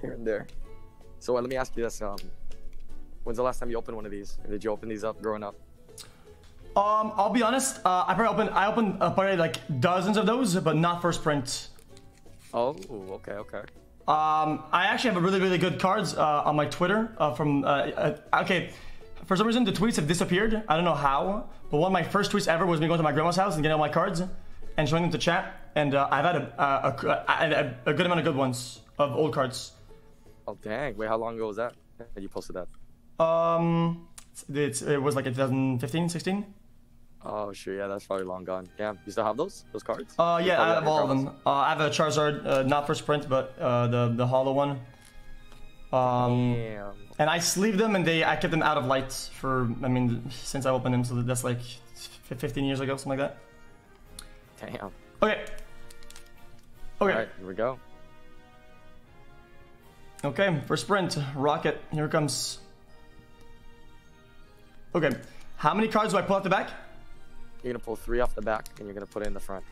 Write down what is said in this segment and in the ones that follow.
here and there. So uh, let me ask you this: um, When's the last time you opened one of these? Did you open these up growing up? Um, I'll be honest. Uh, I probably opened I opened uh, probably like dozens of those, but not first print. Oh, okay, okay. Um, I actually have a really really good cards uh, on my Twitter uh, from. Uh, uh, okay, for some reason the tweets have disappeared. I don't know how, but one of my first tweets ever was me going to my grandma's house and getting all my cards and showing them to chat. And uh, I've had a, a, a, a, good amount of good ones of old cards. Oh dang! Wait, how long ago was that? You posted that? Um, it's, it was like 2015, 16. Oh sure, yeah, that's probably long gone. Yeah, you still have those those cards? Uh, yeah, I have all of them. Uh, I have a Charizard, uh, not first print, but uh, the the hollow one. Um, Damn. and I sleeved them, and they I kept them out of light for I mean since I opened them, so that's like 15 years ago, something like that. Damn. Okay. Okay. All right, here we go. Okay, first print, rocket. Here comes. Okay, how many cards do I pull off the back? You're gonna pull three off the back, and you're gonna put it in the front.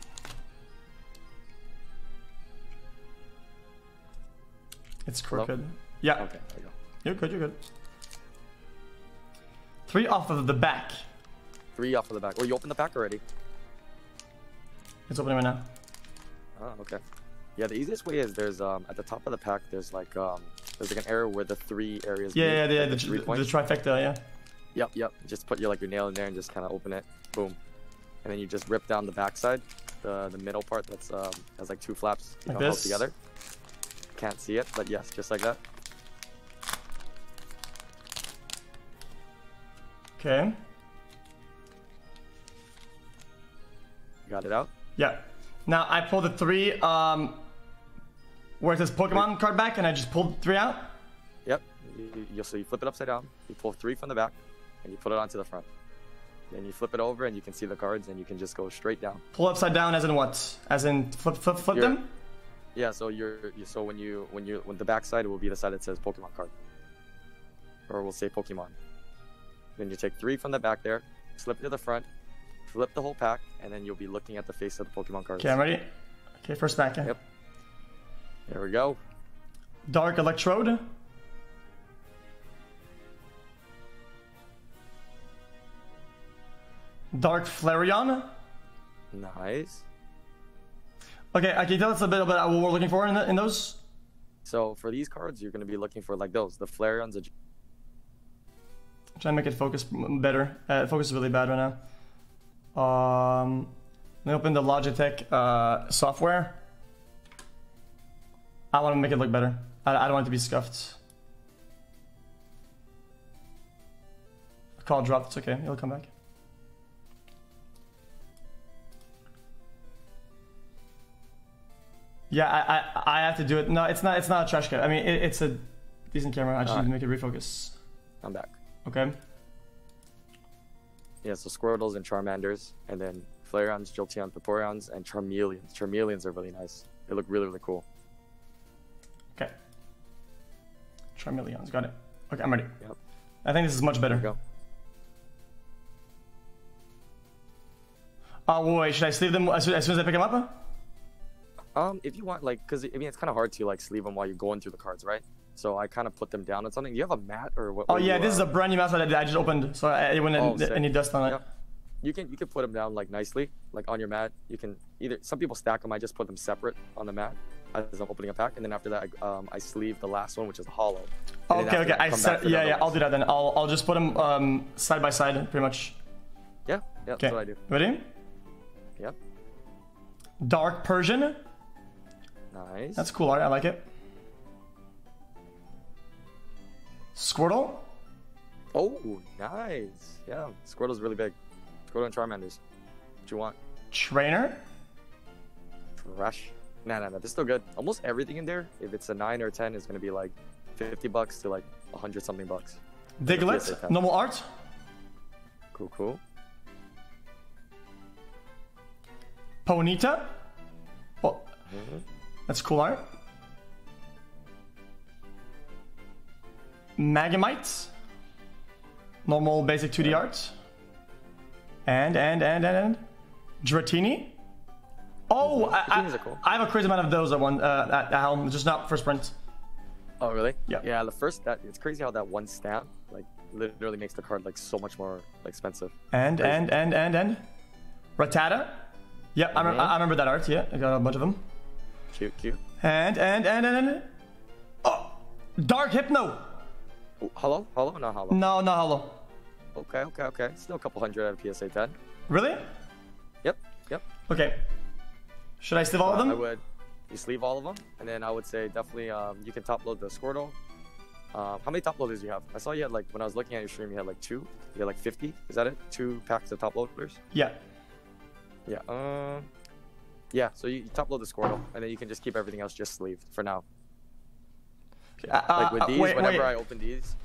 It's crooked. Hello? Yeah. Okay, there you go. You're good, you're good. Three off of the back. Three off of the back. Or you open the pack already? It's opening right now. Oh, okay. Yeah, the easiest way is there's um at the top of the pack there's like um there's like an area where the three areas. Yeah, yeah, yeah, the, the, the, the trifecta, yeah. Yep, yep. Just put your like your nail in there and just kind of open it. Boom. And then you just rip down the backside, the the middle part that's um has like two flaps you like know, held together. Can't see it, but yes, just like that. Okay. Got it out? Yeah. Now I pulled the three um where it says Pokemon card back and I just pulled three out? Yep. You, you, so you flip it upside down, you pull three from the back, and you put it onto the front. Then you flip it over and you can see the cards and you can just go straight down. Pull upside down as in what? As in flip flip flip you're, them? Yeah, so you're so when you when you when the back side will be the side that says Pokemon card. Or we'll say Pokemon. Then you take three from the back there, slip it to the front, flip the whole pack, and then you'll be looking at the face of the Pokemon cards. Okay, I'm ready. Okay, first back. Yep. There we go. Dark Electrode. Dark Flareon. Nice. Okay, I can tell us a bit about what we're looking for in, the, in those. So for these cards, you're going to be looking for like those. The Flareons. Are... Try and make it focus better. Uh, focus is really bad right now. Um, let me open the Logitech uh, software. I want to make it look better. I, I don't want it to be scuffed. Call dropped. It's okay. It'll come back. Yeah, I, I, I have to do it. No, it's not. It's not a trash can. I mean, it, it's a decent camera. I just All need right. to make it refocus. I'm back. Okay. Yeah, so Squirtles and Charmanders, and then Flareons, Jolteon, Vaporeons, and Charmeleons. Charmeleons are really nice. They look really, really cool. Charmeleons, got it. Okay, I'm ready. Yep. I think this is much better. go. Oh, wait, should I sleeve them as soon as I pick them up? Um, if you want, like, because I mean, it's kind of hard to like sleeve them while you're going through the cards, right? So I kind of put them down on something. Do you have a mat or what? Oh yeah, you, this uh... is a brand new mat that I just opened, so I wouldn't oh, any dust on it. Yep. You can you can put them down like nicely, like on your mat. You can either some people stack them. I just put them separate on the mat as I'm opening a pack, and then after that, I, um, I sleeve the last one, which is a hollow. okay, okay. I set, yeah, yeah. I'll do that then. I'll I'll just put them um, side by side, pretty much. Yeah, yeah. That's what I do. Ready? Yep. Dark Persian. Nice. That's cool art. I like it. Squirtle. Oh, nice. Yeah, Squirtle's really big. Squirtle and Charmanders. What you want? Trainer. Trash. Nah, nah, nah. This is still good. Almost everything in there, if it's a 9 or 10, is going to be like 50 bucks to like 100 something bucks. Diglett. Normal art. Cool, cool. Ponyta. Oh. Mm -hmm. That's cool art. Magnemite. Normal basic 2D art. And, and, and, and, and. Dratini. Oh, I, I, I, have a crazy amount of those at one uh, at, at home, just not first print. Oh really? Yeah. Yeah. The first that it's crazy how that one stamp like literally makes the card like so much more expensive. And Crazy. and and and and Rattata. Yeah, I, rem- Mhm. I remember that art. Yeah, I got a bunch of them. Cute, cute. And and and and, and oh, Dark Hypno. Ooh, hello, hello, not hello. No, no, hello. Okay, okay, okay. Still a couple hundred out of PSA 10. Really? Yep, yep. Okay. Should I sleeve all of them? I would. You sleeve all of them, and then I would say definitely um, you can top load the Squirtle. Um, how many top loaders do you have? I saw you had like when I was looking at your stream, you had like two. You had like 50. Is that it? Two packs of top loaders. Yeah. Yeah. Um. Yeah. So you, you top load the Squirtle, and then you can just keep everything else just sleeved for now. Uh, Like with uh, these, wait, whenever wait. I open these,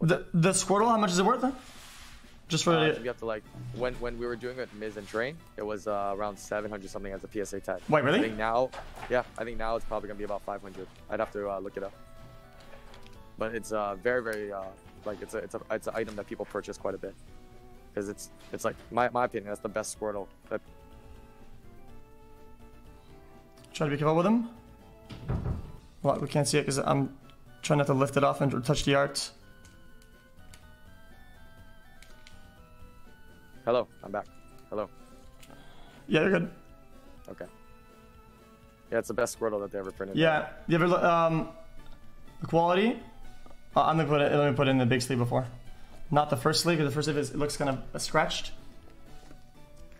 The the Squirtle, how much is it worth? Just for uh, you have to like when when we were doing it Miz and Train, it was uh, around 700 something as a PSA 10. Wait, really? I think now, yeah, I think now it's probably gonna be about 500. I'd have to uh, look it up. But it's uh, very, very uh, like it's a it's a it's an item that people purchase quite a bit because it's it's like my my opinion that's the best Squirtle. That Try to be careful with them. Well, we can't see it because I'm trying not to lift it off and touch the art. Hello, I'm back. Hello. Yeah, you're good. Okay. Yeah, it's the best Squirtle that they ever printed. Yeah. You ever look um the quality? Uh, I'm gonna put it. Let me put it in the big sleeve before. Not the first sleeve. Because The first sleeve is, it looks kind of scratched.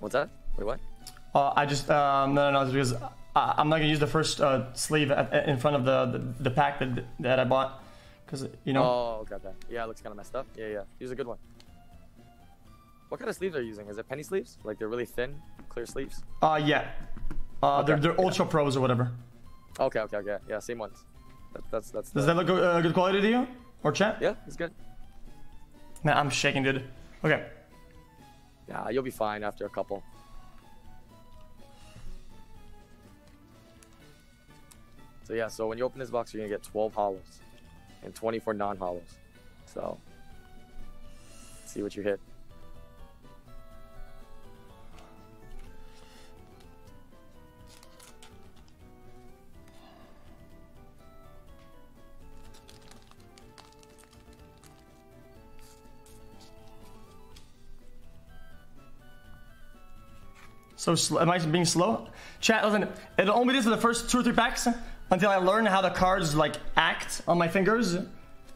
What's that? Wait, what? Uh, I just um, no no no it's because I, I'm not gonna use the first uh, sleeve at, in front of the, the the pack that that I bought because you know Oh, okay, okay. Yeah, it looks kind of messed up. Yeah, yeah. Use a good one. What kind of sleeves are you using? Is it penny sleeves? Like they're really thin, clear sleeves? uh yeah uh, they're Okay, they're yeah. ultra pros or whatever. Okay, okay, okay. Yeah, same ones. That, that's that's. Does the- that look uh, good quality to you or chat? Yeah, it's good. Man, I'm shaking, dude. Okay. Yeah, you'll be fine after a couple. So yeah, so when you open this box, you're gonna get 12 hollows and 24 non-hollows. So see what you hit. So sl- am I being slow? Chat, listen. It'll only be this for the first two or three packs until I learn how the cards like act on my fingers,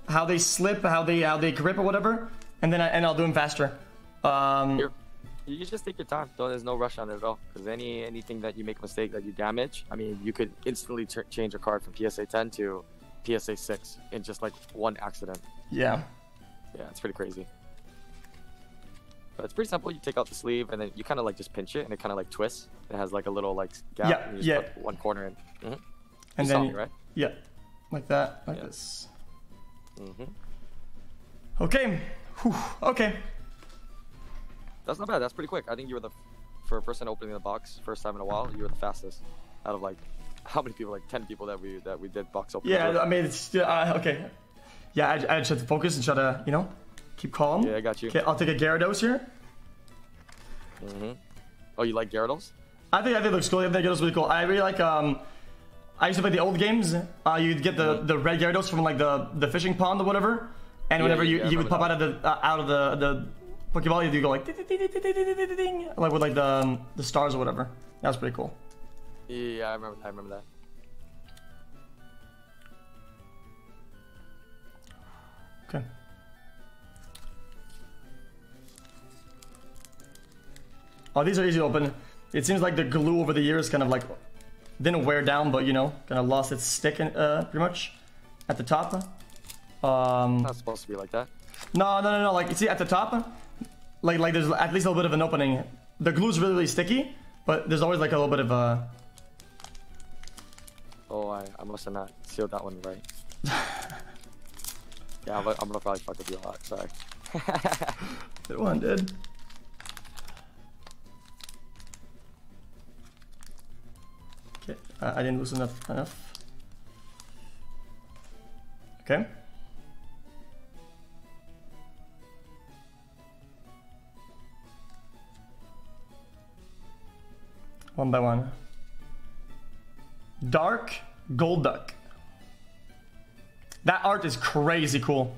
how they slip, how they how they grip or whatever, and then I, and I'll do them faster. Um, You're, you just take your time. Though there's no rush on it at all. Because any anything that you make a mistake that you damage, I mean, you could instantly change a card from PSA 10 to PSA 6 in just like one accident. yeah. Yeah, it's pretty crazy. But it's pretty simple. You take out the sleeve and then you kind of like just pinch it and it kind of like twists. It has like a little like gap. Yeah, and you just yeah. Put one corner in. Mm-hmm. And And then you- right. Yeah, like that, like Yeah. this. Mm-hmm. Okay. Whew. Okay. That's not bad. That's pretty quick. I think you were the for a person opening the box first time in a while. You were the fastest out of like how many people? Like ten people that we that we did box open. Yeah. I mean, it's uh, okay. Yeah, I, I just have to focus and try to, you know, Keep calm. Yeah, I got you. Okay, I'll take a Gyarados here. Mm Oh, you like Gyarados? I think I think it looks cool. I think it looks really cool. I really like um I used to play the old games. Uh, you'd get the, mm-hmm. the red Gyarados from like the, the fishing pond or whatever, and yeah, whenever you, yeah, you would pop out of the uh, out of the the Pokeball, you'd go like ding, ding, ding, like with like the um, the stars or whatever. That was pretty cool. Yeah, I remember. I remember that. Oh, these are easy to open. It seems like the glue over the years kind of like didn't wear down, but you know, kind of lost its stick in, uh, pretty much at the top. Um, Not supposed to be like that. no, no, no, no. Like you see at the top, like like there's at least a little bit of an opening. The glue's really, really sticky, but there's always like a little bit of a. Oh, I, I must have not sealed that one right. yeah, I'm, I'm gonna probably fuck with you a lot. Sorry. Good one, dude. Okay, I, I didn't loosen up enough. Okay. One by one. Dark Golduck. That art is crazy cool.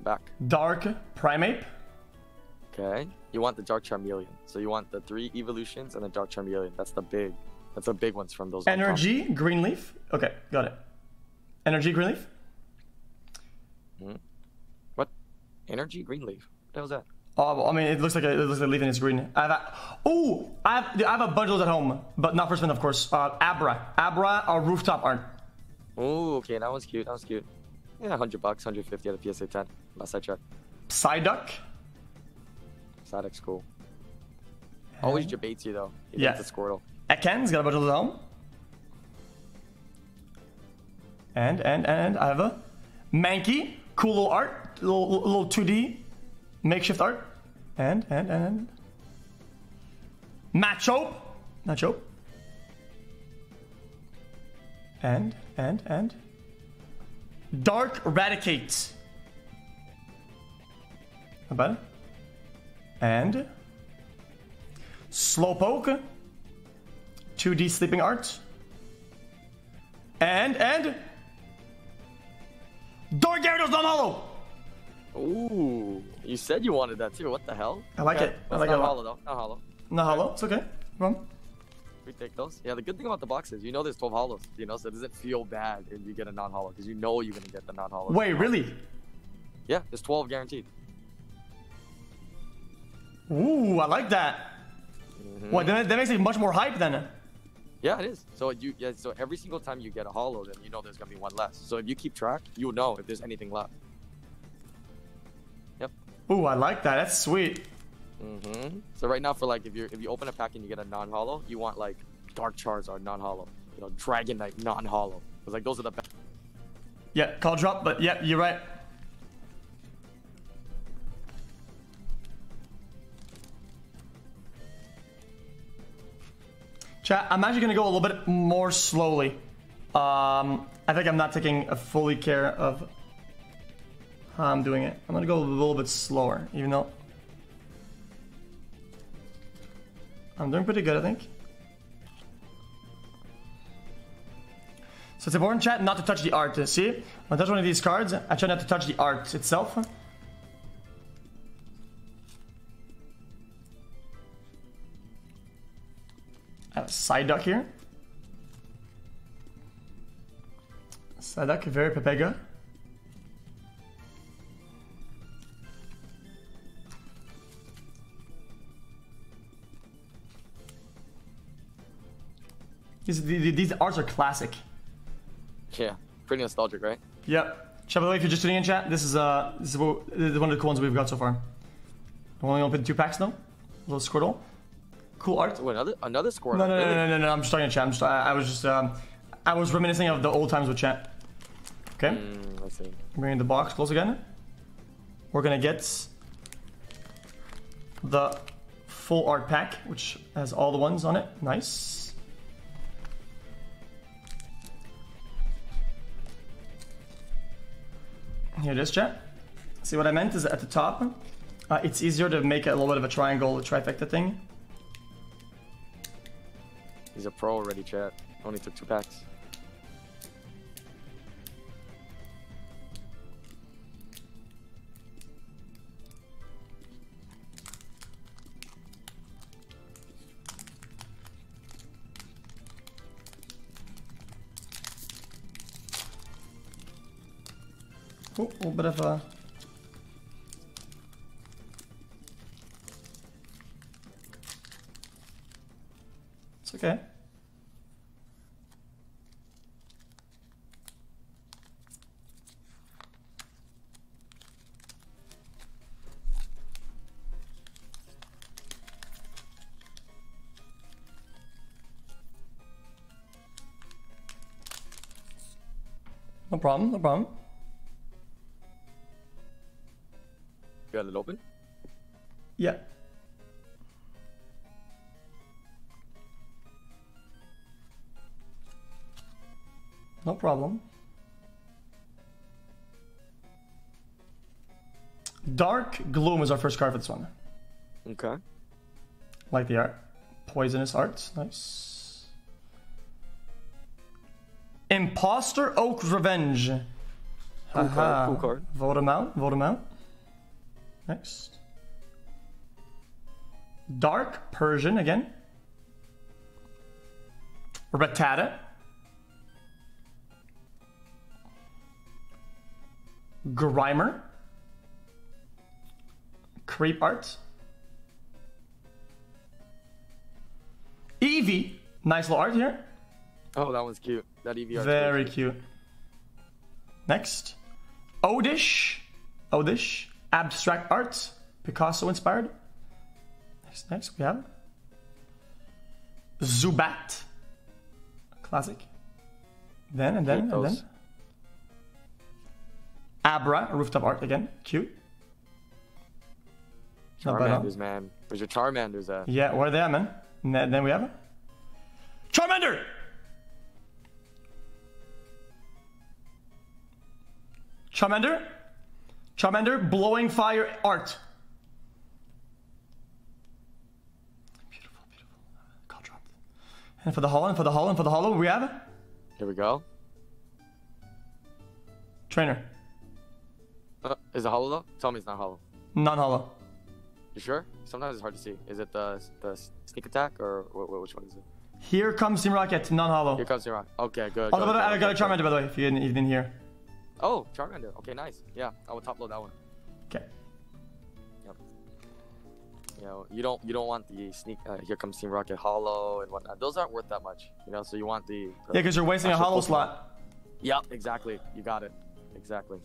I'm back. Dark Primeape. Okay. You want the Dark Charmeleon. So you want the three evolutions and the Dark Charmeleon. That's the big, that's the big ones from those. Energy Greenleaf. Okay, got it. Energy Greenleaf. What? Energy Greenleaf. What the hell's that? Oh, well, I mean, it looks like a, it looks like a leaf and it's green. I have a, oh, I have, I have a bunch of at home, but not for spin, of course. Uh, Abra, Abra, or rooftop art. Oh, okay. That was cute. That was cute. Yeah, 100 bucks, 150 at a PSA 10. Last I checked. Psyduck. Psyduck's cool. Always debates you though. He Yeah. it's Squirtle. Ekans, got a bunch of at. And, and, and I have a Mankey, cool little art, little, little 2D makeshift art. And, and, and, Machop, Machop. And, and, and. Dark Raticate. Not bad. And. Slowpoke. 2D sleeping art. And, and. Dark Gyarados non hollow! Ooh, you said you wanted that too. What the hell? I like Okay, it. I like it not lot. hollow though. Not hollow. No hollow, it's okay. On. We take those. Yeah, the good thing about the box is you know there's 12 hollows. You know, so it doesn't feel bad if you get a non-hollow because you know you're gonna get the non-hollow. Wait, really? Yeah, there's 12 guaranteed. Ooh, I like that. Mm-hmm. What, that, that makes it much more hype then. Yeah, it is. So you yeah, so every single time you get a hollow, then you know there's gonna be one less. So if you keep track, you'll know if there's anything left. Yep. Ooh, I like that. That's sweet. Mm-hmm. So right now, for like, if you if you open a pack and you get a non-hollow, you want like Dark Charizard non-hollow, you know, Dragonite non-hollow. Cause like those are the best. Yeah, call drop, but yeah, you're right. Chat, I'm actually gonna go a little bit more slowly. Um, I think I'm not taking a fully care of how I'm doing it. I'm gonna go a little bit slower, even though I'm doing pretty good, I think. So it's important, chat, not to touch the art. See, when I touch one of these cards, I try not to touch the art itself. I have a Psyduck here. Psyduck, very Pepega. These, these, these arts are classic. Yeah, pretty nostalgic, right? Yep. Chat, by the way, if you're just tuning in, chat, this is uh, this is, what, this is one of the cool ones we've got so far. We only opened two packs though. little Squirtle. Cool art. Oh, another another Squirtle. No, no, no, no, no, no, I'm just talking to chat. I'm just, I, I was just, um, I was reminiscing of the old times with chat. Okay, Mm, I see. bringing the box close again. We're gonna get the full art pack, which has all the ones on it. Nice. Here it is, chat. See what I meant is at the top, uh, it's easier to make a little bit of a triangle, a trifecta thing. He's a pro already, chat. Only took two packs. Bit. It's okay. No problem, no problem. Got it open? Yeah. No problem. Dark Gloom is our first card for this one. Okay. Like the art. Poisonous arts. Nice. Imposter Oak Revenge. Cool card, cool card. Vote him out. Vote him out. Next. Dark Persian again. Rattata. Grimer. Creep Art. Eevee. Nice little art here. Oh, that one's cute. That EVR. Very cute. Next. Oddish. Oddish. Abstract art. Picasso inspired. Next, next we have Zubat. Classic. Then and then and then. Abra, rooftop art again. Cute. Charmanders, man. Where's your Charmanders at? Yeah, where are they at, man? And then then we have Charmander! Charmander? Charmander, blowing fire art. Beautiful, beautiful. Call dropped. And for the hollow, and for the hollow, and for the hollow, we have Here we go. Trainer. Uh, is it hollow though? Tell me it's not hollow. Non hollow. You sure? Sometimes it's hard to see. Is it the the sneak attack or wh- wh- which one is it? Here comes Team Rocket, non hollow. Here comes your Okay, good. Oh, good, but I good, got a good, Charmander, by the way, if you didn't, you didn't hear. Oh, Charmander. Okay, nice. Yeah, I will top load that one. Okay. Yep. You know, you don't you don't want the sneak. Uh, here comes Team Rocket Hollow and whatnot. Those aren't worth that much. You know, so you want the. the Yeah, because you're wasting a hollow Pokemon. slot. Yep, exactly. You got it. Exactly.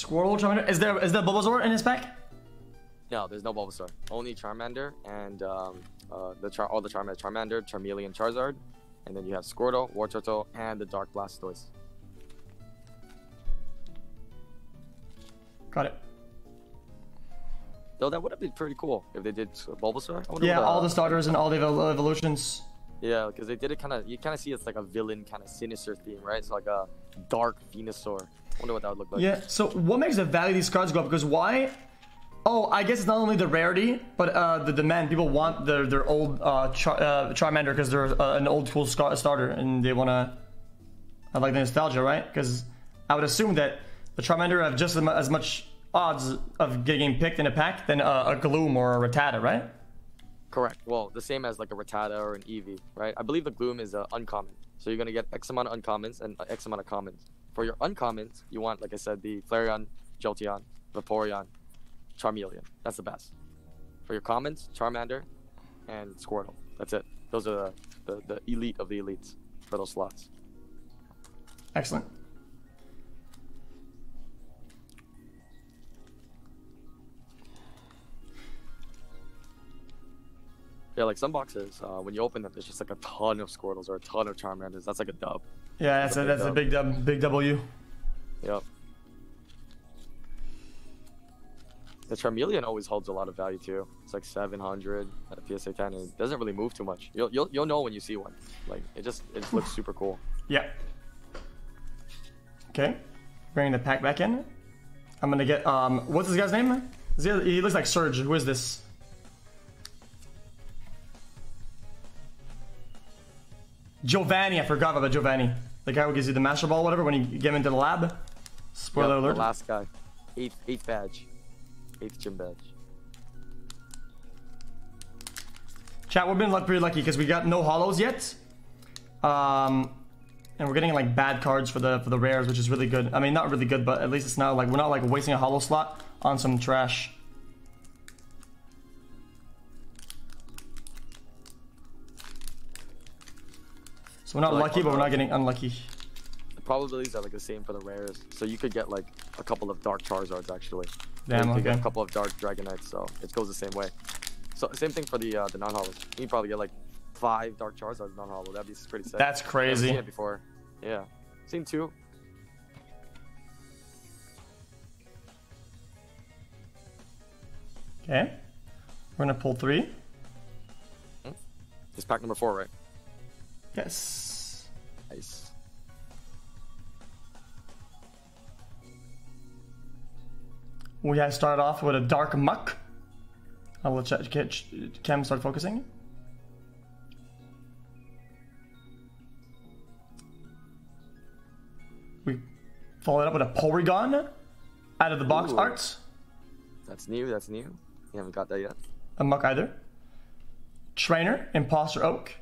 Squirtle Charmander. Is there is there Bulbasaur in his pack? No, there's no Bulbasaur. Only Charmander and um, uh, the Char- all the Charmander, Charmander, Charmeleon, Charizard, and then you have Squirtle, Wartortle, and the Dark Blastoise. Got it. Though that would have been pretty cool if they did Bulbasaur. Yeah, all uh, the starters and all the evol- evolutions. Yeah, because they did it kind of. You kind of see it's like a villain kind of sinister theme, right? It's like a dark Venusaur. Wonder what that would look like. Yeah. So what makes the value of these cards go up? Because why? Oh, I guess it's not only the rarity, but uh, the demand. People want their their old uh, Char- uh, Charmander because they're uh, an old school starter and they want to. I like the nostalgia, right? Because I would assume that the Charmander have just as much odds of getting picked in a pack than uh, a Gloom or a Rattata, right? Correct. Well, the same as like a Rattata or an Eevee, right? I believe the Gloom is uh, uncommon, so you're gonna get X amount of uncommons and uh, X amount of commons. For your uncommons, you want, like I said, the Flareon, Jolteon, Vaporeon, Charmeleon. That's the best. For your commons, Charmander, and Squirtle. That's it. Those are the, the, the elite of the elites for those slots. Excellent. Yeah, like some boxes, uh, when you open them, there's just like a ton of Squirtles or a ton of Charmanders. That's like a dub. Yeah, that's a, that's a big dub, big W. Yep. The Charmeleon always holds a lot of value too. It's like 700 at a PSA 10, and it doesn't really move too much. You'll you'll, you'll know when you see one. Like it just it just looks super cool. Yeah. Okay. Bringing the pack back in. I'm gonna get um. What's this guy's name? Is he, he looks like Surge. Who is this? Giovanni. I forgot about Giovanni. The guy who gives you the Master Ball, whatever, when you get him into the lab. Spoiler Yep, alert. The last guy, eighth eighth badge, eighth gym badge. Chat, we've been pretty lucky because we got no hollows yet. Um, and we're getting like bad cards for the for the rares, which is really good. I mean, not really good, but at least it's not like we're not like wasting a hollow slot on some trash. So we're not like, lucky, but we're not getting unlucky. The probabilities are like the same for the rares, so you could get like a couple of Dark Charizards actually. Damn, you could get okay. a couple of Dark Dragonites, so it goes the same way. So same thing for the uh, the non-hollows. You can probably get like five Dark Charizards non-hollow. That'd be pretty sick. That's crazy. I've seen it before. Yeah, seen two. Okay. We're gonna pull three. It's pack number four, right? Yes. Nice. We have started off with a dark Muk. I will check. Get Cam start focusing. We follow followed up with a Porygon out of the box Ooh. arts. That's new. That's new. You haven't got that yet. A Muk either. Trainer, Imposter Oak.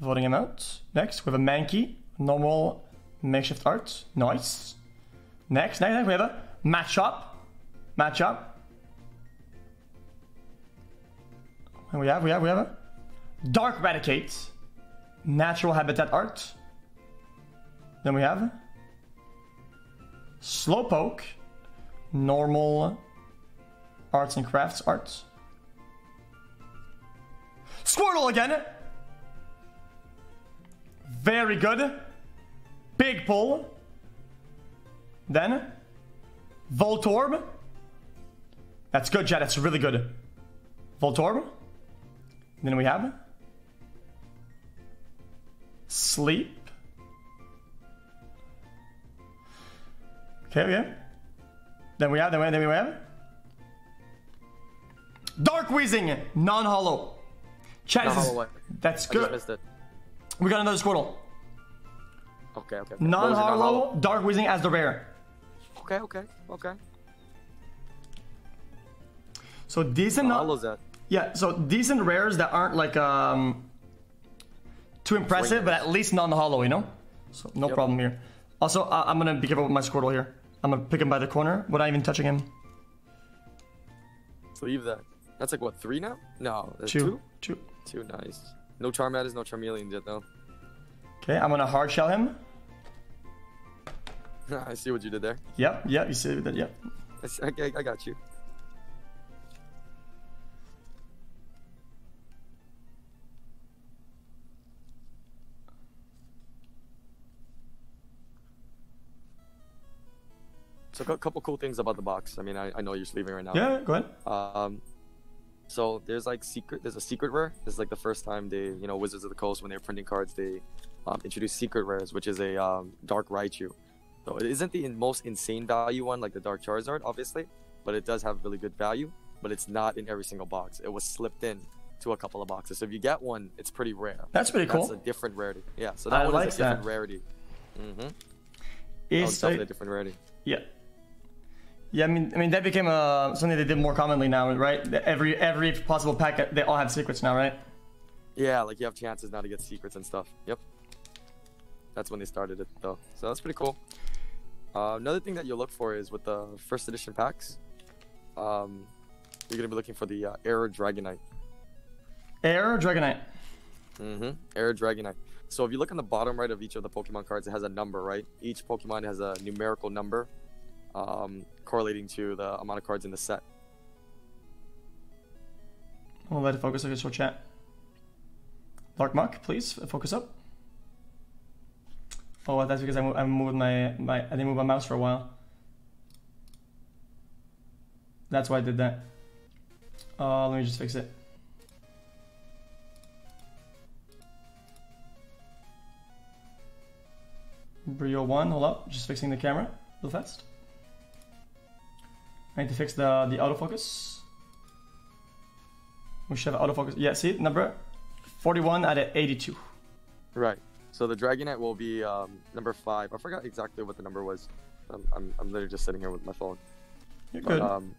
Voting him out. Next, we have a Mankey, normal makeshift art. Nice. Next, next, next, we have a Machop. Machop. And we have, we have, we have a Dark Raticate, Natural Habitat Art. Then we have Slowpoke, normal arts and crafts arts. Squirtle again. Very good. Big pull. Then Voltorb. That's good, Chad. That's really good. Voltorb. Then we have Sleep. Okay, okay. Then we have, then we have, then we have Dark Wheezing, non-hollow. Chad, this is- Non-hollow what? that's I just good. We got another Squirtle. Okay, okay. non-hollow? Dark Wheezing as the rare. Okay, okay, okay. So decent, Non-hollow's that. yeah. So decent rares that aren't like um too impressive, but at least non-hollow, you know. So no Yep. problem here. Also, uh, I'm gonna be careful with my Squirtle here. I'm gonna pick him by the corner without even touching him. So leave that. That's like what three now? No, that's Two, two. two. Two, nice. No Charmander, no Charmeleon yet though. Okay, I'm gonna hard shell him. I see what you did there. Yep, yep. You see that? Yep. I, I- I got you. So a couple cool things about the box. I mean, I, I know you're sleeping right now. Yeah, go ahead. Um, so there's like secret. There's a secret rare. This is like the first time they, you know, Wizards of the Coast when they were printing cards, they um, introduced secret rares, which is a um, Dark Raichu. So it isn't the most insane value one like the Dark Charizard, obviously, but it does have really good value. But it's not in every single box. It was slipped in to a couple of boxes. So if you get one, it's pretty rare. That's pretty That's cool. a different rarity. Yeah. So that I one like is a different that. rarity. Mm-hmm. Oh, Is it's definitely uh, a different rarity. yeah. Yeah, I mean, I mean that became uh, something they did more commonly now, right? Every every possible pack, they all have secrets now, right? Yeah, like you have chances now to get secrets and stuff. Yep. That's when they started it, though. So that's pretty cool. Uh, another thing that you'll look for is with the first edition packs, um, you're gonna be looking for the uh, Air Dragonite. Air Dragonite. Mm-hmm. Air Dragonite. So if you look on the bottom right of each of the Pokemon cards, it has a number, right? Each Pokemon has a numerical number, um, correlating to the amount of cards in the set. I'll let it focus. Okay, so chat. Dark Muk, please focus up. Oh, that's because I I moved my, my I didn't move my mouse for a while. That's why I did that. Uh, let me just fix it. Brio one, hold up, just fixing the camera real fast. I need to fix the the autofocus. We should have autofocus. Yeah, see number 41 out of 82. Right. So the Dragonite will be um, number five. I forgot exactly what the number was. I'm, I'm, I'm literally just sitting here with my phone. You're But, good. um,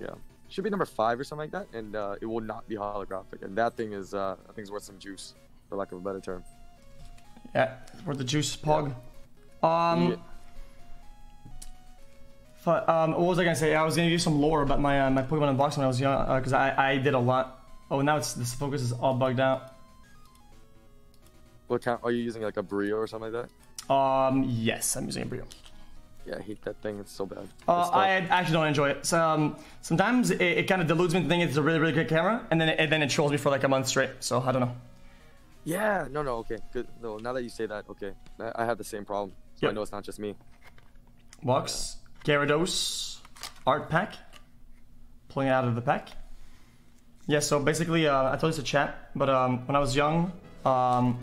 yeah, should be number five or something like that, and uh, it will not be holographic. And that thing is, uh, I think, is worth some juice, for lack of a better term. yeah, for the juice pog. Um, Yeah. But um, what was I gonna say? I was gonna give you some lore about my uh, my Pokemon unboxing when I was young, because I I did a lot. Oh, now it's this focus is all bugged out. What kind? Are you using like a Brio or something like that? Um, yes, I'm using a Brio. Yeah, I hate that thing. It's so bad. Uh, I actually don't enjoy it. So, um, sometimes it, it kind of deludes me to think it's a really really good camera, and then it, and then it trolls me for like a month straight. So I don't know. Yeah, no, no, okay, good. No, now that you say that, okay, I, I have the same problem. So I know it's not just me. Box, Gyarados, art pack, pulling it out of the pack. Yeah, so basically, uh, I told this to chat, but um, when I was young, um,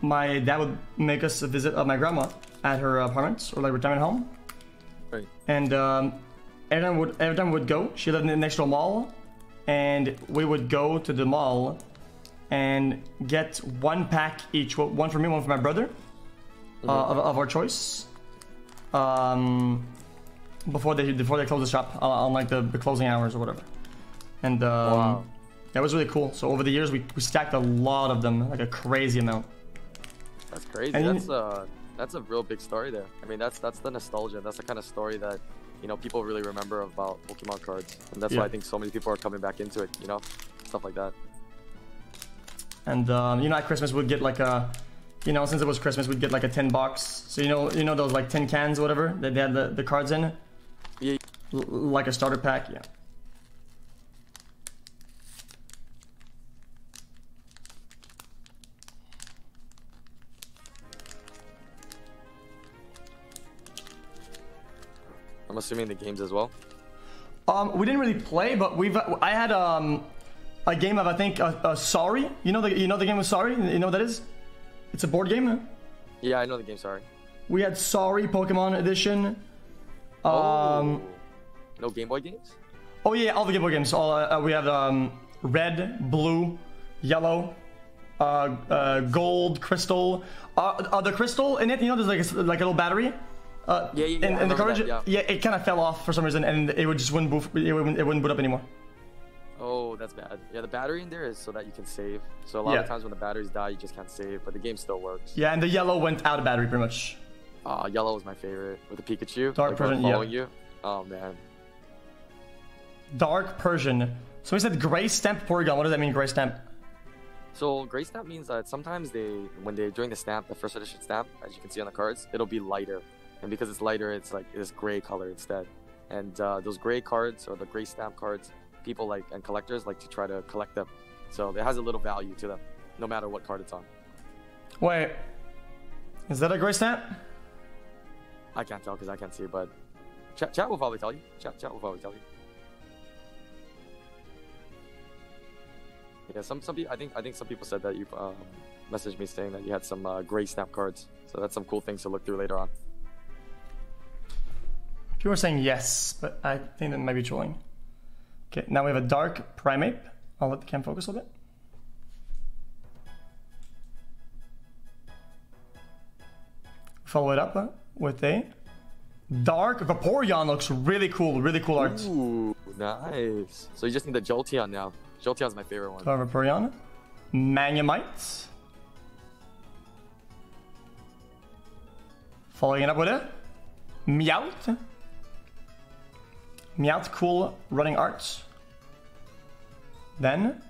my dad would make us a visit of my grandma at her apartment or like retirement home. Right. And um, every time would every time we would go, she lived next to a mall, and we would go to the mall and get one pack each, one for me, one for my brother, uh, of, of our choice. Um, before they before they close the shop uh, on like the, the closing hours or whatever. And um, Wow. that was really cool. So over the years, we, we stacked a lot of them, like a crazy amount. That's crazy. And you- that's uh that's a real big story there. I mean, that's that's the nostalgia. That's the kind of story that you know people really remember about Pokemon cards, and that's Yeah. why I think so many people are coming back into it. You know, stuff like that. And um, you know, at Christmas we'd get like a, you know, since it was Christmas, we'd get like a tin box. So you know, you know those like tin cans, or whatever that they had the, the cards in, Yeah. L- like a starter pack. Yeah. I'm assuming the games as well. Um, we didn't really play, but we've. I had um, a game of I think uh, uh, Sorry. You know the you know the game of Sorry. You know what that is? It's a board game. Yeah, I know the game. Sorry. We had Sorry Pokemon Edition. Um, oh. No Game Boy games. oh yeah, all the Game Boy games. All uh, we have um, red, blue, yellow, uh, uh, gold, crystal. Uh, uh, the crystal in it, you know, there's like a, like a little battery. Uh, Yeah, yeah, yeah, In, I in the cartridge, that, yeah, it kind of fell off for some reason, and it would just wouldn't boot. It wouldn't, it wouldn't boot up anymore. Oh, that's bad. Yeah, the battery in there is so that you can save. So a lot Yeah. of times when the batteries die, you just can't save, but the game still works. Yeah, and the yellow went out of battery pretty much. Uh, yellow was my favorite with the Pikachu. Dark like, Persian, yeah. following you. Oh man. Dark Persian. So he said gray stamp Porygon. What does that mean, gray stamp? So gray stamp means that sometimes they, when they're doing the stamp, the first edition stamp, as you can see on the cards, it'll be lighter, and because it's lighter, it's like this gray color instead. And uh, those gray cards or the gray stamp cards, people like and collectors like to try to collect them. So it has a little value to them, no matter what card it's on. Wait, is that a gray stamp? I can't tell because I can't see, but chat, chat will probably tell you. Chat, chat will probably tell you. Yeah, some some people. I think I think some people said that you um, messaged me saying that you had some uh, gray snap cards. So that's some cool things to look through later on. People are saying yes, but I think that might be trolling. Okay, now we have a dark Primeape. I'll let the cam focus a little bit. Follow it up uh, with a dark Vaporeon. Looks really cool. Really cool art. Ooh, nice. So you just need the Jolteon now. Jolteon's my favorite one. Dark Vaporeon. Magnemite. Following it up with a Meowth. Meowth, cool running arts. Then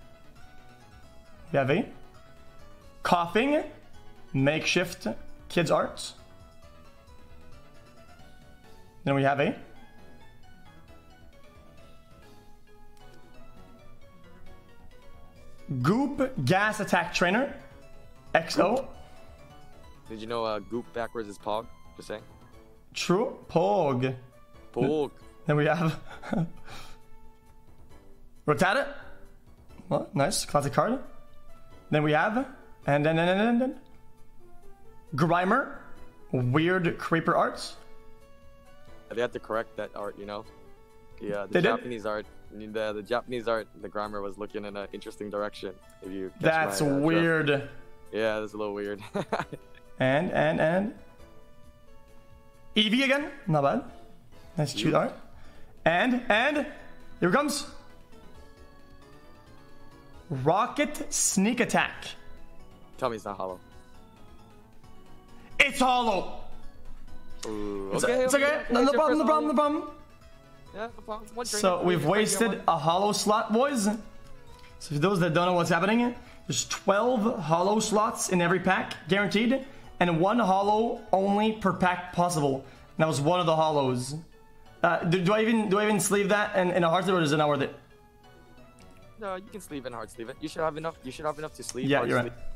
we have a Koffing makeshift kids art. Then we have a Goop gas attack trainer XO. Did you know uh, Goop backwards is Pog? Just saying. True Pog. Pog. Then we have Rattata. Well, nice, classic card. Then we have, and then, and then, and then, Grimer, weird creeper arts. They had to correct that art, you know. Yeah, the They did? Japanese art. The, the Japanese art, the Grimer was looking in an interesting direction. If you That's my, uh, weird. Yeah, that's a little weird. And, and, and. Eevee again, not bad. Nice cute art. And, and, here it comes. Rocket Sneak Attack. Tell me it's not hollow. It's hollow. Ooh, It's, okay, it's okay. No, no It's your problem, no problem, no problem. Yeah, no problem. One drink. So we've wasted a hollow slot, boys. So for those that don't know what's happening, there's 12 hollow slots in every pack, guaranteed, and one hollow only per pack possible. And that was one of the hollows. Uh, do, do, I even do I even sleeve that and in a hard sleeve or is it not worth it? No, you can sleeve and hard sleeve it. You should have enough. You should have enough to sleeve. Yeah, you're sleeve. right.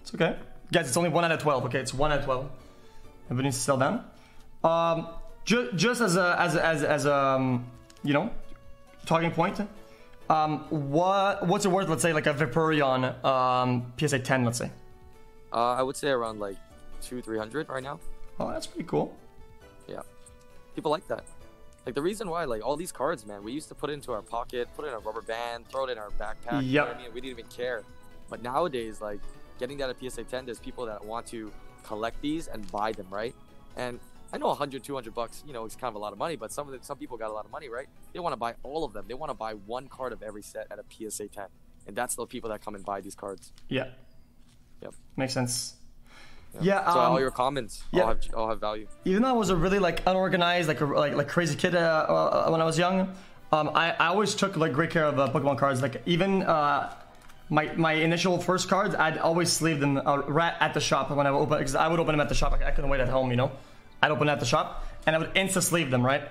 It's okay. Guys, it's only 1 out of 12. Okay, it's 1 out of 12. Everybody needs to sell down. Um, ju just as a, as as, as a, um, you know, talking point. Um, what what's it worth? Let's say like a Vaporeon um, PSA 10. Let's say. Uh, I would say around like two, three hundred right now. Oh, that's pretty cool. Yeah, people like that. Like the reason why, like all these cards, man, we used to put it into our pocket, put it in a rubber band, throw it in our backpack. You know what I mean, we didn't even care. But nowadays, like getting that at PSA 10, there's people that want to collect these and buy them, right? And I know 100, 200 bucks, you know, it's kind of a lot of money, but some of the, some people got a lot of money, right? They want to buy all of them. They want to buy one card of every set at a PSA 10, and that's the people that come and buy these cards. Yeah. Yep. Makes sense. Yeah. so um, all your comments yeah. all have all have value. even though I was a really like unorganized, like like like crazy kid uh, uh, when I was young, um, I, I always took like great care of uh, Pokemon cards. Like even uh, my my initial first cards, I'd always sleeve them uh, right at the shop when I would open because I would open them at the shop. I, I couldn't wait at home, you know. I'd open at the shop and I would insta sleeve them, right?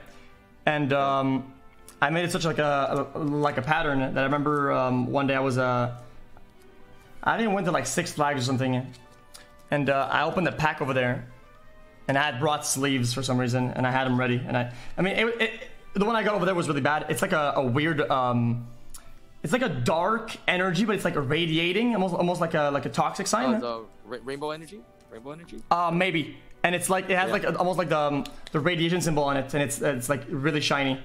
And um, I made it such like a, a like a pattern that I remember um, one day I was uh, I didn't went to like Six Flags or something, and uh, I opened the pack over there and I had brought sleeves for some reason, and I had them ready. And I, I mean, it, it, the one I got over there was really bad. It's like a, a weird, um, it's like a dark energy, but it's like radiating, almost, almost like a like a toxic sign. ra- rainbow energy, rainbow energy. Uh, maybe. And it's like it has Yeah. like a, almost like the um, the radiation symbol on it, and it's it's like really shiny.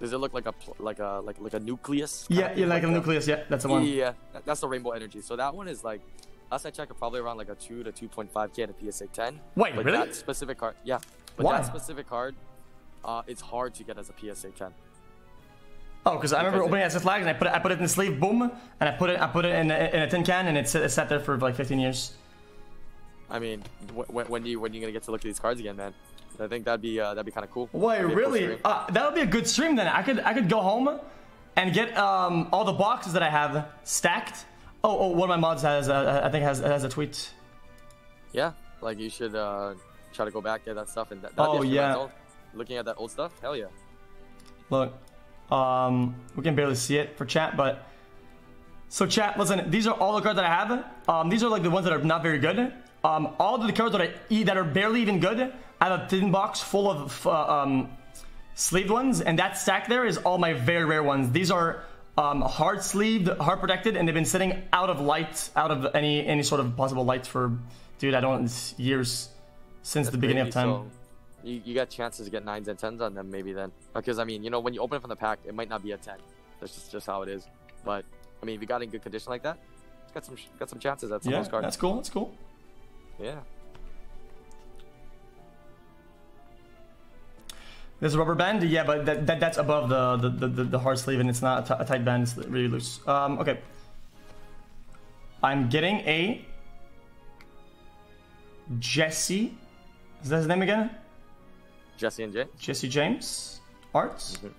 Does it look like a like a like like a nucleus? Yeah, yeah, like a that? nucleus. Yeah, that's the one. Yeah, that's the rainbow energy. So that one is like, last I checked, it probably around like a two to two point five k at a PSA ten. Wait, but really? That specific card, yeah. But Why? that specific card, uh, it's hard to get as a PSA ten. Oh, because I remember opening it as a flag, and I put it, I put it in the sleeve, boom, and I put it, I put it in a, in a tin can, and it sat, it sat there for like 15 years. I mean, wh- when you when you gonna get to look at these cards again, man? I think that'd be uh, that'd be kind of cool. Wait, cool really? stream. Uh, that would be a good stream then. I could I could go home and get um, all the boxes that I have stacked. Oh, oh, one of my mods has uh, I think has has a tweet. Yeah, like you should uh, try to go back get that stuff and that. Oh, yeah. Looking at that old stuff, hell yeah. Look, um, we can barely see it for chat, but so chat. Listen, these are all the cards that I have. Um, these are like the ones that are not very good. Um, all the cards that I that are barely even good. I have a tin box full of uh, um, sleeved ones, and that stack there is all my very rare ones. These are um, hard sleeved, hard protected, and they've been sitting out of light, out of any any sort of possible light for, dude, I don't years since the beginning of time. So you, you got chances to get nines and tens on them maybe then. Because I mean, you know, when you open it from the pack, it might not be a ten. That's just, just how it is. But I mean, if you got in good condition like that, it's got some got some chances at some yeah, of those cards. that's cool. That's cool. Yeah. There's a rubber band, yeah, but that, that that's above the the, the, the, hard sleeve, and it's not a tight band. It's really loose. Um, okay. I'm getting a Jesse. Is that his name again? Jesse and Jay. Jesse James Arts. Mhm.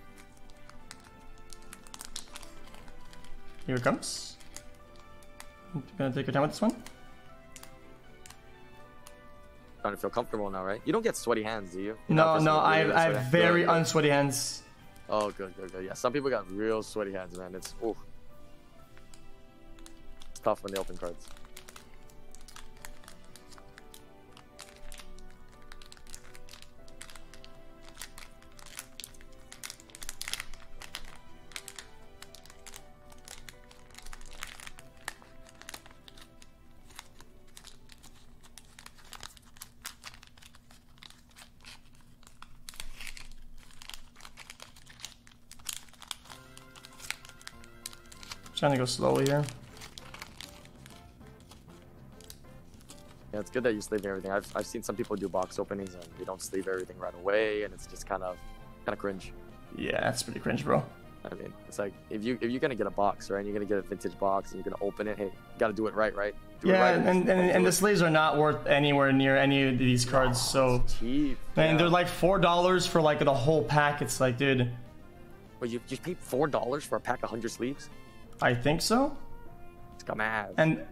Here it comes. You gonna take your time with this one? Trying to feel comfortable now, right? You don't get sweaty hands, do you? You're No, no, I, I have very unsweaty hands. Oh, good, good, good. Yeah, some people got real sweaty hands, man. It's ooh. It's tough when they open cards. Trying to go slowly here. Yeah, it's good that you sleeve everything. I've, I've seen some people do box openings and they don't sleeve everything right away, and it's just kind of kind of cringe. Yeah, that's pretty cringe, bro. I mean, it's like if you if you're gonna get a box, right? And you're gonna get a vintage box and you're gonna open it. Hey, you gotta do it right, right? Do it Yeah, right and, and, don't and the sleeves are not worth anywhere near any of these cards, so cheap. man, yeah. they're like four dollars for like the whole pack. It's like, dude, But you you paid four dollars for a pack of hundred sleeves? I think so. It's come ass. And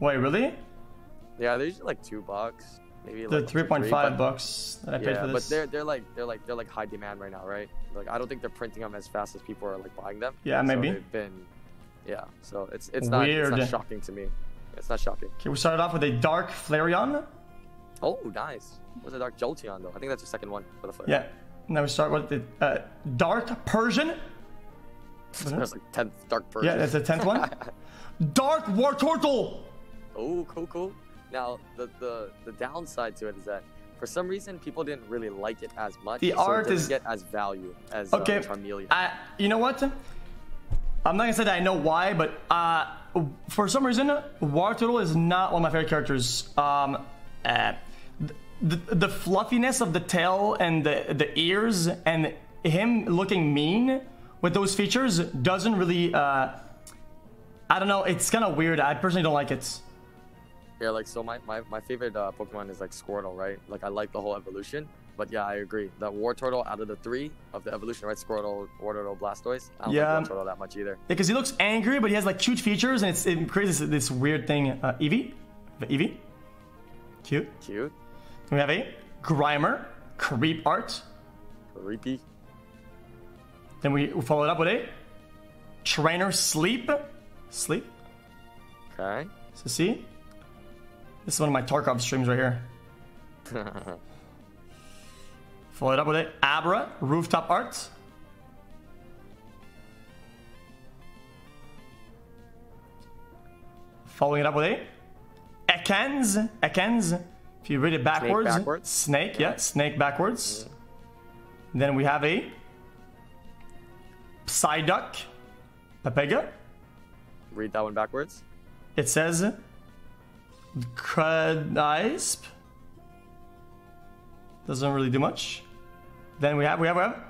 wait, really? Yeah, they're usually like two bucks, maybe. The like three point five bucks that I paid Yeah, for but they're they're like they're like they're like high demand right now, right? Like I don't think they're printing them as fast as people are like buying them. Yeah, So maybe. they've been, yeah. So it's it's not it's Weird. not shocking to me. It's not shocking. Okay, we started off with a Dark Flareon. Oh, nice. What's a Dark Jolteon though? I think that's the second one for the flare. Yeah. Now we start with the uh, Dark Persian. Like 10th Dark Persian. Yeah, that's the tenth one. Dark Wartortle. Oh, cool, cool. Now, the, the the downside to it is that for some reason people didn't really like it as much. The so art is- get as value as Okay. uh, Charmeleon. I, you know what? I'm not gonna say that I know why, but uh, for some reason, Wartortle is not one of my favorite characters. Um, uh, the, the fluffiness of the tail and the, the ears and him looking mean with those features doesn't really. Uh, I don't know. It's kind of weird. I personally don't like it. Yeah, like so my, my, my favorite uh, Pokemon is like Squirtle, right? Like I like the whole evolution. But yeah, I agree. That Wartortle out of the three of the evolution, right? Squirtle, Wartortle, Blastoise. I don't Yeah. like Wartortle that much either. Yeah, because he looks angry, but he has like cute features, and it's, it creates this, this weird thing. Uh, Eevee, Eevee, cute. Cute. We have a Grimer, creep art. Creepy. Then we follow it up with a Trainer Sleep. Sleep. Okay. So see, this is one of my Tarkov streams right here. Follow it up with a Abra rooftop art. Following it up with a Ekans. Ekans. If you read it backwards, backwards? snake. Yeah, snake backwards. Then we have a Psyduck. Papega. Read that one backwards. It says Cradisp. Doesn't really do much. Then we have, we have, we have.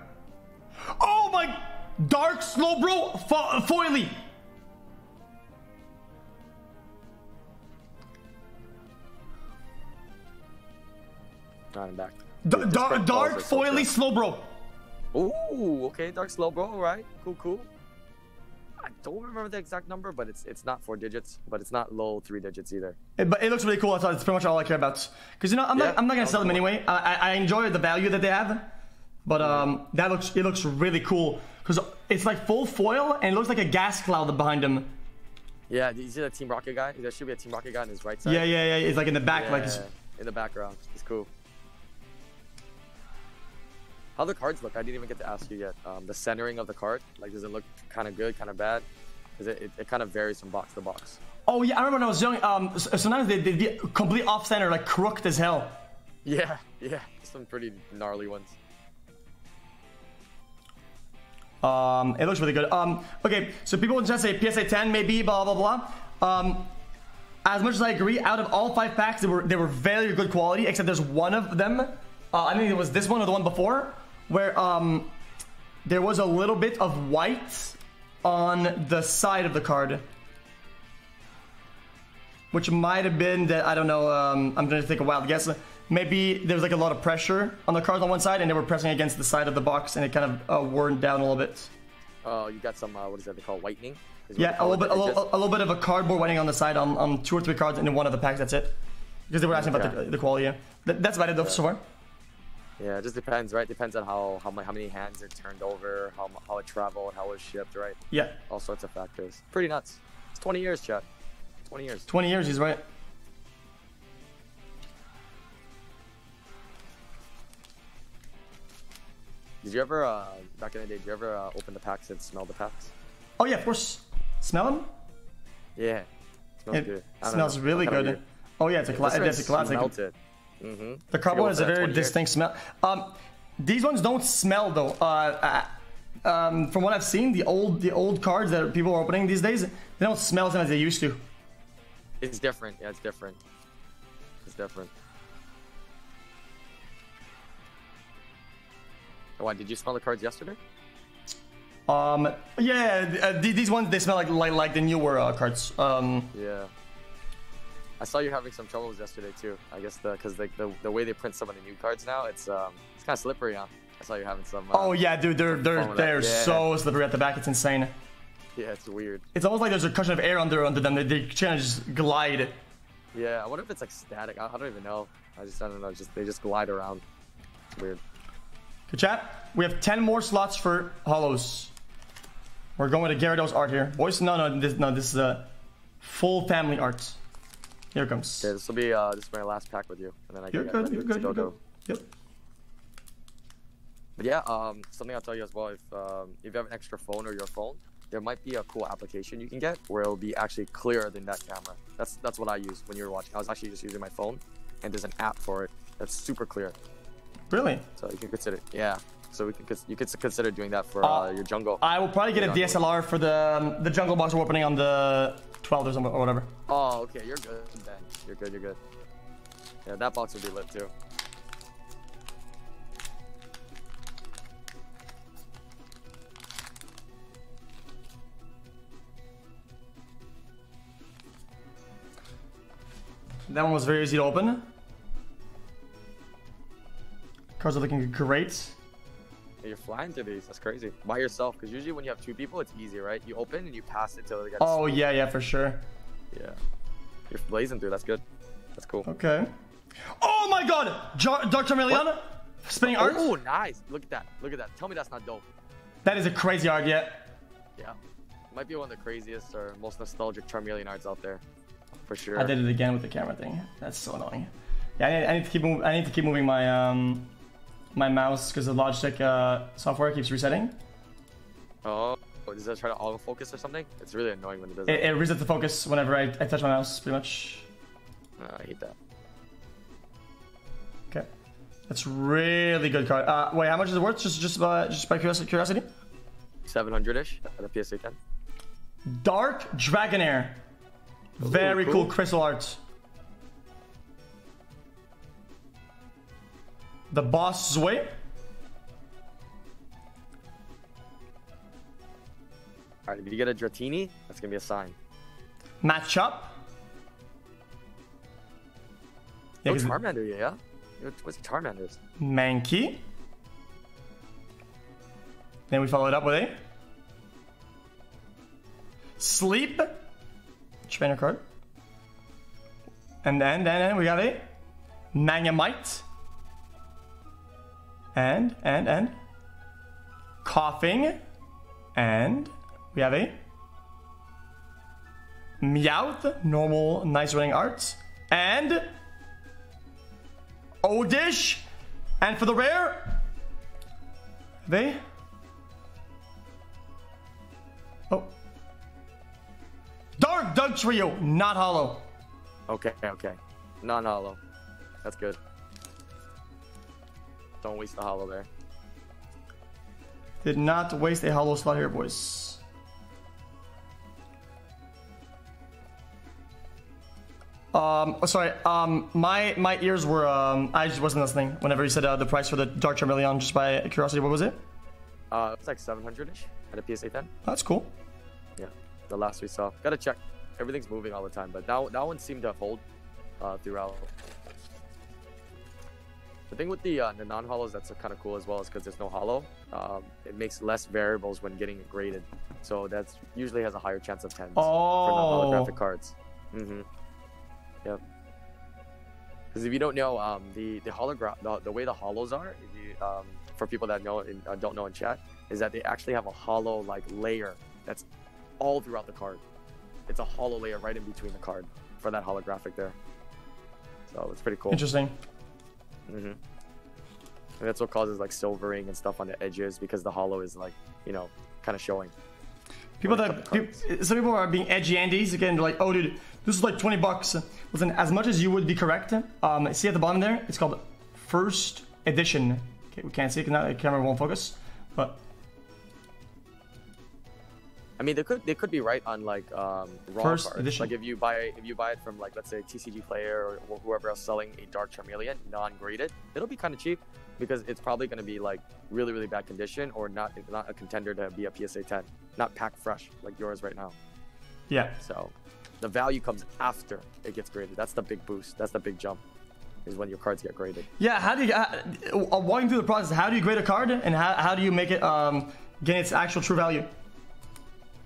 Oh my! Dark Slowbro fo- Foily! Not in back. D- dar- dark balls are so Foily. Slowbro. Ooh, okay, Dark Slowbro, alright. Cool, cool. I don't remember the exact number, but it's it's not four digits, but it's not low three digits either. It- but it looks really cool. That's, all- that's pretty much all I care about. Because you know, I'm Yeah, not, I'm not gonna sell them cool. anyway. I, I I enjoy the value that they have, but um, that looks it looks really cool because it's like full foil and it looks like a gas cloud behind him. Yeah, you see that Team Rocket guy? There should be a Team Rocket guy on his right side. Yeah, yeah, yeah. It's like in the back, like it's, in the background. It's cool. How the cards look? I didn't even get to ask you yet. Um, the centering of the card, like, does it look kind of good, kind of bad? Because it, it, it kind of varies from box to box. Oh yeah, I remember when I was young. Um, sometimes they they'd be complete off center, like crooked as hell. Yeah, yeah, some pretty gnarly ones. Um, it looks really good. Um, okay, so people would just say PSA 10 maybe, blah blah blah. Um, as much as I agree, out of all five packs, they were they were very good quality. Except there's one of them. Uh, I think it was this one or the one before, where um, there was a little bit of white on the side of the card. Which might have been that I don't know. Um, I'm gonna take a wild guess. Maybe there was like a lot of pressure on the cards on one side, and they were pressing against the side of the box, and it kind of uh, worn down a little bit. Oh, you got some, uh, what is that they call whitening? Yeah, a little bit, a little, just- a little bit of a cardboard whiting on the side on, on two or three cards, and in one of the packs. That's it. Because they were asking about the, the quality. Yeah. That, that's about it though so far. Yeah, it just depends, right? Depends on how how, how many hands it turned over, how how it traveled, how it was shipped, right? Yeah, All sorts of factors. Pretty nuts. It's 20 years, Chad. 20 years. 20 years. He's right. Did you ever, uh, back in the day, did you ever uh, open the packs and smell the packs? Oh yeah, of course. Smell them? Yeah. Smells It good. Smells really good. Oh yeah, it's a, cla- it's a classic. Melted. Mm-hmm. The cardboard is a very 20 years. distinct smell. Um, these ones don't smell though. Uh, uh, um, from what I've seen, the old the old cards that people are opening these days, they don't smell as much as they used to. It's different. Yeah, it's different. It's different. Why, did you smell the cards yesterday? Um, yeah, uh, these ones they smell like like, like the newer uh, cards. Um, Yeah. I saw you're having some troubles yesterday too. I guess the because like the, the way they print some of the new cards now, it's um it's kind of slippery. Huh? I saw you're having some. Uh, oh yeah, dude, they're they're they're yeah. so slippery at the back. It's insane. yeah, it's weird. It's almost like there's a cushion of air under under them. They, they kind of just glide. Yeah, I wonder if it's like static. I, I don't even know. I just I don't know. Just they just glide around. It's weird. Good chat. We have 10 more slots for hollows. We're going to Gyarados art here. Boys, no, no, this, no, this is a full family art. Here comes. Okay, this will be uh, this is my last pack with you, and then I You're get good. You're to good. go You're good. Yep. But yeah, um, something I'll tell you as well. If um, if you have an extra phone or your phone, there might be a cool application you can get where it'll be actually clearer than that camera. That's that's what I used when you were watching. I was actually just using my phone, and there's an app for it that's super clear. Really? So you can consider, yeah. So we can you could consider doing that for uh, Uh, your jungle. I will probably get a DSLR for the um, the jungle box we're opening on the 12th or something or whatever. Oh, okay, you're good then. You're good. You're good. Yeah, that box would be lit too. That one was very easy to open. Cards are looking great. You're flying through these. That's crazy. By yourself, because usually when you have two people, it's easy, right? You open and you pass it till it gets. Oh yeah, yeah, for sure. Yeah. You're blazing through. That's good. That's cool. Okay. Oh my God! Jar- Dark Charmeleon, spinning art. Oh, nice. Look at that. Look at that. Tell me that's not dope. That is a crazy art. Yeah. Yeah. Might be one of the craziest or most nostalgic Charmeleon arts out there. For sure. I did it again with the camera thing. That's so annoying. Yeah, I need, I need to keep I need to keep moving my um my mouse because the Logitech uh, software keeps resetting. Oh, does that try to autofocus or something? It's really annoying when it does It, it resets the focus whenever I, I touch my mouse, pretty much. Uh, I hate that. Okay, that's really good card. Uh, wait, how much is it worth? Just just uh, just by curiosity. 700 ish at a PSA 10. Dark Dragonair. Very cool. cool crystal art. The Boss's Way. Alright, if you get a Dratini, that's gonna be a sign. Machop. Yeah, Oh, Charmander, yeah? What's Charmander's? Mankey. Then we follow it up with a Sleep. Trainer card. And then, then, then we got a Magnemite. And, and, and. Koffing. And we have a Meowth. Normal, nice running art. And Oddish. And for the rare, they. Oh. Dark Dugtrio, not hollow. Okay, okay. Non hollow. That's good. Don't waste the hollow there. Did not waste a hollow slot here, boys. Um, oh, sorry. Um, my my ears were um, I just wasn't listening. Whenever you said uh, the price for the Dark Charmeleon, just by curiosity, what was it? Uh, it's like 700 ish at a PSA 10. That's cool. Yeah, the last we saw. Gotta check. Everything's moving all the time, but that, that one seemed to hold uh, throughout. The thing with the uh, the non hollows that's kind of cool as well is because there's no hollow. Um, it makes less variables when getting it graded, so that's usually has a higher chance of tens for Oh, non-holographic cards. Mm-hmm. Yep. Because if you don't know, um, the the holograph, the, the way the hollows are, if you, um, for people that know and uh, don't know in chat, is that they actually have a hollow like layer that's all throughout the card. It's a hollow layer right in between the card for that holographic there. So it's pretty cool. interesting. Mm-hmm. And that's what causes like silvering and stuff on the edges because the hollow is like, you know, kind of showing. People that comes to peop some people are being edgy Andes again. They're like, "Oh, dude, this is like 20 bucks." Listen, as much as you would be correct, um, see at the bottom there, it's called first edition. Okay, we can't see it because the camera won't focus, but I mean, they could they could be right on like um, raw First cards. edition. Like if you buy if you buy it from like let's say TCG Player or whoever else selling a Dark Charmeleon non-graded, it'll be kind of cheap because it's probably going to be like really really bad condition or not not a contender to be a PSA 10, not packed fresh like yours right now. yeah, So the value comes after it gets graded. That's the big boost. That's the big jump. Is when your cards get graded. yeah. How do you uh, uh, walking through the process? How do you grade a card, and how, how do you make it um, gain its actual true value?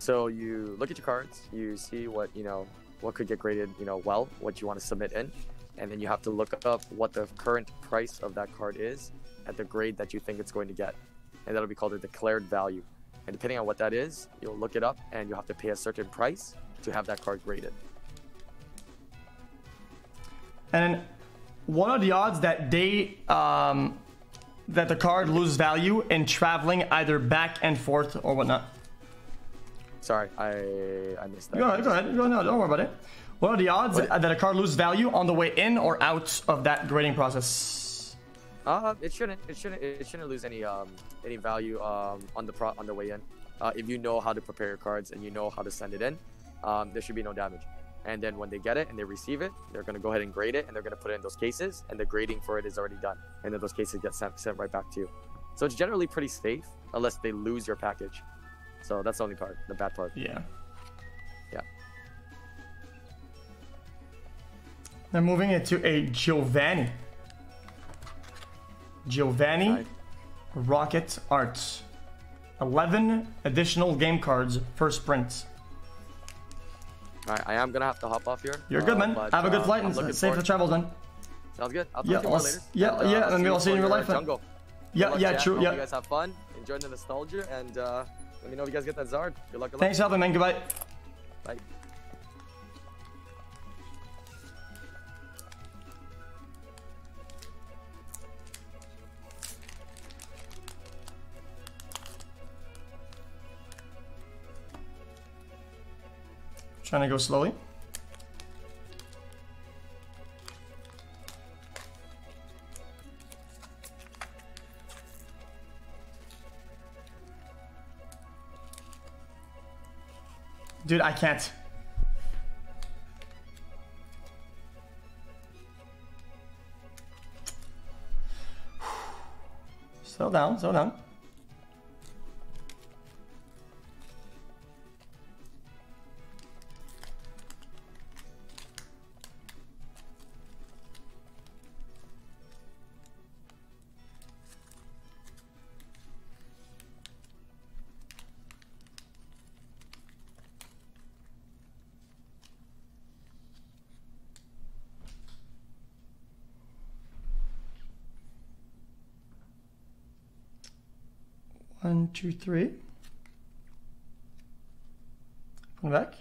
So you look at your cards, you see what you know, what could get graded, you know, well, what you want to submit in, and then you have to look up what the current price of that card is at the grade that you think it's going to get, and that'll be called a declared value. And depending on what that is, you'll look it up, and you'll have to pay a certain price to have that card graded. And what are the odds that they um, that the card loses value in traveling either back and forth or whatnot? Sorry, I I missed that. Go ahead, go ahead. No, don't worry about it. What are the odds that a card loses value on the way in or out of that grading process? Uh, it shouldn't. It shouldn't. It shouldn't lose any um any value um on the pro on the way in. Uh, if you know how to prepare your cards and you know how to send it in, um, there should be no damage. And then when they get it and they receive it, they're gonna go ahead and grade it and they're gonna put it in those cases, and the grading for it is already done. And then those cases get sent sent right back to you. So it's generally pretty safe unless they lose your package. So that's the only part, the bad part. Yeah. Yeah. Then moving into a Giovanni. Giovanni Right. Rocket Arts. 11 additional game cards per sprint. All right, I am gonna have to hop off here. You're good, uh, man. but, Have a good uh, flight I'm and safe travels, then. Sounds good. I'll talk Yeah, to you later. yeah, And, uh, yeah, and we'll see you in real life. Jungle. Yeah, Good yeah, true, Hope yeah. You guys have fun, Enjoy the nostalgia, and uh, let me know if you guys get that Zard. Good luck. Good luck. Thanks for helping, man. Goodbye. Bye. Trying to go slowly. Dude, I can't. Slow down, slow down. One, two, three. Come back.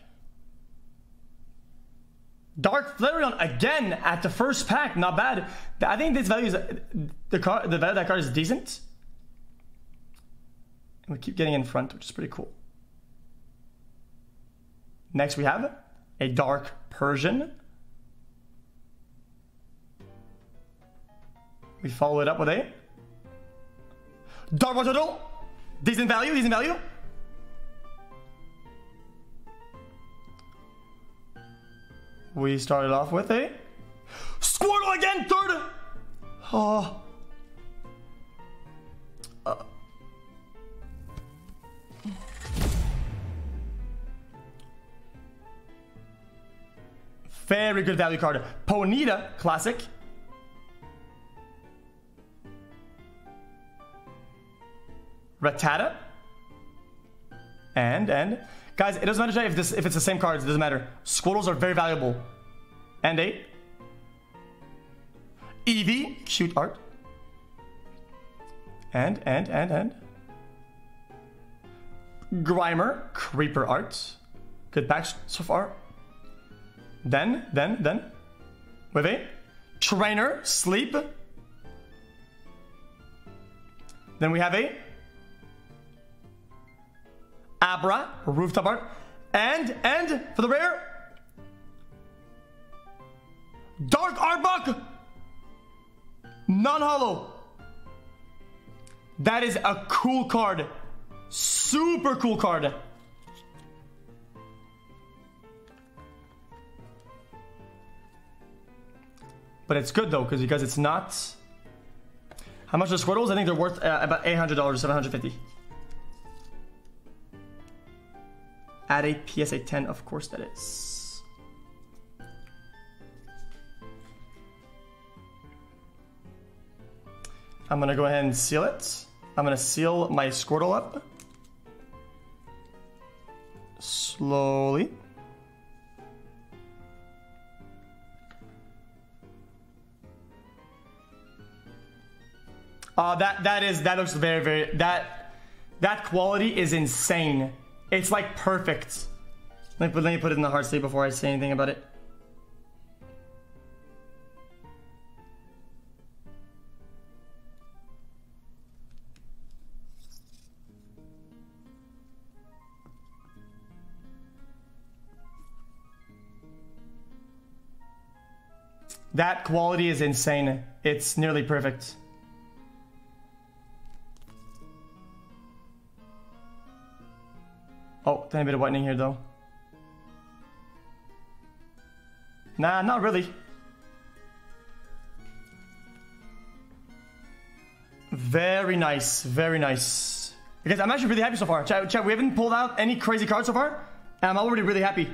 Dark Flareon again at the first pack, not bad. I think this value is the card. The value of that card is decent. And we keep getting in front, which is pretty cool. Next, we have a Dark Persian. We follow it up with a Dark Turtle. Decent value, decent value. We started off with a Squirtle again, third. Oh. Uh. Very good value card. Ponyta, classic. Rattata. And, and. Guys, it doesn't matter if this if it's the same cards, it doesn't matter. Squirtles are very valuable. And a Eevee, cute art. And, and, and, and. Grimer, creeper art. Good packs so far. Then, then, then. With a trainer, sleep. Then we have a Abra, rooftop art. And, and, for the rare, Dark Arbok! Non-hollow. That is a cool card. Super cool card. But it's good though, because because it's not... How much are Squirtles? I think they're worth uh, about $800, 750 Add a PSA 10, of course that is. I'm gonna go ahead and seal it. I'm gonna seal my Squirtle up. Slowly. Uh, that that is that looks very very that that quality is insane. It's like perfect. Let me, let me put it in the hard sleeve before I say anything about it. That quality is insane. It's nearly perfect. Oh, tiny bit of whitening here though. Nah, not really. Very nice, very nice. Because I'm actually really happy so far. Chat, chat, we haven't pulled out any crazy cards so far. And I'm already really happy.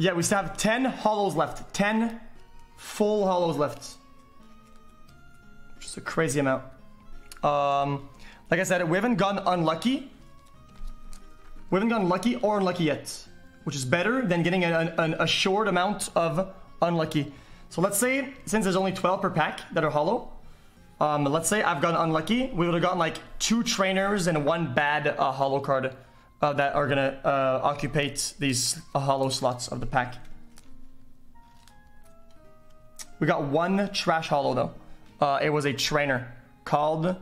Yeah, we still have 10 hollows left. 10 full hollows left. Just a crazy amount. Um, like I said, we haven't gone unlucky. We haven't gone lucky or unlucky yet. Which is better than getting an, an, a short amount of unlucky. So let's say, since there's only 12 per pack that are hollow, um, let's say I've gotten unlucky, we would have gotten like two trainers and one bad uh, hollow card uh, that are gonna uh, occupy these hollow slots of the pack. We got one trash hollow though. Uh, it was a trainer called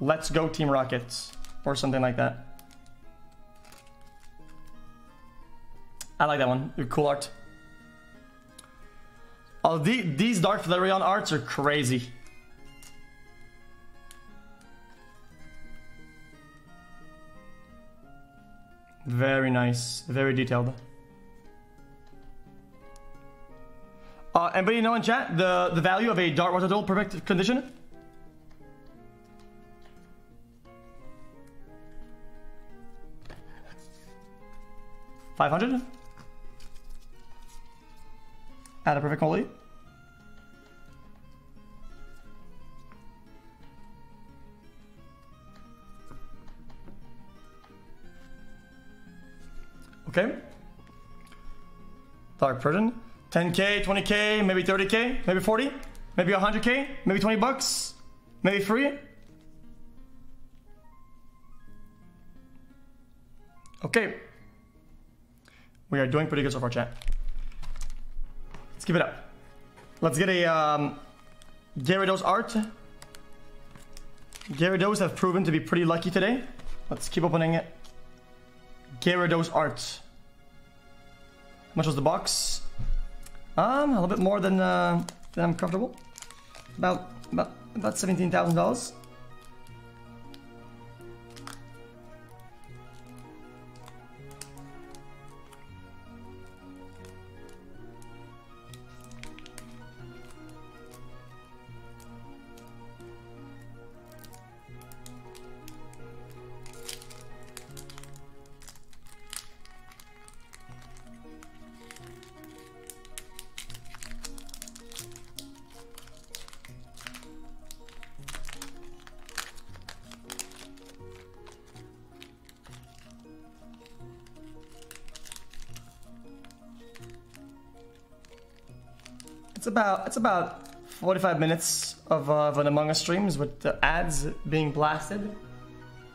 Let's Go Team Rockets or something like that. I like that one. Cool art. Oh, the, these Dark Flareon arts are crazy. Very nice. Very detailed. Uh, anybody know in chat the, the value of a Dark Wartortle perfect condition? Five hundred? At a perfect quality? Okay. Dark Persian. 10k, 20k, maybe 30k, maybe 40, maybe 100k, maybe 20 bucks, maybe free. Okay. We are doing pretty good so far, chat. Let's keep it up. Let's get a um, Gyarados art. Gyarados have proven to be pretty lucky today. Let's keep opening it. Gyarados art. Much was the box? Um, a little bit more than, uh, than I'm comfortable. About about about seventeen thousand dollars. About it's about 45 minutes of, uh, of an Among Us streams with the ads being blasted.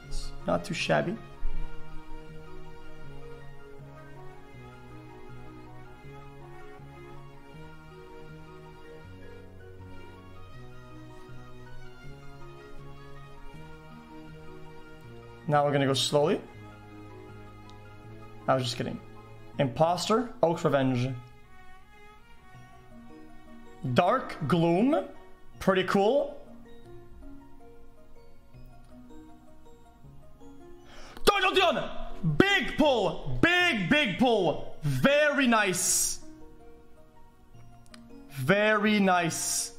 It's not too shabby. Now we're gonna go slowly. I was just kidding. Imposter, Oak's Revenge. Dark Gloom. Pretty cool. Dion! Big pull! Big, big pull! Very nice. Very nice.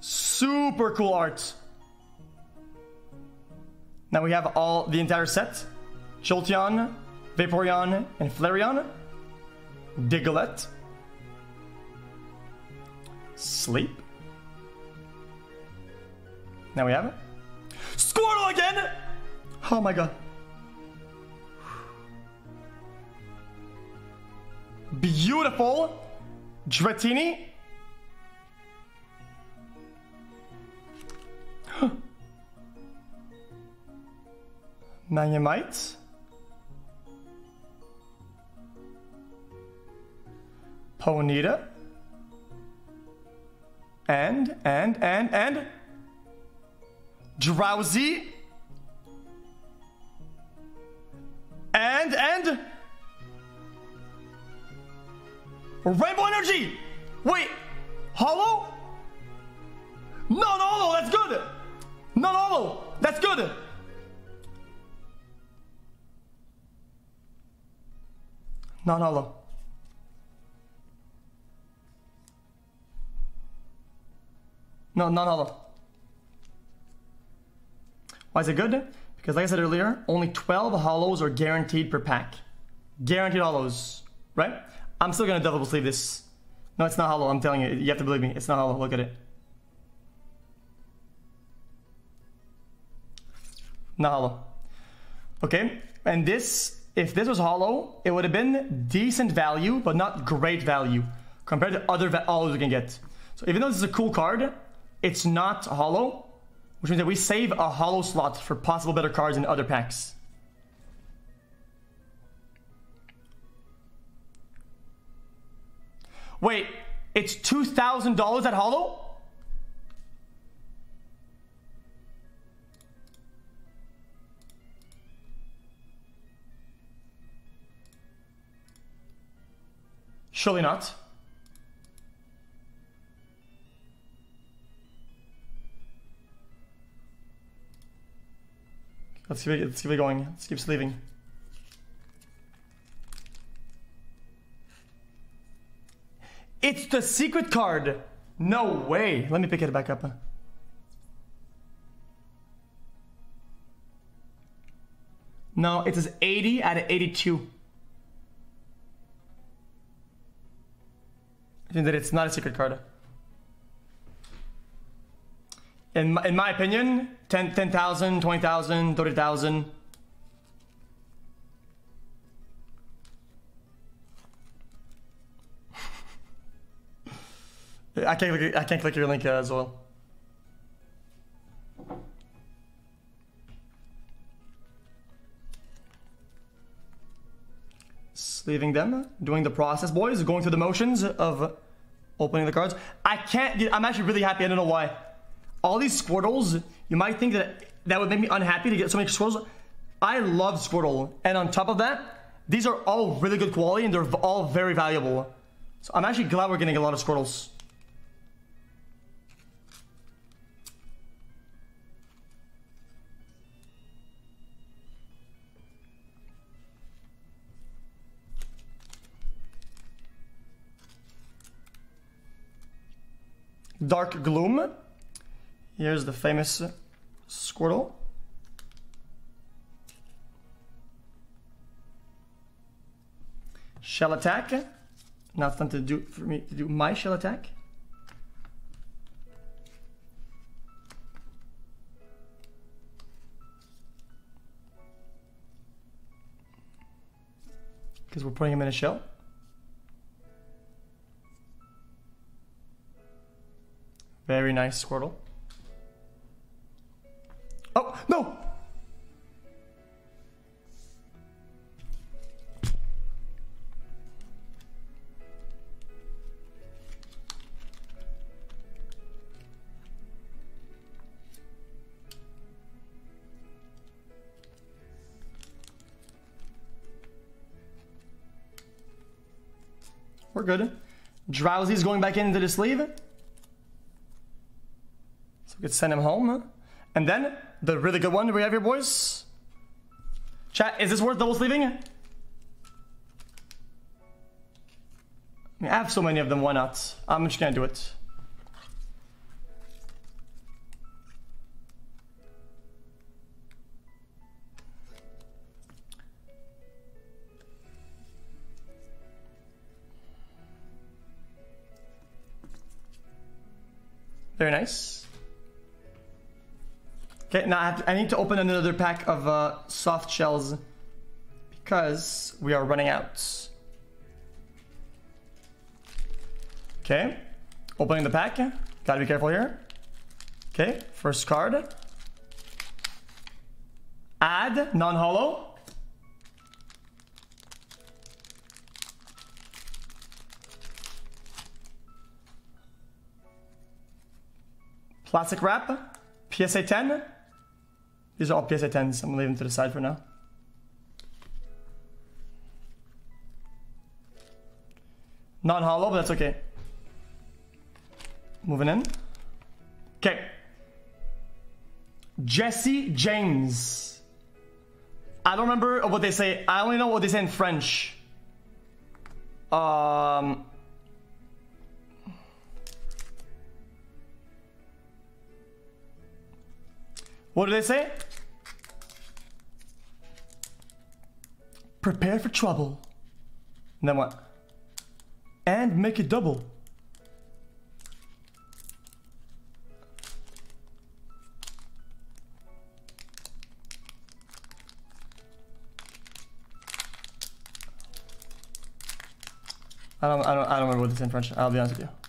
Super cool art. Now we have all the entire set. Jolteon, Vaporeon, and Flareon. Diglett. Sleep. Now we have it. Squirtle again! Oh my god. Beautiful. Dratini. Magnemite. Ponyta. And, and, and, and. Drowzee. And, and. Rainbow Energy! Wait, Hollow? Non Hollow, that's good! Non Hollow, that's good! Non Hollow. No, non hollow. Why is it good? Because like I said earlier, only 12 hollows are guaranteed per pack. Guaranteed hollows, right? I'm still gonna double sleeve this. No, it's not hollow, I'm telling you. You have to believe me. It's not hollow. Look at it. Not hollow. Okay, and this, if this was hollow, it would have been decent value, but not great value compared to other hollows we can get. So even though this is a cool card, it's not hollow, which means that we save a hollow slot for possible better cards in other packs. Wait, it's $2,000 at hollow? Surely not. Let's keep it, let's keep it going. Let's keep sleeving. It's the secret card. No way. Let me pick it back up. No, it says 80 out of 82. I think that it's not a secret card. In my, in my opinion, 10 10,000, 20,000, 30,000. I can't click, I can't click your link uh, as well. Sleeving them, doing the process, boys, going through the motions of opening the cards. I can't get, I'm actually really happy, I don't know why. All these Squirtles, you might think that that would make me unhappy to get so many Squirtles. I love Squirtle, and on top of that, these are all really good quality and they're all very valuable. So I'm actually glad we're getting a lot of Squirtles. Dark Gloom. Here's the famous Squirtle. Shell attack. Time to do for me to do my shell attack. Because we're putting him in a shell. Very nice, Squirtle. Oh, no! We're good. Drowzee's going back into the sleeve. So we could send him home. And then, the really good one we have here, boys. Chat, is this worth double sleeving? I, I have so many of them, why not? I'm just gonna do it. Very nice. Okay, now I, to, I, need to open another pack of uh, soft shells because we are running out. Okay, opening the pack. Gotta be careful here. Okay, first card. Add non-hollow. Plastic wrap. PSA 10. These are all PSA 10s. I'm gonna leave them to the side for now. Non hollow, but that's okay. Moving in. Okay. Jessie James. I don't remember what they say. I only know what they say in French. Um. What do they say? Prepare for trouble. And then what? And make it double. I don't, I don't, I don't remember what this in French. I'll be honest with you.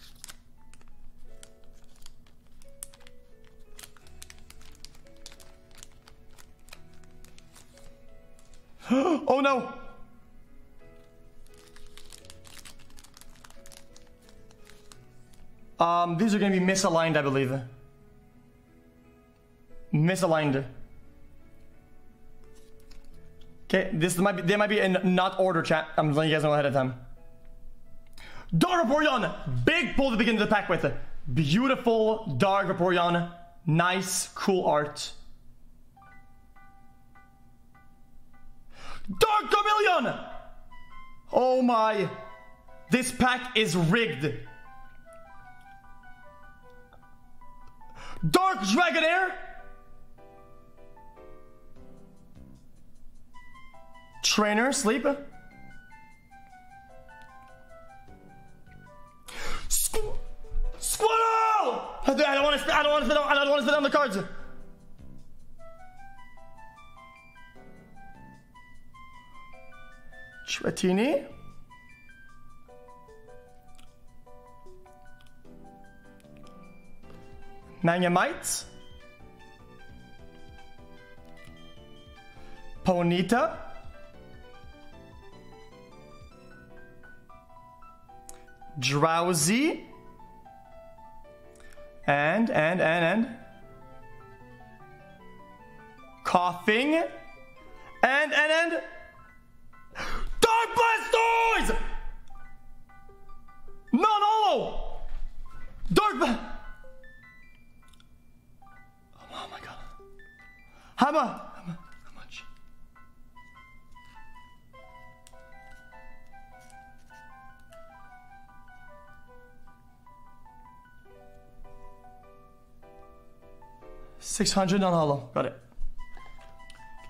Are gonna be misaligned, I believe. Misaligned. Okay, this might be, they might be in not order chat. I'm letting you guys know ahead of time. Dark Vaporeon! Big pull to begin the pack with. Beautiful Dark Vaporeon. Nice, cool art. Dark Charmeleon! Oh my. This pack is rigged. Dark Dragonair? Trainer, sleep. Squ-! I don't want to. I don't want to. I don't want to spit on the cards. Dratini. Magnemite. Ponyta. Drowzee. And, and, and, and. Koffing. And, and, and. Dark Blastoise! Non holo! Dark Bla- How much? How much? Six hundred non hollow. Got it.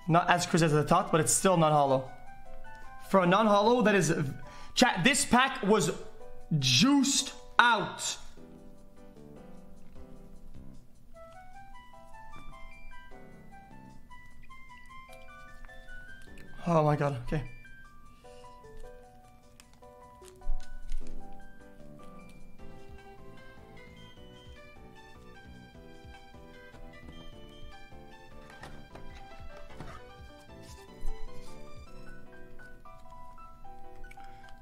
Not as crazy as I thought, but it's still non hollow. For a non hollow, that is. Chat, this pack was juiced out. Oh my god, okay.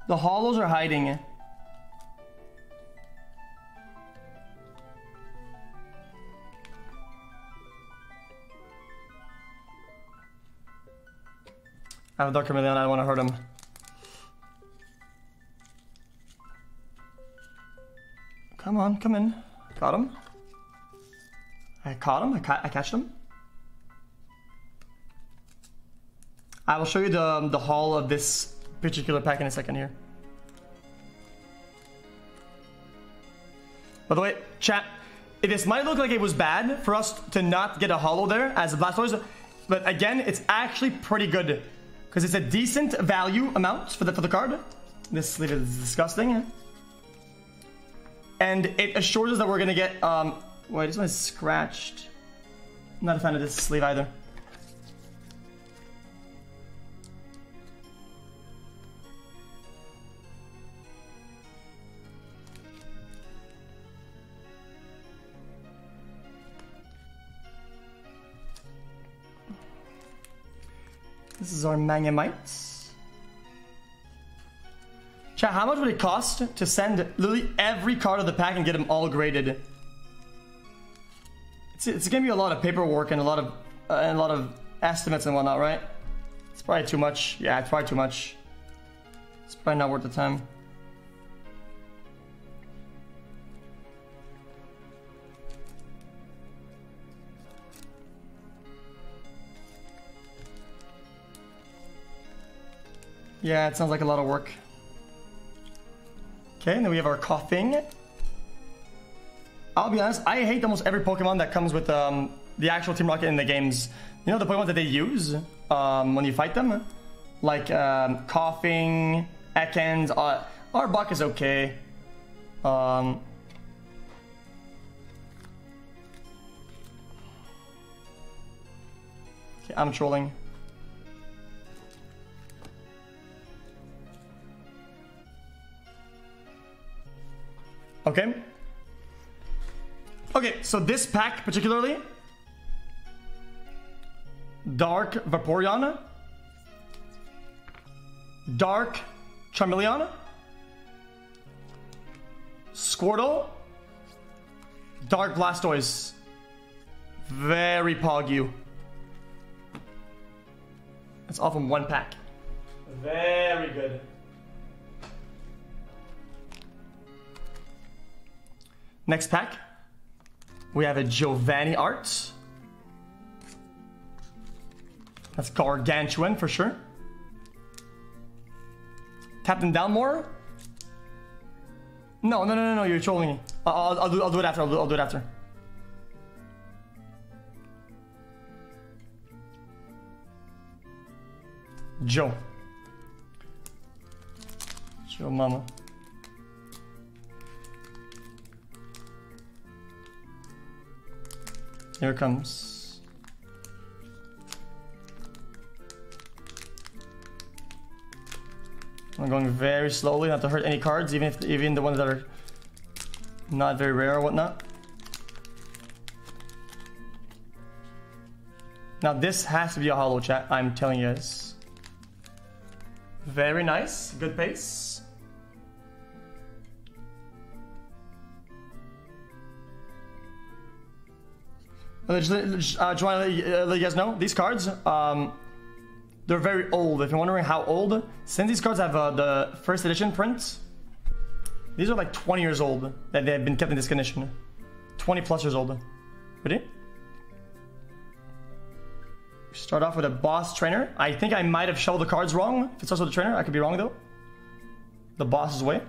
The hollows are hiding. I have a Dark Charmeleon, I don't want to hurt him. Come on, come in. Got him. I caught him, I, ca I catched him. I will show you the, um, the haul of this particular pack in a second here. By the way, chat, this might look like it was bad for us to not get a hollow there as a Blastoise, but again, it's actually pretty good because it's a decent value amount for the for the card. This sleeve is disgusting, and it assures us that we're gonna get. Um, wait, this one is scratched. not a fan of this sleeve either. This is our Magnemite. Chat, how much would it cost to send literally every card of the pack and get them all graded? It's, it's gonna be a lot of paperwork and a lot of uh, and a lot of estimates and whatnot, right? It's probably too much. Yeah, it's probably too much. It's probably not worth the time. Yeah, it sounds like a lot of work. Okay, and then we have our Koffing. I'll be honest, I hate almost every Pokemon that comes with um, the actual Team Rocket in the games. You know the Pokemon that they use um, when you fight them? Like um, Koffing, Ekans, uh, Arbok is okay. Um, okay, I'm trolling. Okay. Okay, so this pack particularly, Dark Vaporeon, Dark Charmeleon, Squirtle, Dark Blastoise. Very Poggy. That's all from one pack. Very good. Next pack, we have a Giovanni art. That's gargantuan for sure. Captain Dalmore? No, no, no, no, no, you're trolling me. I'll, I'll, I'll, do, I'll do it after, I'll do, I'll do it after. Joe. Joe Mama. Here comes. I'm going very slowly, not to hurt any cards, even if even the ones that are not very rare or whatnot. Now this has to be a hollow chat, I'm telling you guys. Very nice, good pace. Uh, just, uh, just want to let, you guys know, these cards, um, they're very old. If you're wondering how old, since these cards have uh, the first edition prints, these are like 20 years old that they have been kept in this condition. 20 plus years old. Ready? Start off with a boss trainer. I think I might have shuffled the cards wrong. If it's also the trainer, I could be wrong though. The boss's way.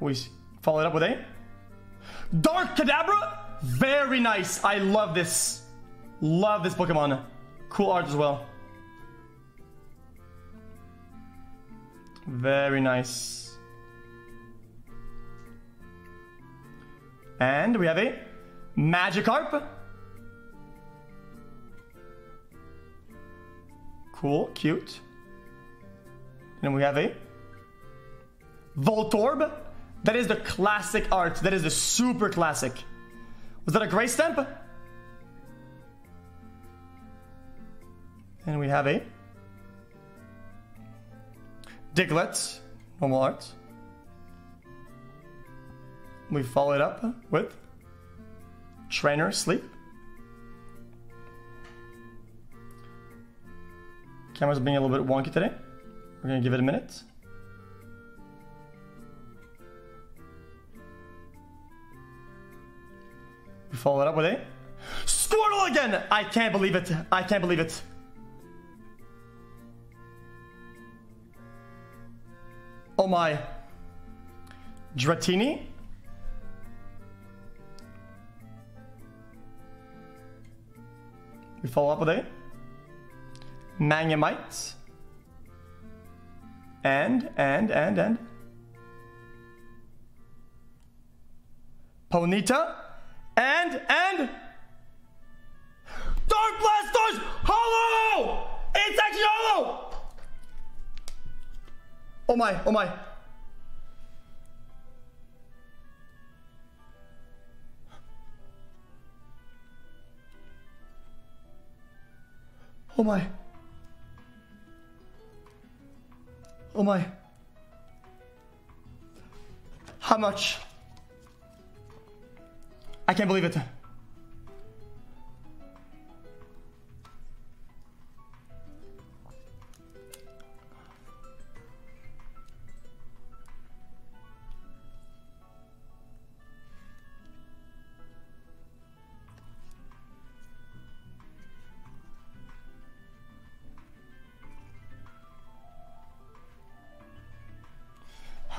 We follow it up with a Dark Kadabra. Very nice. I love this. Love this Pokemon. Cool art as well. Very nice. And we have a Magikarp. Cool, cute. And we have a Voltorb. That is the classic art. That is the super classic. Was that a gray stamp? And we have a Diglett, normal art. We follow it up with Trainer Sleep. Camera's being a little bit wonky today. We're gonna give it a minute. We follow it up with a Squirtle again! I can't believe it. I can't believe it. Oh my. Dratini? We follow up with a Magnemite. And, and, and, and. Ponyta. And, and. Dark Blastoise! Hollow! It's actually hollow! Oh my, oh my. Oh my. Oh my. How much? I can't believe it.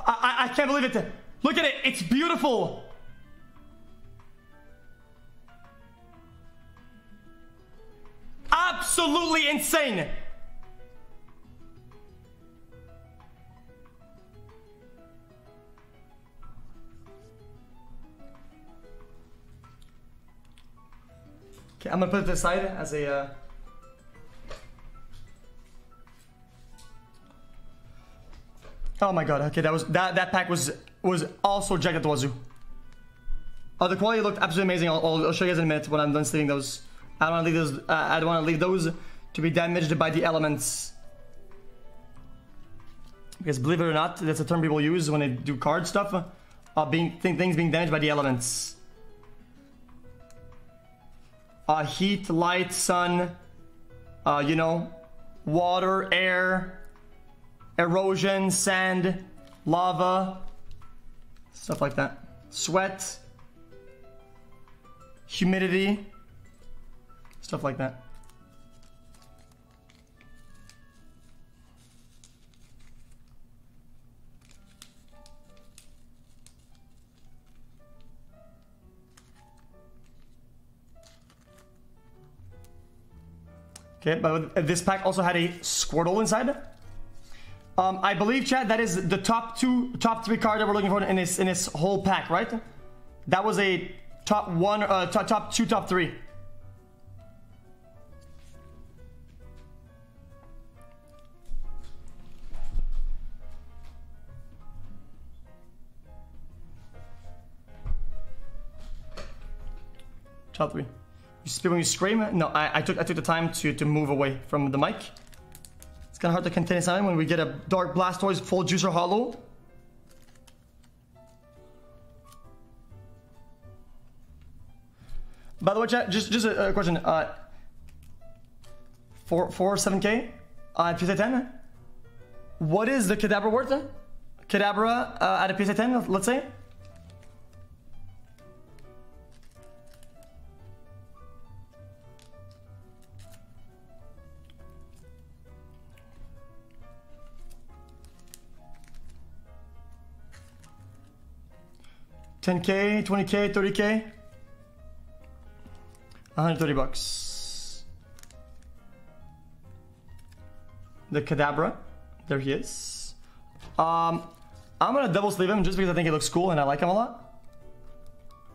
I, I, can't believe it. Look at it. It's beautiful. Absolutely insane. Okay, I'm gonna put it aside as a. Uh... Oh my god! Okay, that was that that pack was was also the wazoo. Oh, the quality looked absolutely amazing. I'll, I'll, show you guys in a minute when I'm done sleeving those. I don't want to leave those. Uh, I don't want to leave those to be damaged by the elements. Because believe it or not, that's a term people use when they do card stuff. Uh, being th things being damaged by the elements. Uh, heat, light, sun. Uh, you know, water, air, erosion, sand, lava, stuff like that. Sweat, humidity, stuff like that. Okay, but this pack also had a Squirtle inside. Um, I believe, Chad, that is the top two, top three card that we're looking for in this in this whole pack, right? That was a top one, uh, top, top two, top three. Top three. You speak when you scream? No, I, I took I took the time to to move away from the mic. It's kind of hard to contain sound when we get a Dark Blastoise full juicer hollow. By the way, chat, just just a, a question. Uh, four four seven k uh, at PSA ten. What is the Kadabra worth? Kadabra uh, at a PSA ten, let's say. Ten K, twenty K, thirty K. 130 bucks. The Kadabra. There he is. Um, I'm gonna double sleeve him just because I think he looks cool and I like him a lot.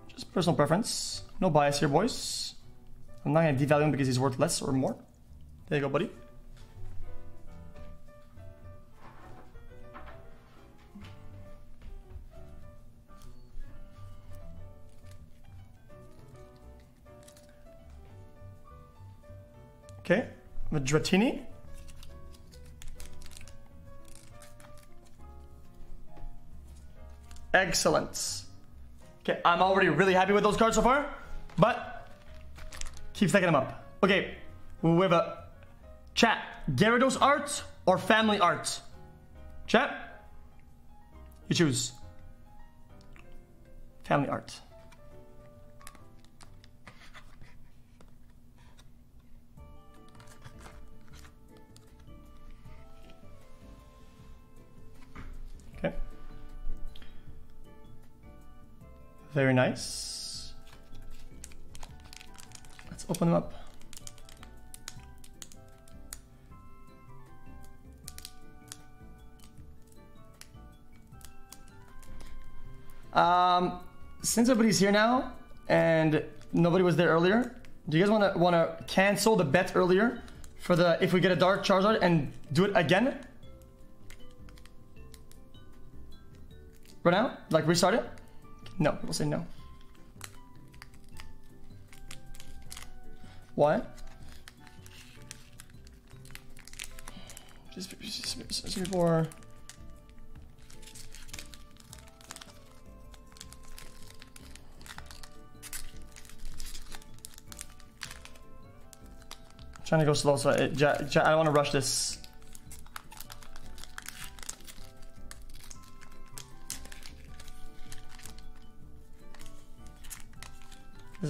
Just personal preference. No bias here, boys. I'm not gonna devalue him because he's worth less or more. There you go, buddy. Okay, Dratini. Excellent. Okay, I'm already really happy with those cards so far, but keep stacking them up. Okay, we have a chat. Gyarados art or family art? Chat? You choose. Family art. Very nice. Let's open them up. Um, since everybody's here now and nobody was there earlier, do you guys want to want to cancel the bet earlier for the if we get a dark Charizard and do it again? Right now? Like restart it? No, we'll say no. What? Just, just, just before. Trying to go slow, so it, I don't want to rush this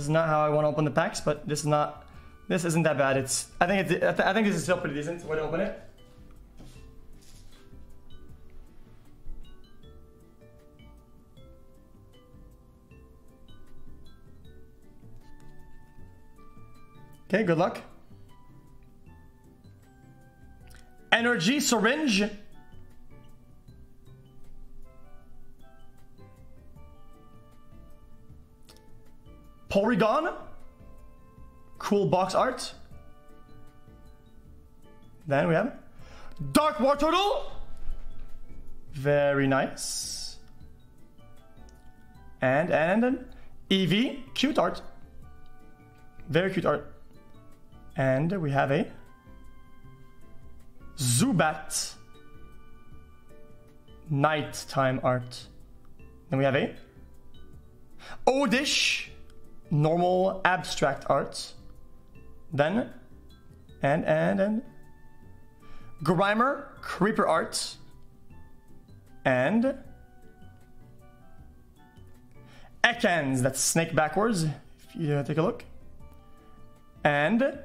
is not how I want to open the packs, but this is not. This isn't that bad. It's. I think it's. I, th I think this is still pretty decent way to open it. Okay, good luck. Energy syringe. Porygon. Cool box art. Then we have Dark Wartortle. Very nice. And, and, and Eevee. Cute art. Very cute art. And we have a Zubat nighttime art. Then we have a Oddish normal abstract art. Then and and and Grimer creeper art. And Ekans, that's snake backwards. If you uh, take a look. And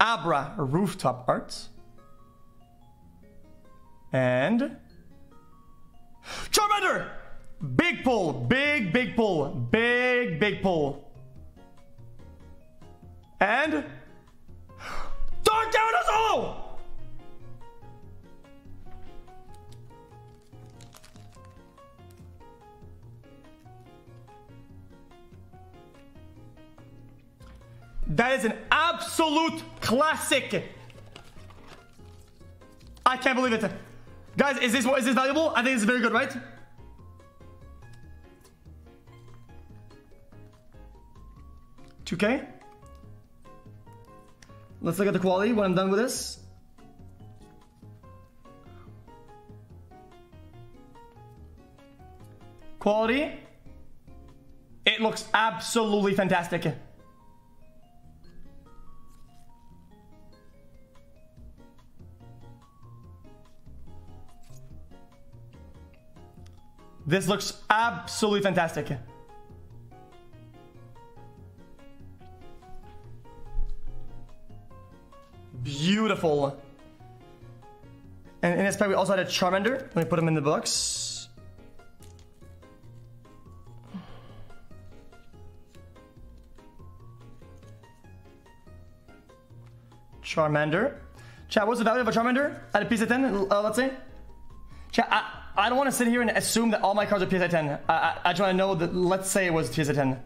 Abra rooftop art. And Charmander! Big pull, big, big pull, big, big pull. And Dark Gyarados! That is an absolute classic. I can't believe it. Guys, is this is this valuable? I think it's very good, right? Two K. Let's look at the quality when I'm done with this. Quality. It looks absolutely fantastic. This looks absolutely fantastic. Beautiful. And in this pack, we also had a Charmander. Let me put him in the box. Charmander. Chat, what's the value of a Charmander at a PSA 10, uh, let's say? Chat, I, I don't want to sit here and assume that all my cards are PSA 10. I, I, I just want to know that, let's say it was PSA 10.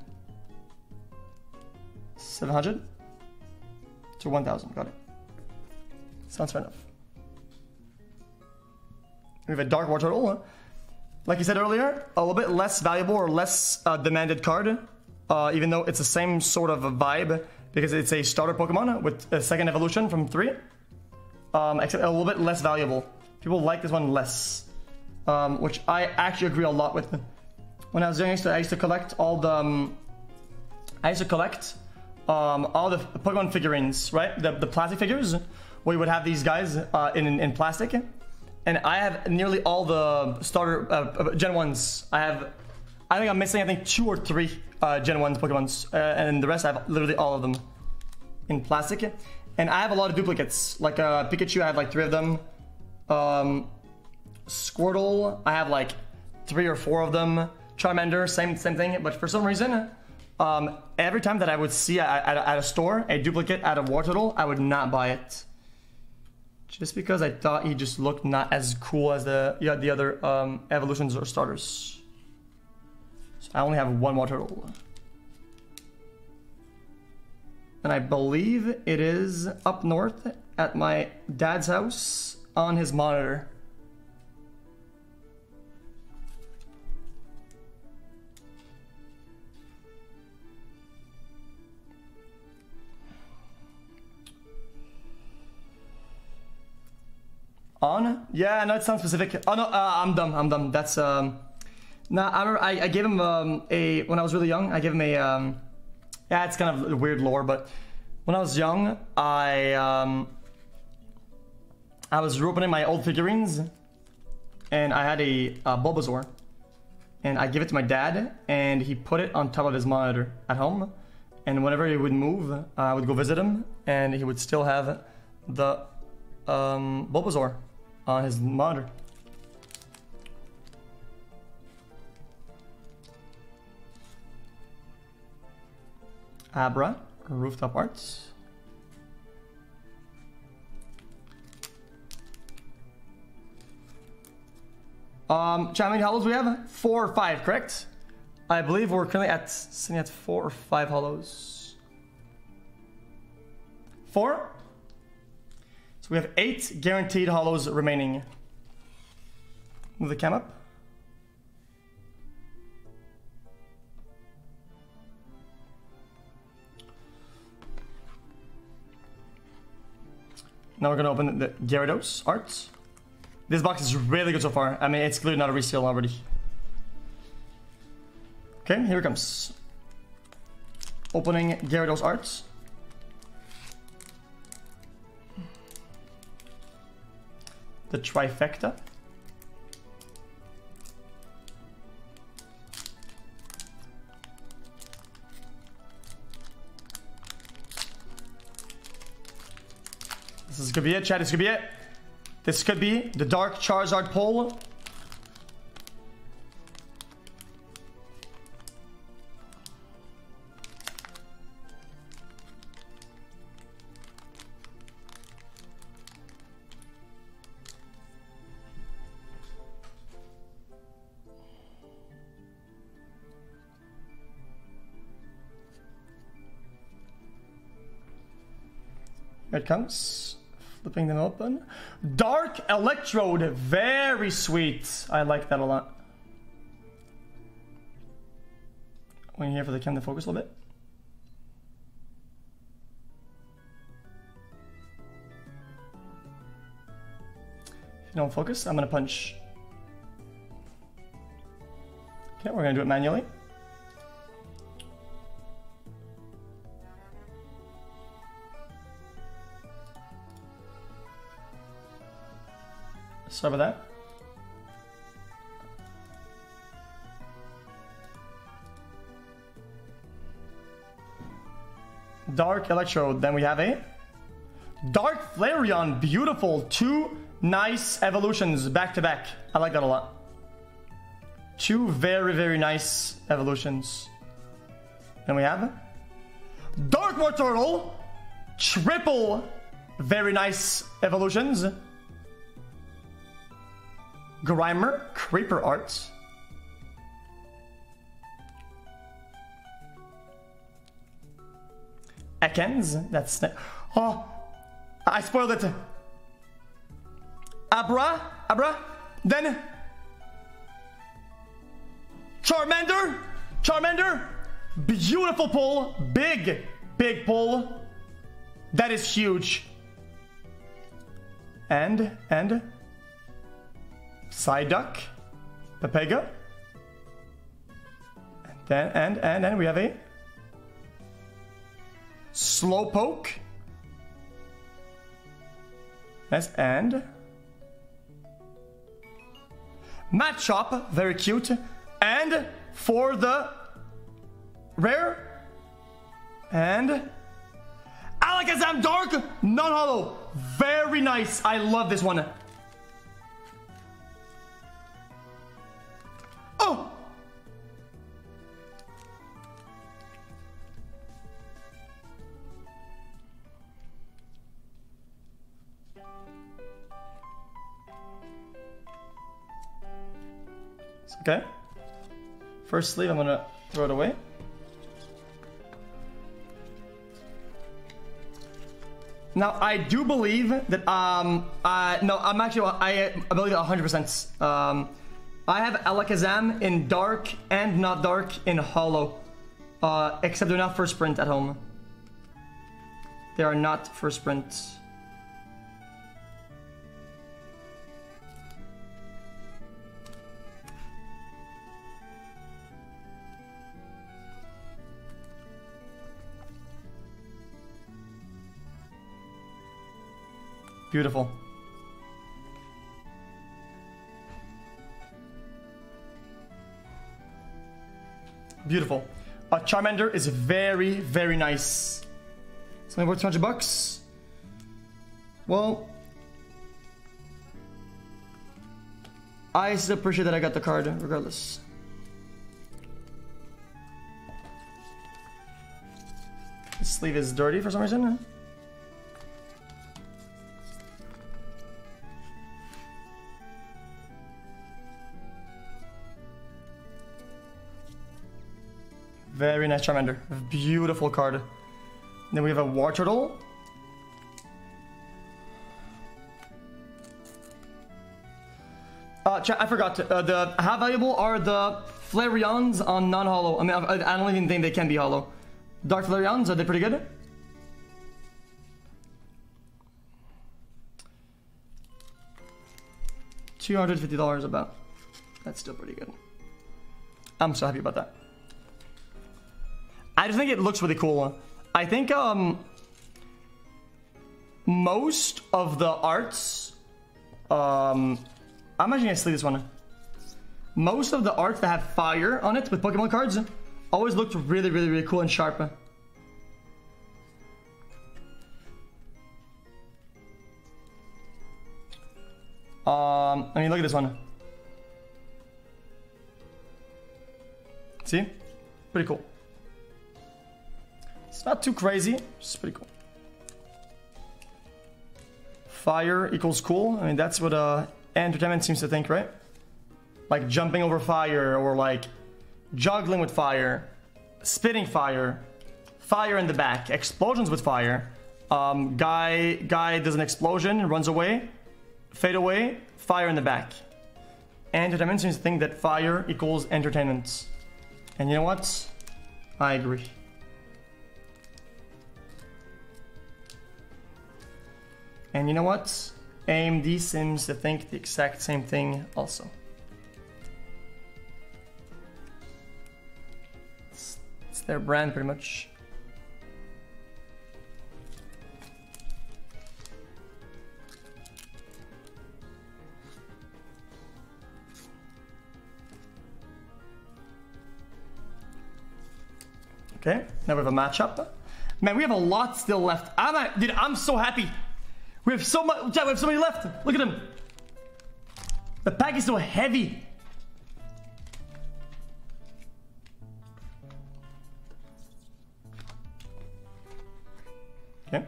700 to 1000, got it. Sounds fair enough. We have a Dark Wartortle. Like you said earlier, a little bit less valuable or less uh, demanded card, uh, even though it's the same sort of vibe because it's a starter Pokemon with a second evolution from three, um, except a little bit less valuable. People like this one less um, which I actually agree a lot with. When I was young, I used to, I used to collect all the, um, I used to collect um, all the Pokemon figurines, right? The, the plastic figures, you would have these guys uh, in, in plastic. And I have nearly all the starter uh, uh Gen 1s. I have, I think I'm missing, I think, two or three uh, Gen 1s Pokemons. Uh, and the rest, I have literally all of them in plastic. And I have a lot of duplicates. Like uh, Pikachu, I have like three of them. Um, Squirtle, I have like three or four of them. Charmander, same same thing. But for some reason, um, every time that I would see at, at, a store a duplicate out of Wartortle, I would not buy it. Just because I thought he just looked not as cool as the yeah, the other um, evolutions or starters. So I only have one Wartortle. And I believe it is up north at my dad's house on his monitor. On? Yeah, no, it's not specific. Oh no, uh, I'm dumb. I'm dumb. That's um. Nah, I I, I gave him um, a when I was really young. I gave him a um. Yeah, it's kind of weird lore, but when I was young, I um, I was opening my old figurines, and I had a, a Bulbasaur, and I give it to my dad, and he put it on top of his monitor at home, and whenever he would move, I would go visit him, and he would still have the um, Bulbasaur on his monitor. Abra, rooftop arts. Um, how many hollows we have? Four or five, correct? I believe we're currently at sitting at four or five hollows. Four? So we have eight guaranteed hollows remaining. Move the cam up. Now we're gonna open the Gyarados arts. This box is really good so far. I mean, it's clearly not a resale already. Okay, here it comes. Opening Gyarados arts. The trifecta. This is gonna be it, chat. This could be it. This could be the Dark Charizard pull. Here it comes. Flipping them open. Dark Electrode. Very sweet. I like that a lot. Waiting here for the camera to focus a little bit. If you don't focus, I'm going to punch. Okay, we're going to do it manually. Sorry about that. Dark Electrode. Then we have a Dark Flareon. Beautiful. Two nice evolutions back to back. I like that a lot. Two very, very nice evolutions. Then we have Dark Wartortle. Triple very nice evolutions. Grimer, Creeper Arts. Ekans, that's... Oh, I spoiled it. Abra, Abra, then... Charmander, Charmander, beautiful pull, big, big pull. That is huge. And, and... Psyduck, Pepega, and then and and then we have a Slowpoke. Yes, and Machop, very cute, and for the rare and Alakazam Dark, non-hollow, very nice. I love this one. Oh! Okay. First sleeve, I'm gonna throw it away. Now I do believe that um uh no I'm actually I, I believe 100 percent um I have Alakazam in Dark and Not Dark in Hollow. Uh, except they're not first print at home. They are not first print. Beautiful. Beautiful. A Charmander is very, very nice. It's only worth 200 bucks. Well, I still appreciate that I got the card, regardless. The sleeve is dirty for some reason. Very nice Charmander. Beautiful card. Then we have a Wartortle. Uh, chat, I forgot. To, uh, the how valuable are the Flareons on non-hollow? I mean, I, I don't even think they can be hollow. Dark Flareons, are they pretty good? Two hundred fifty dollars about. That's still pretty good. I'm so happy about that. I just think it looks really cool. I think um most of the arts um I'm actually gonna sleeve this one. Most of the arts that have fire on it with Pokemon cards always looked really, really, really cool and sharp. Um, I mean, look at this one. See? Pretty cool. It's not too crazy. It's pretty cool. Fire equals cool. I mean, that's what uh, entertainment seems to think, right? Like jumping over fire or like juggling with fire, spitting fire, fire in the back, explosions with fire. Um, guy, guy does an explosion, and runs away, fade away, fire in the back. Entertainment seems to think that fire equals entertainment. And you know what? I agree. And you know what? AMD seems to think the exact same thing also. It's, it's their brand pretty much. Okay, now we have a matchup. Man, we have a lot still left. I'm, dude, I'm so happy. We have so much. Jack, We have so many left. Look at them. The pack is so heavy. Okay.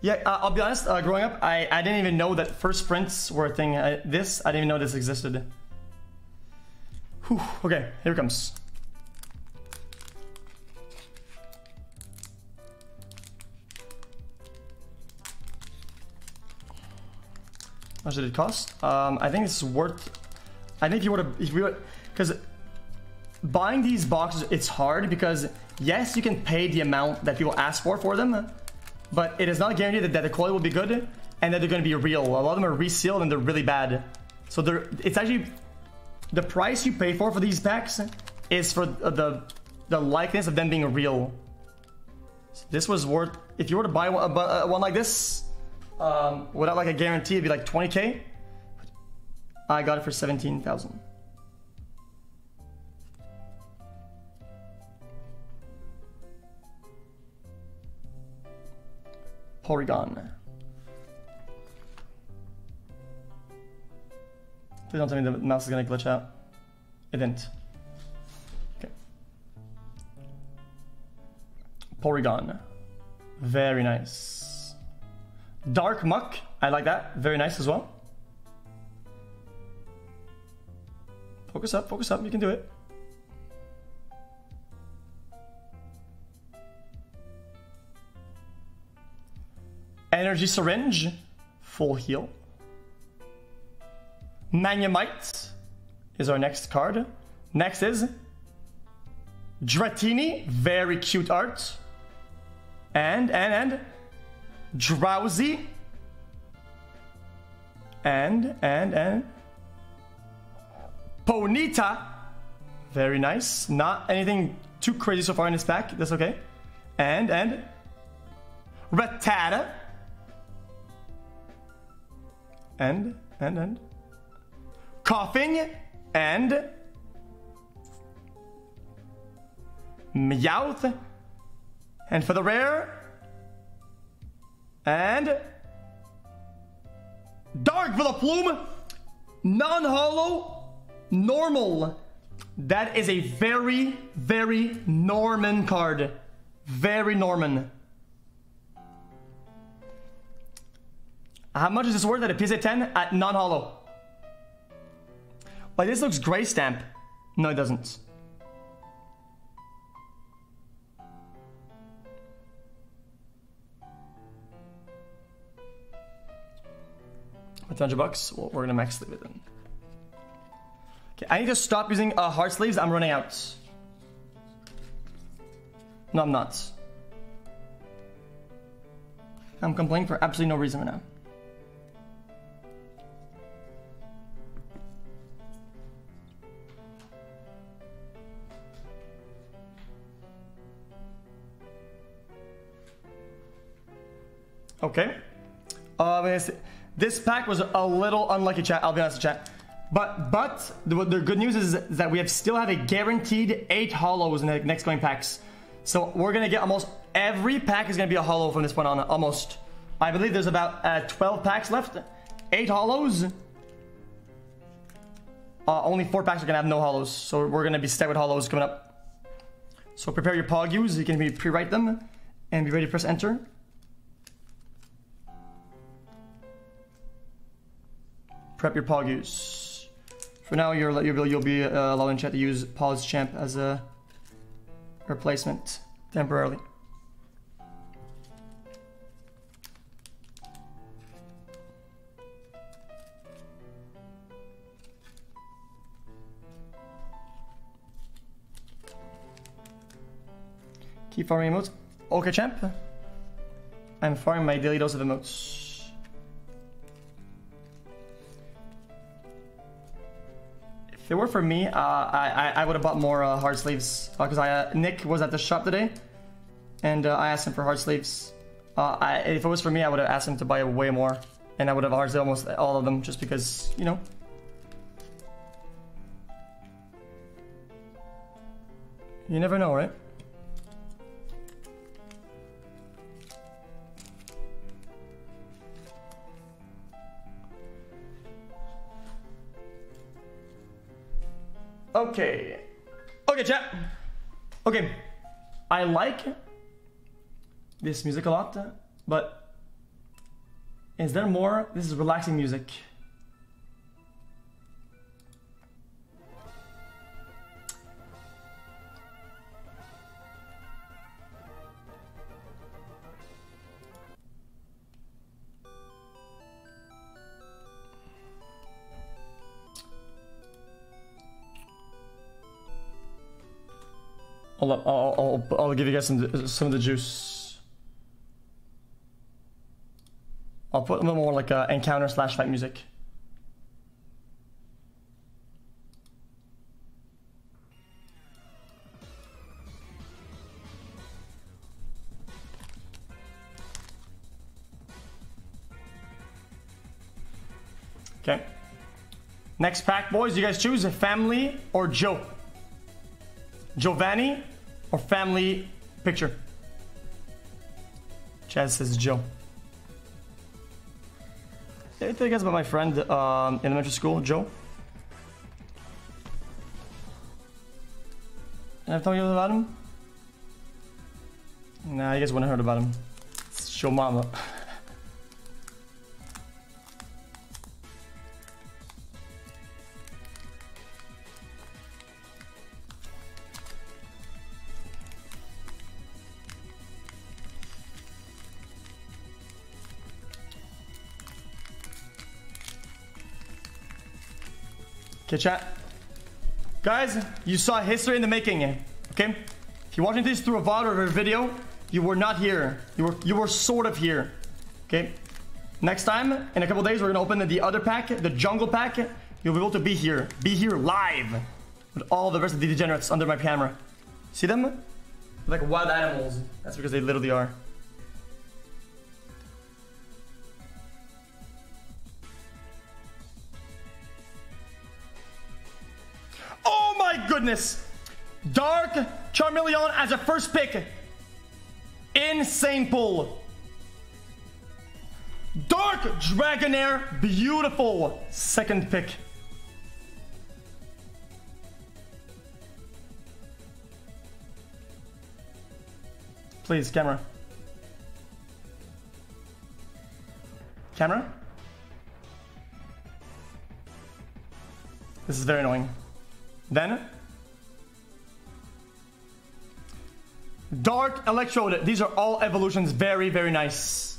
Yeah, uh, I'll be honest. Uh, growing up, I, I didn't even know that first prints were a thing. I, this, I didn't even know this existed. Whew, okay, here it comes. Much did it cost? Um, I think it's worth. I think you would were, because buying these boxes, it's hard because yes, you can pay the amount that people ask for for them, but it is not guaranteed that, that the quality will be good and that they're going to be real. A lot of them are resealed and they're really bad. So they're, it's actually the price you pay for for these packs is for the the likeness of them being real. So this was worth if you were to buy one, uh, one like this um, without like a guarantee, it'd be like 20k. I got it for 17,000. Porygon. Please don't tell me the mouse is gonna glitch out. It didn't. Okay. Porygon. Very nice. Dark Muk. I like that. Very nice as well. Focus up, focus up. You can do it. Energy Syringe. Full heal. Magnemite is our next card. Next is Dratini. Very cute art. And, and, and Drowzee. And, and, and Ponyta. Very nice. Not anything too crazy so far in this pack. That's okay. And, and. Rattata. And, and, and. Koffing. And. Meowth. And for the rare. And. Dark Vileplume. Non-hollow. Normal. That is a very, very Norman card. Very Norman. How much is this worth at a PSA 10 at non-hollow? Like this looks gray stamp. No, it doesn't. With 100 bucks, well, we're gonna max leave it then. Okay, I need to stop using uh, hard sleeves. I'm running out. No, I'm not. I'm complaining for absolutely no reason right now. Okay. Uh, this pack was a little unlucky, chat. I'll be honest, chat. But but the, the good news is that we have still have a guaranteed eight hollows in the next going packs. So we're gonna get almost every pack is gonna be a hollow from this point on. Almost. I believe there's about uh, 12 packs left. Eight hollows. Uh, only four packs are gonna have no hollows. So we're gonna be stuck with hollows coming up. So prepare your PogUs. You can pre-write them and be ready to press enter. Prep your PogUs. For now, you're, you'll, you'll be uh, allowing chat to use PogChamp as a replacement temporarily. Keep farming emotes. Okay, champ. I'm farming my daily dose of emotes. If it were for me, uh, I, I would have bought more uh, hard sleeves because uh, uh, Nick was at the shop today, and uh, I asked him for hard sleeves. Uh, I, if it was for me, I would have asked him to buy way more, and I would have hard almost all of them just because you know. You never know, right? Okay. Okay, chat. Okay. I like this music a lot, but is there more? This is relaxing music. I'll, I'll, I'll, I'll give you guys some, some of the juice. I'll put a little more like uh, encounter slash fight music. Okay. Next pack, boys. You guys choose a family or Joe. Giovanni or family picture? Chaz says Joe. You guys about my friend um, in elementary school, Joe? Did I tell you about him? Nah, you guys wouldn't have heard about him. It's Joe Mama. Okay, chat. Guys, you saw history in the making, okay? If you're watching this through a VOD or a video, you were not here. You were you were sort of here, okay? Next time, in a couple days, we're gonna open the other pack, the jungle pack. You'll be able to be here, be here live with all the rest of the degenerates under my camera. See them? Like wild animals. That's because they literally are. Goodness! Dark Charmeleon as a first pick. Insane pull. Dark Dragonair, beautiful second pick. Please, camera. Camera? This is very annoying. Then, Dark Electrode. These are all evolutions. Very, very nice.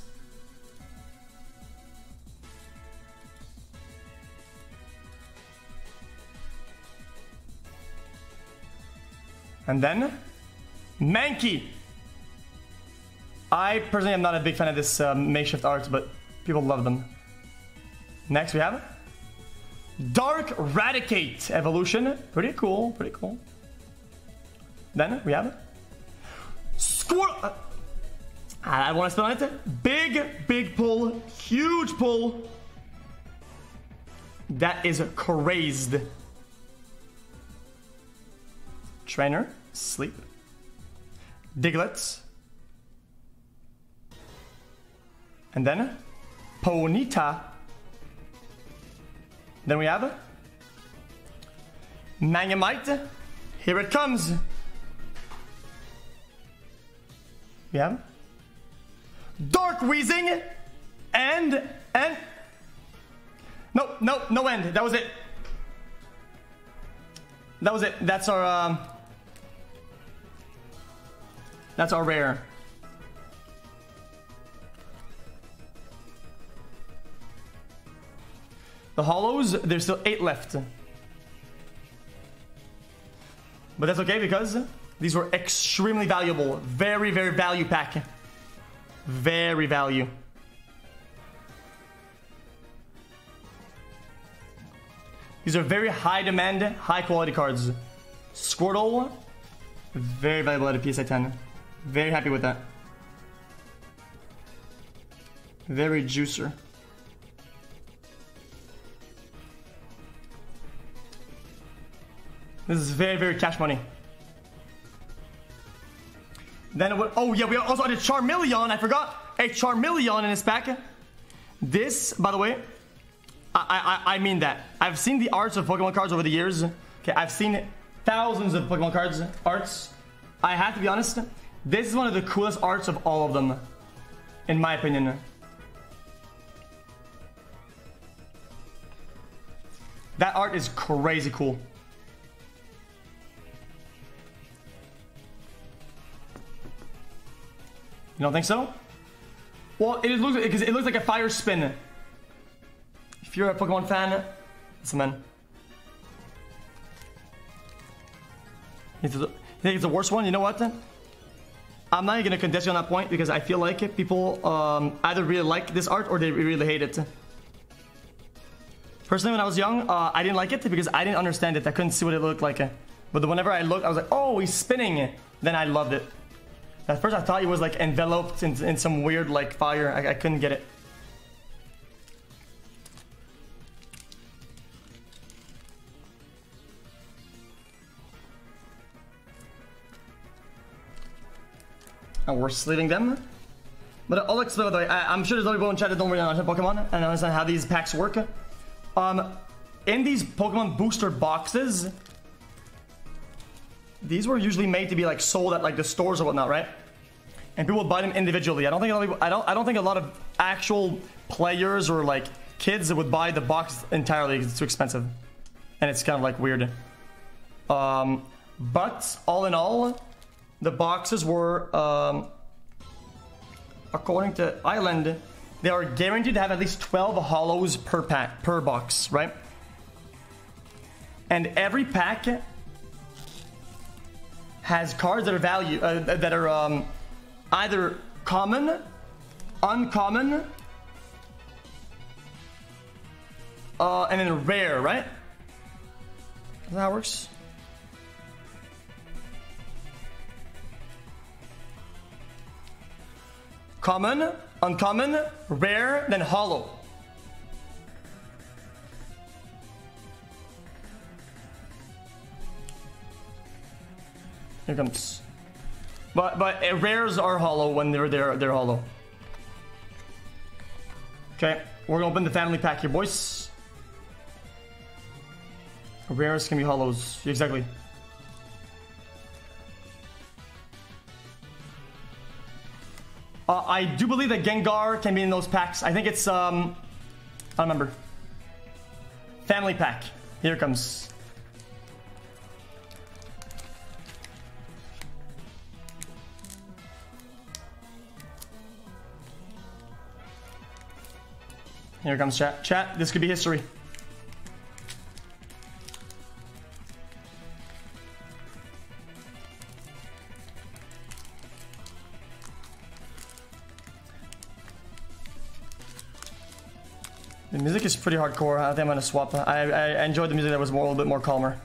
And then, Mankey. I personally am not a big fan of this um, makeshift art, but people love them. Next we have Dark Raticate evolution. Pretty cool, pretty cool. Then we have Uh, I want to spell it. Big, big pull, huge pull. That is crazed. Trainer, sleep. Digletts. And then Ponyta. Then we have Magnemite. Here it comes. We have Dark Weezing and and no no no end. That was it. That was it. That's our um. That's our rare. The hollows, there's still eight left. But that's okay because these were extremely valuable. Very, very value pack. Very value. These are very high demand, high quality cards. Squirtle, very valuable at a PSA 10. Very happy with that. Very juicer. This is very, very cash money. Then would, oh yeah, we also had a Charmeleon. I forgot a Charmeleon in this pack. This, by the way, I, I I mean that. I've seen the arts of Pokemon cards over the years. Okay, I've seen thousands of Pokemon cards arts. I have to be honest. This is one of the coolest arts of all of them, in my opinion. That art is crazy cool. You don't think so? Well, it looks because it looks like a fire spin. If you're a Pokemon fan, a man. You think it's the worst one? You know what? I'm not even gonna contest you on that point because I feel like people um, either really like this art or they really hate it. Personally, when I was young, uh, I didn't like it because I didn't understand it. I couldn't see what it looked like. But whenever I looked, I was like, oh, he's spinning. Then I loved it. At first I thought he was like enveloped in, in some weird like fire. I, I couldn't get it. And we're sleeving them. But I'll explain by the way. I, am sure there's other people in chat that don't really understand Pokemon and understand how these packs work. Um, in these Pokemon booster boxes, these were usually made to be like sold at like the stores or whatnot, right? And people buy them individually. I don't think a lot of I don't I don't think a lot of actual players or like kids would buy the box entirely because it's too expensive. And it's kind of like weird. Um, but all in all, the boxes were um, according to Island, they are guaranteed to have at least 12 hollows per pack per box, right? And every pack has cards that are value uh, that are um, either common, uncommon, uh, and then rare, right? that works? Common, uncommon, rare, then hollow. Here comes. But but uh, rares are hollow when they're they're they're hollow. Okay, we're gonna open the family pack here, boys. Rares can be hollows, exactly. Uh, I do believe that Gengar can be in those packs. I think it's um, I don't remember. Family pack. Here comes. Here comes chat. Chat, this could be history. The music is pretty hardcore. I think I'm gonna swap. I, I enjoyed the music that was more, a little bit more calmer.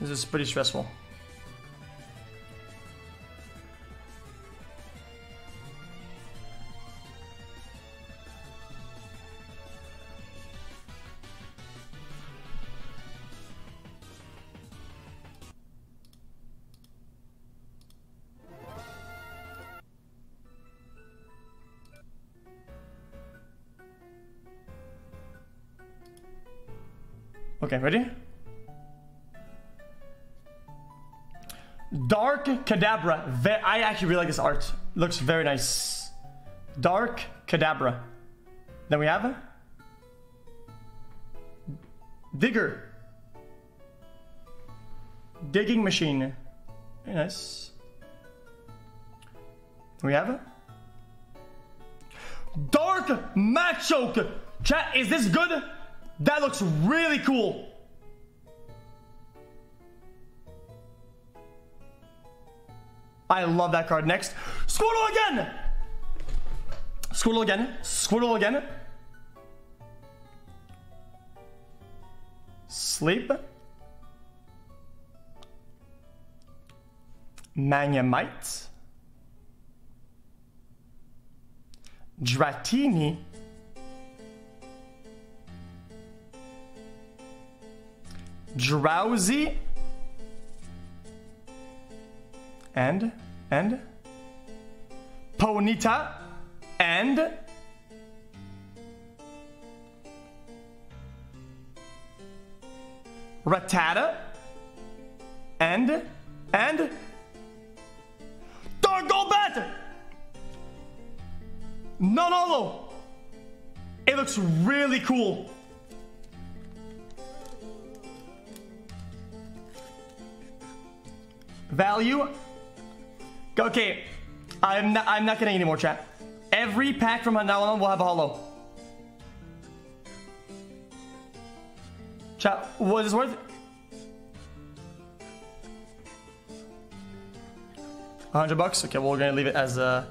This is pretty stressful. Okay, ready? Dark Kadabra. Ve I actually really like this art. Looks very nice. Dark Kadabra. Then we have Digger. Digging machine. Very nice. Then we have Dark Machoke. Chat, is this good? That looks really cool. I love that card. Next, Squirtle again. Squirtle again. Squirtle again. Sleep. Magnemite. Dratini. Drowzee. And, and, Ponyta, and, Rattata, and, and, Dark Golbat! Nonolo! It looks really cool. Value. Okay, I'm not, I'm not getting any more chat. Every pack from now on will have a hollow. Chat, what is this worth? 100 bucks? Okay, well, we're gonna leave it as uh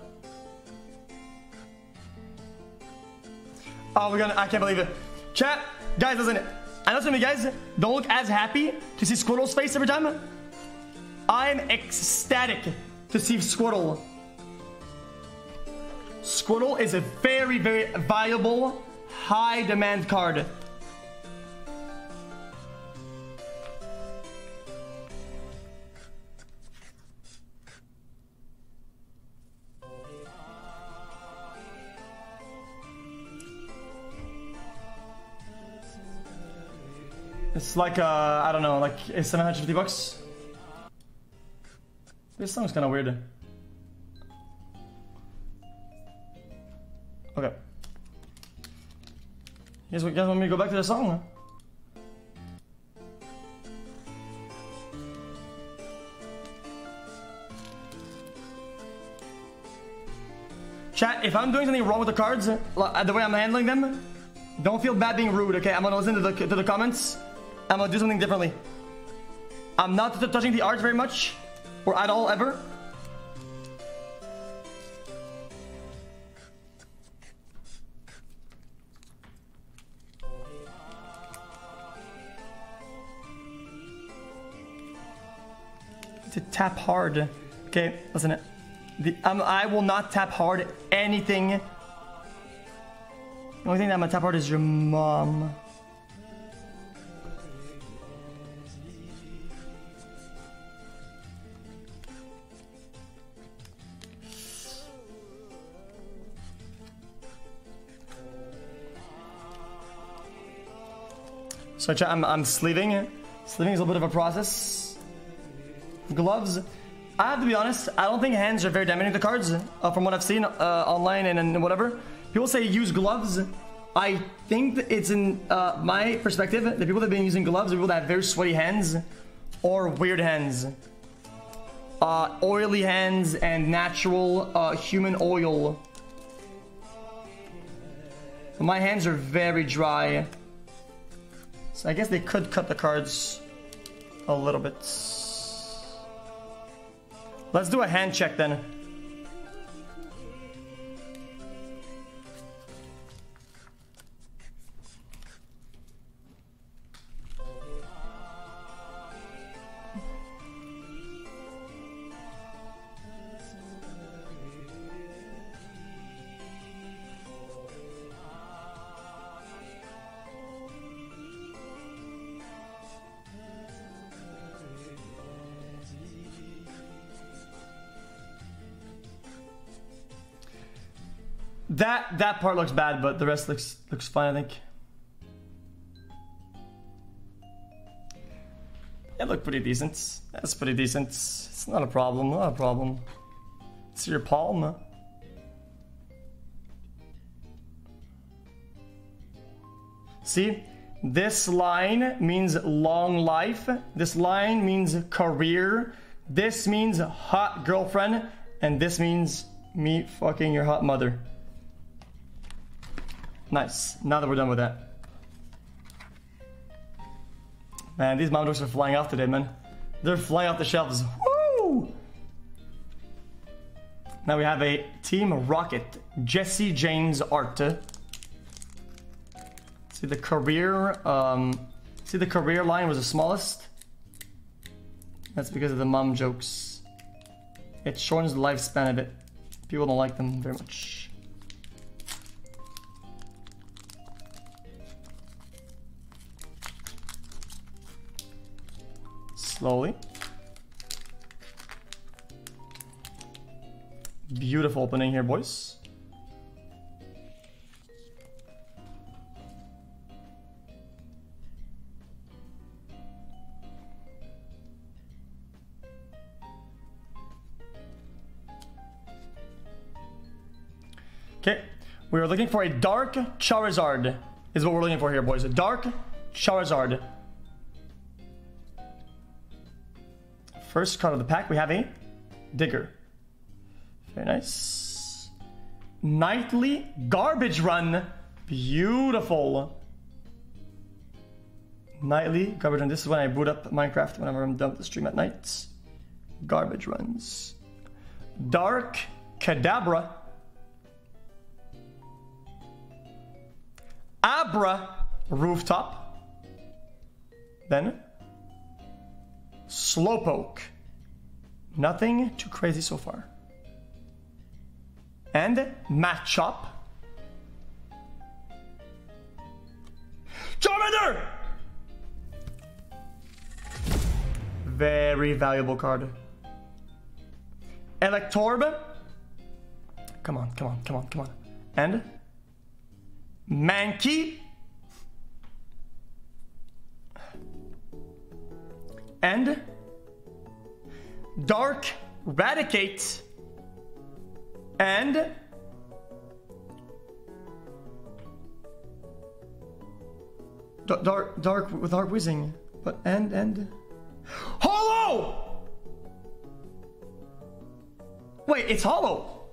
Oh, we're gonna, I can't believe it. Chat, guys, listen. I know some of you guys don't look as happy to see Squirtle's face every time. I'm ecstatic to see Squirtle. Squirtle is a very, very viable, high demand card. It's like, uh, I don't know, like it's 750 bucks. This song's kind of weird. Okay. Guys, you guys want me to go back to the song? Chat, if I'm doing something wrong with the cards, uh, the way I'm handling them, don't feel bad being rude, okay? I'm gonna listen to the, to the comments. I'm gonna do something differently. I'm not touching the art very much, or at all, ever. to tap hard. Okay, listen. The, um, I will not tap hard anything. The only thing that I'm gonna tap hard is your mom. So I'm, I'm sleeving. Sleeving is a little bit of a process. Gloves. I have to be honest, I don't think hands are very damaging to cards uh, from what I've seen uh, online and, and whatever. People say use gloves. I think it's in uh, my perspective, the people that have been using gloves are people that have very sweaty hands or weird hands. Uh, oily hands and natural uh, human oil. My hands are very dry. So I guess they could cut the cards a little bit. Let's do a hand check then. That that part looks bad, but the rest looks looks fine, I think. It looked pretty decent. That's pretty decent. It's not a problem, not a problem. It's your palm. See, this line means long life. This line means career. This means hot girlfriend. And this means me fucking your hot mother. Nice. Now that we're done with that. Man, these mountains are flying off today, man. They're flying off the shelves. Woo! Now we have a Team Rocket Jessie James art. See the career, um, see the career line was the smallest? That's because of the mom jokes. It shortens the lifespan a bit. People don't like them very much. Slowly. Beautiful opening here, boys. Okay, we are looking for a dark Charizard. Is what we're looking for here, boys. A dark Charizard. First card of the pack, we have a Digger. Very nice. Nightly Garbage Run. Beautiful. Nightly Garbage Run. This is when I boot up Minecraft whenever I'm done with the stream at night. Garbage Runs. Dark Kadabra. Abra Rooftop. Then Slowpoke. Nothing too crazy so far. And Machop. Charmander! Very valuable card. Electorb. Come on, come on, come on, come on. And Mankey. And Dark Raticate. And D dark, dark with dark Weezing, but and and hollow. Wait, it's hollow.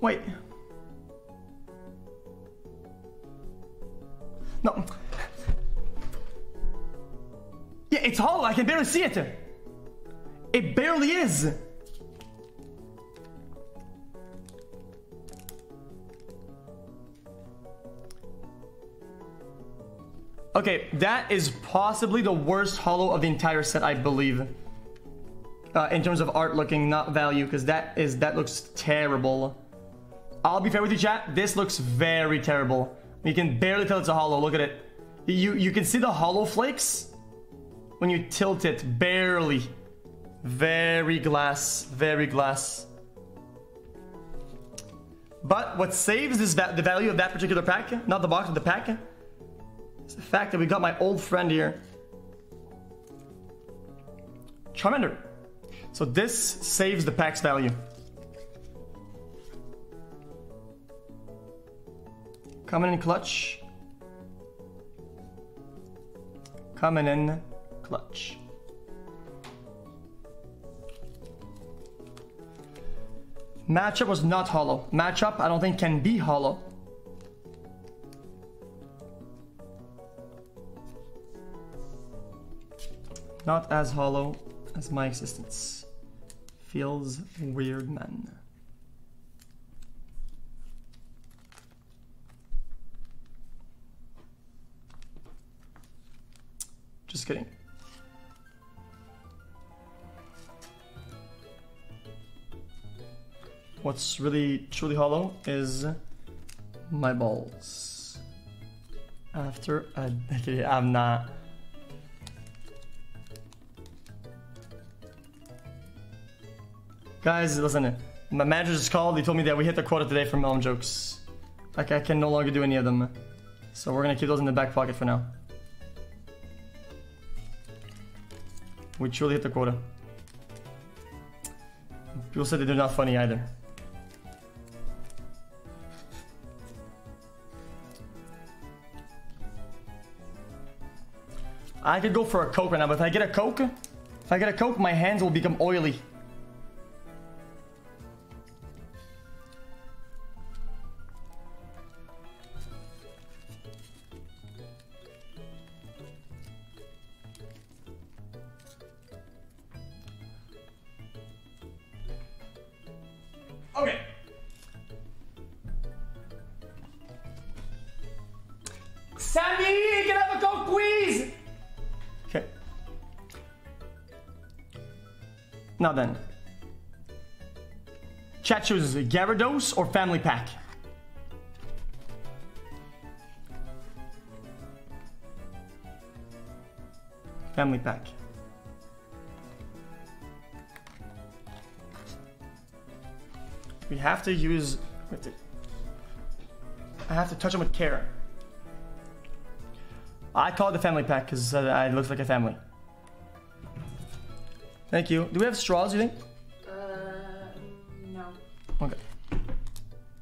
Wait. No. Yeah, it's hollow. I can barely see it. It barely is. Okay, that is possibly the worst hollow of the entire set, I believe. Uh, in terms of art looking, not value, because that is that looks terrible. I'll be fair with you, chat. This looks very terrible. You can barely tell it's a hollow. Look at it. You you can see the hollow flakes when you tilt it, barely. Very glass, very glass. But what saves is va the value of that particular pack, not the box, but the pack, is the fact that we got my old friend here. Charmander. So this saves the pack's value. Coming in clutch. Coming in clutch. Machop was not hollow. Machop, I don't think can be hollow. Not as hollow as my existence. Feels weird, man. Just kidding. What's really truly hollow is my balls. After a decade, I'm not. Guys, listen. My manager just called. He told me that we hit the quota today for melon jokes. Like I can no longer do any of them. So we're gonna keep those in the back pocket for now. We truly hit the quota. People said that they're not funny either. I could go for a Coke right now, but if I get a Coke, if I get a Coke, my hands will become oily. Now then. Chat chooses Gyarados or Family Pack. Family Pack. We have to use. wait, I have to touch them with care. I call it the family pack because uh, it looks like a family. Thank you. Do we have straws, you think? Uh, no. Okay.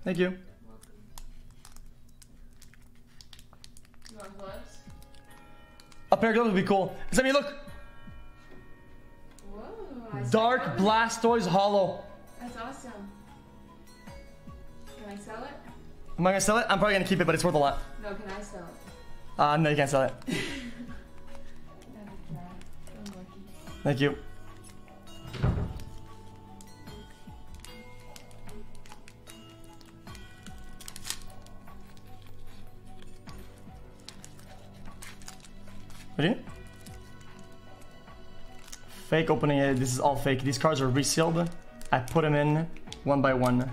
Thank you. You want gloves? A pair of gloves would be cool. Let me look. Whoa. I Dark gloves. Blastoise Hollow. That's awesome. Can I sell it? Am I gonna sell it? I'm probably gonna keep it, but it's worth a lot. No, can I sell it? Uh, no, you can't sell it. That'd be bad. I'm lucky. Thank you. Ready? Fake opening. Uh, this is all fake. These cards are resealed. I put them in one by one.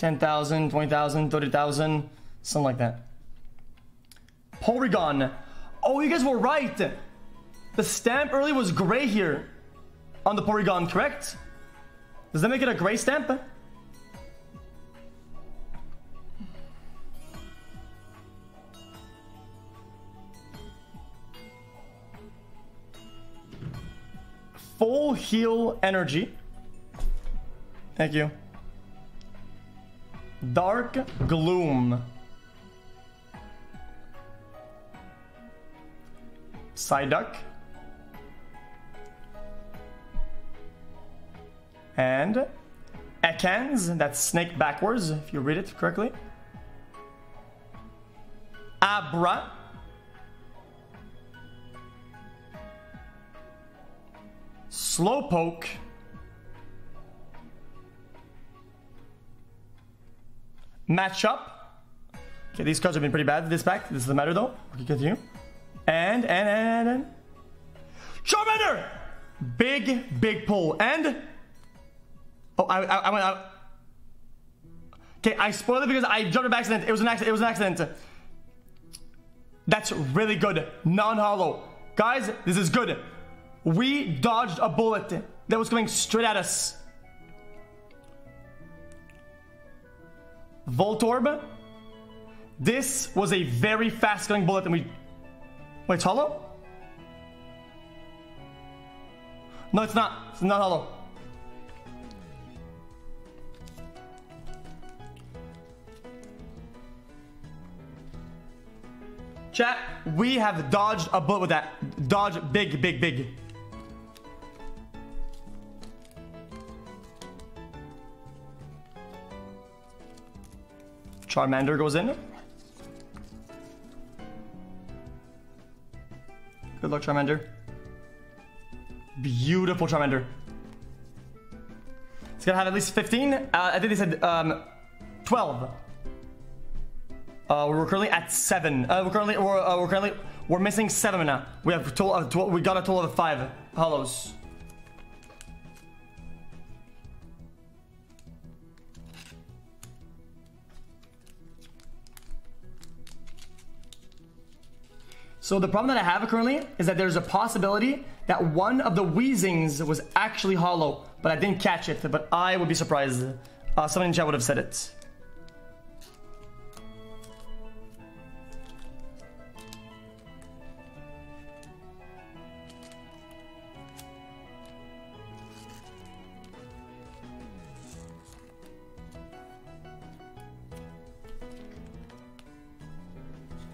Ten thousand, twenty thousand, thirty thousand, something like that. Porygon. Oh, you guys were right. The stamp early was gray here on the Porygon, correct? Does that make it a gray stamp? Full heal energy. Thank you. Dark Gloom. Psyduck. And Ekans, that's snake backwards, if you read it correctly. Abra. Slowpoke. Machop. Okay, these cards have been pretty bad this pack. This is the matter though. Okay, continue. And, and, and, and. Charmander! Big, big pull. And. Oh, I, I, I went out. Okay, I spoiled it because I jumped by accident. It was an accident. It was an accident. That's really good. Non-hollow. Guys, this is good. We dodged a bullet that was coming straight at us. Voltorb. This was a very fast coming bullet and we... Wait, it's hollow? No, it's not. It's not hollow. Chat, we have dodged a bullet with that. Dodge big, big, big. Charmander goes in. Good luck, Charmander. Beautiful Charmander. It's gonna have at least 15. Uh, I think they said um, 12. Uh, we're currently at seven. Uh, we're currently we're, uh, we're currently we're missing seven now. We have total we got a total of five hollows. So the problem that I have currently is that there's a possibility that one of the Weezings was actually hollow, but I didn't catch it. But I would be surprised. Uh, someone in chat would have said it.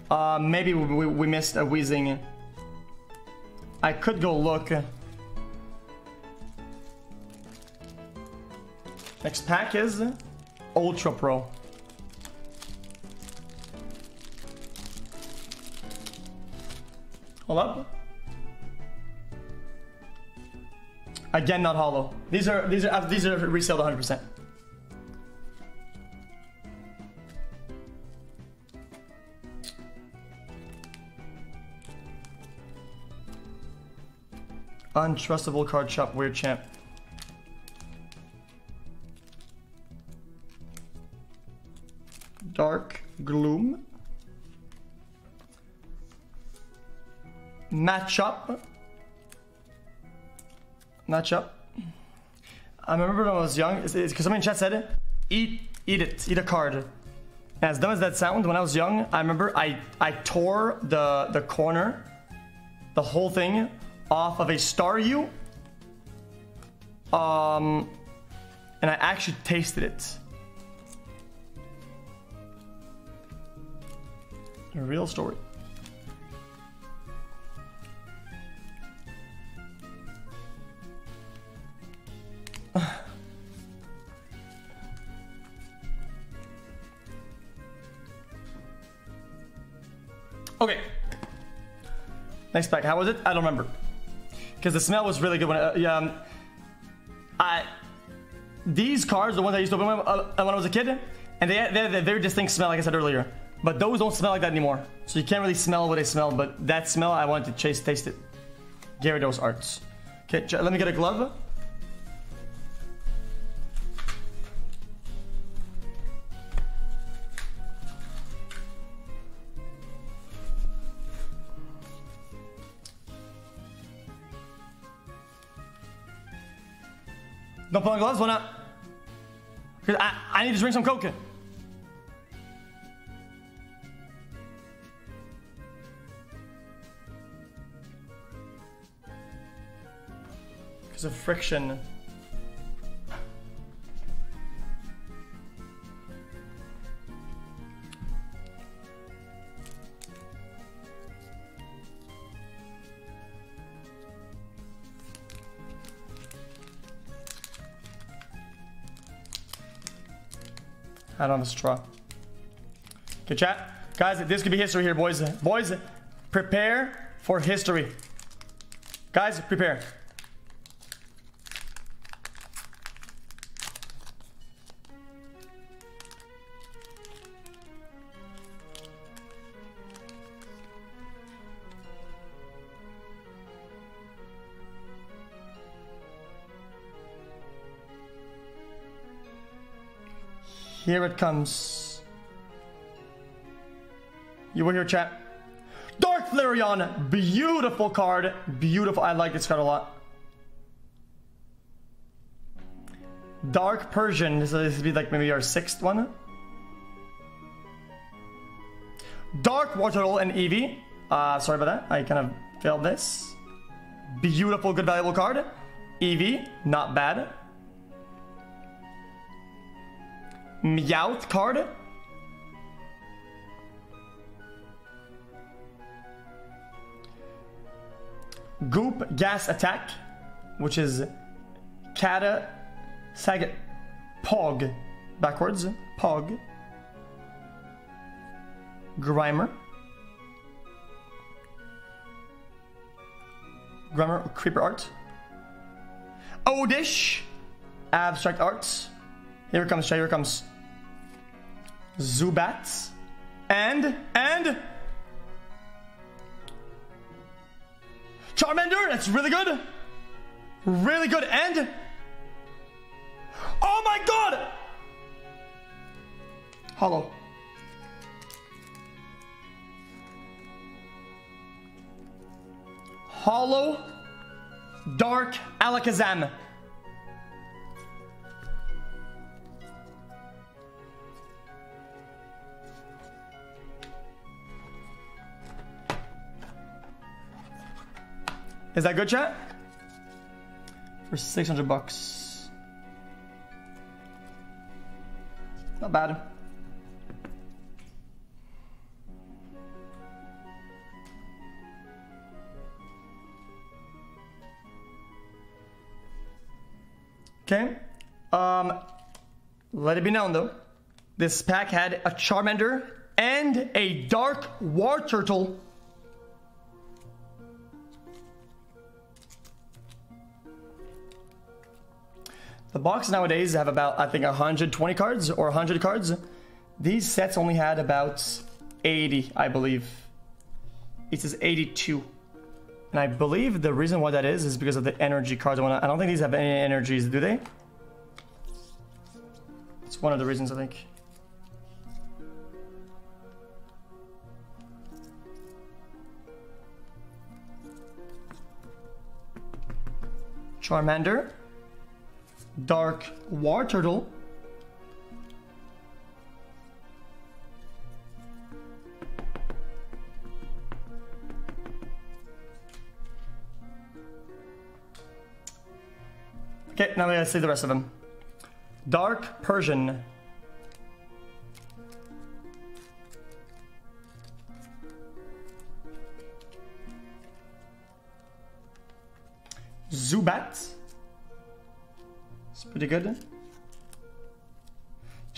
Uh, maybe we, we missed a Weezing. I could go look. Next pack is Ultra Pro. Hold up. Again, not hollow. These are these are uh, these are resale 100. Untrustable card shop, weird champ. Dark Gloom. Machop. Machop. I remember when I was young, because someone in chat said it, eat, eat it, eat a card. As dumb as that sound, when I was young, I remember I, I tore the, the corner, the whole thing, off of a Staryu. Um, and I actually tasted it. A real story. okay. Next pack. How was it? I don't remember because the smell was really good when uh, yeah, um, I these cards the ones I used to open when, uh, when I was a kid and they they have a very distinct smell like I said earlier. But those don't smell like that anymore. So you can't really smell what they smell but that smell I wanted to chase taste it. Gyarados arts. Okay let me get a glove Don't put on gloves? Why not? Because I, I need to drink some coke. Because of friction. Out on the straw. Okay, chat. Guys, this could be history here, boys. Boys, prepare for history. Guys, prepare. Here it comes. You will hear chat. Dark Flareon, beautiful card. Beautiful. I like this card a lot. Dark Persian. This would be like maybe our sixth one. Dark Wartortle and Eevee. Uh, sorry about that. I kind of failed this. Beautiful, good, valuable card. Eevee, not bad. Meowth card. Goop Gas Attack, which is Kata Sagat Pog backwards. Pog. Grimer. Grimer Creeper Art. Oddish Abstract Arts. Here comes, here comes. Zubat. And, and... Charmander, that's really good. Really good, and... Oh my god! Hollow. Hollow Dark Alakazam. Is that good, chat? For 600 bucks. Not bad. Okay. Um, let it be known though, this pack had a Charmander and a Dark Wartortle. The box nowadays have about, I think, 120 cards or 100 cards. These sets only had about 80, I believe. It says 82. And I believe the reason why that is is because of the energy cards. I don't think these have any energies, do they? It's one of the reasons, I think. Charmander. Dark Wartortle. Okay, now we gotta see the rest of them. Dark Persian. Zubat. Pretty good.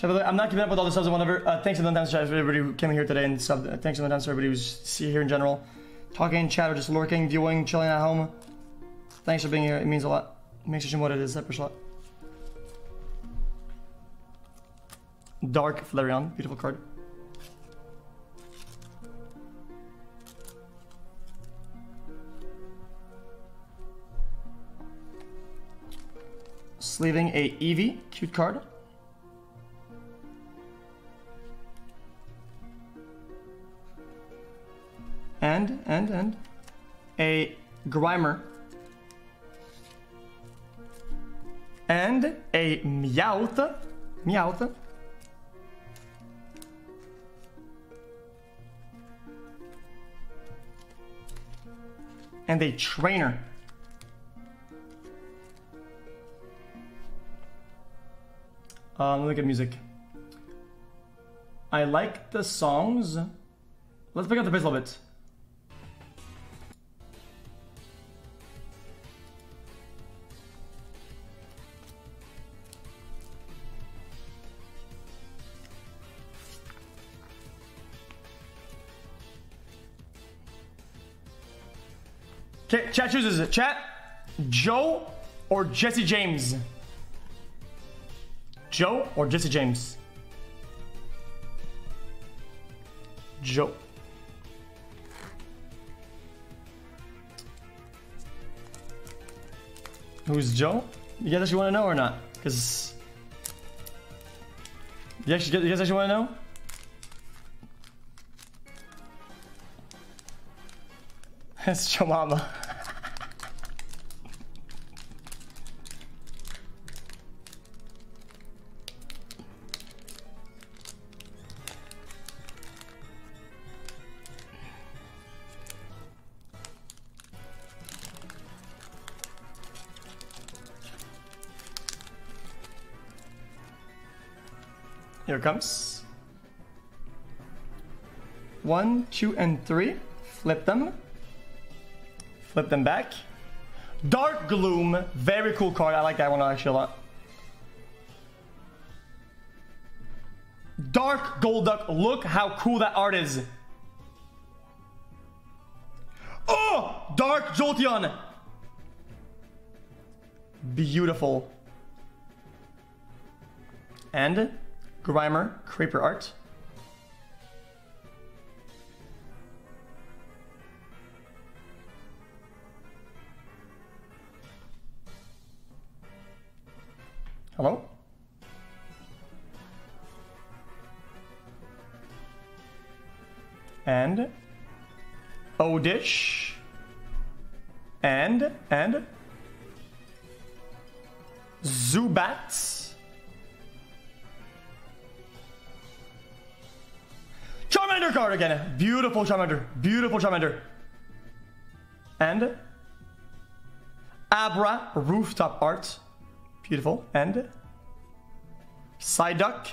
I'm not keeping up with all the subs and whatever. Uh, thanks to the dance everybody who came here today and. Uh, thanks to the dance everybody who's here in general. Talking, chat, or just lurking, viewing, chilling at home. Thanks for being here. It means a lot. It makes you what it is. That a lot. Dark Flareon, beautiful card. Sleeving a Eevee, cute card. And, and, and, a Grimer. And a Meowth. Meowth. And a trainer. Um, let me look at music. I like the songs. Let's pick up the pace a little bit. Okay, chat chooses it. Chat, Joe or Jesse James? Joe or Jesse James? Joe. Who's Joe? You guys actually want to know or not? Because you, you guys actually want to know? It's Joe Here it comes. One, two, and three. Flip them. Flip them back. Dark Gloom. Very cool card. I like that one actually a lot. Dark Golduck. Look how cool that art is. Oh! Dark Jolteon. Beautiful. And Grimer Creeper art. Hello? And Oddish. And and Zubats. Charmander card again. Beautiful Charmander. Beautiful Charmander. And Abra rooftop art. Beautiful. And Psyduck.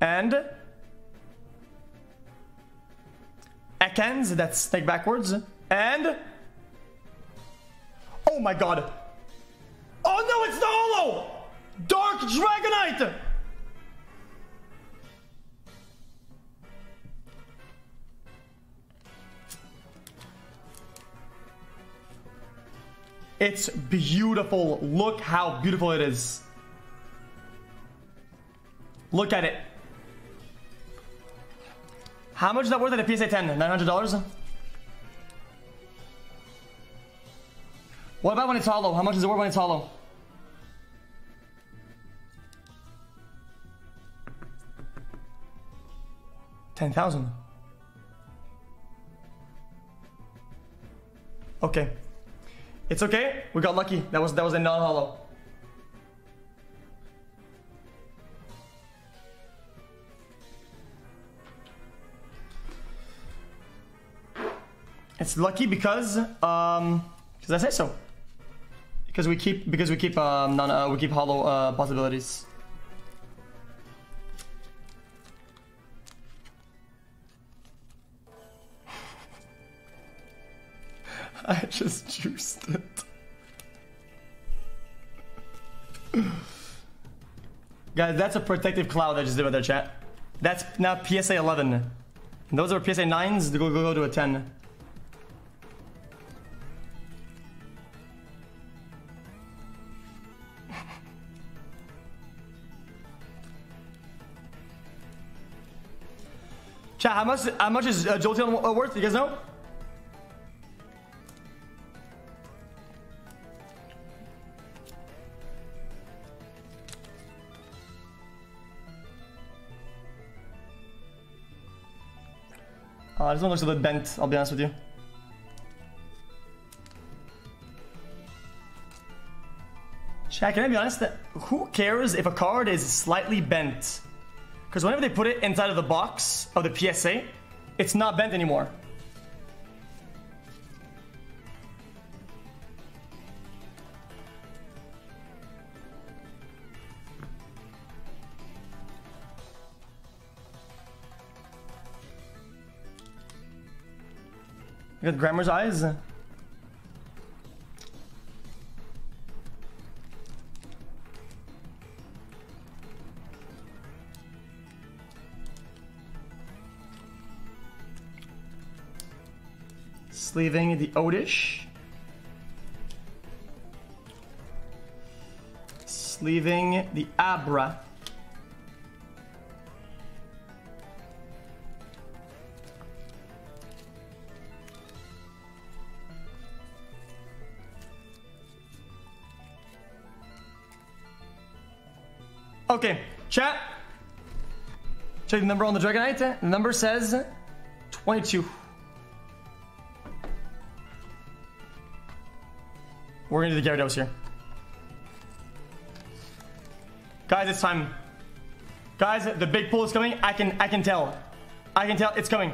And Ekans, that's snake backwards. And Oh my god. Oh no, it's the holo! Dark Dragonite! It's beautiful. Look how beautiful it is. Look at it. How much is that worth at a PSA 10? $900? What about when it's hollow? How much is it worth when it's hollow? Ten thousand. Okay. It's okay. We got lucky. That was that was a non-hollow. It's lucky because um because I say so. Because we keep because we keep um non uh, we keep hollow uh, possibilities. I just juiced it. Guys, that's a protective cloud I just did with their chat. That's now PSA 11. And those are PSA 9s, they go, go, go to a 10. Chat, how much, how much is uh, Jolteon worth? You guys know? Uh, this one looks a bit bent, I'll be honest with you. Chat, can I be honest? Who cares if a card is slightly bent? Because whenever they put it inside of the box of the PSA, it's not bent anymore. got Grammar's eyes. Sleeving the Oddish. Sleeving the Abra. Okay, chat. Check the number on the Dragonite. The number says 22. We're gonna do the Gyarados here. Guys, it's time. Guys, the big pull is coming. I can I can tell. I can tell it's coming.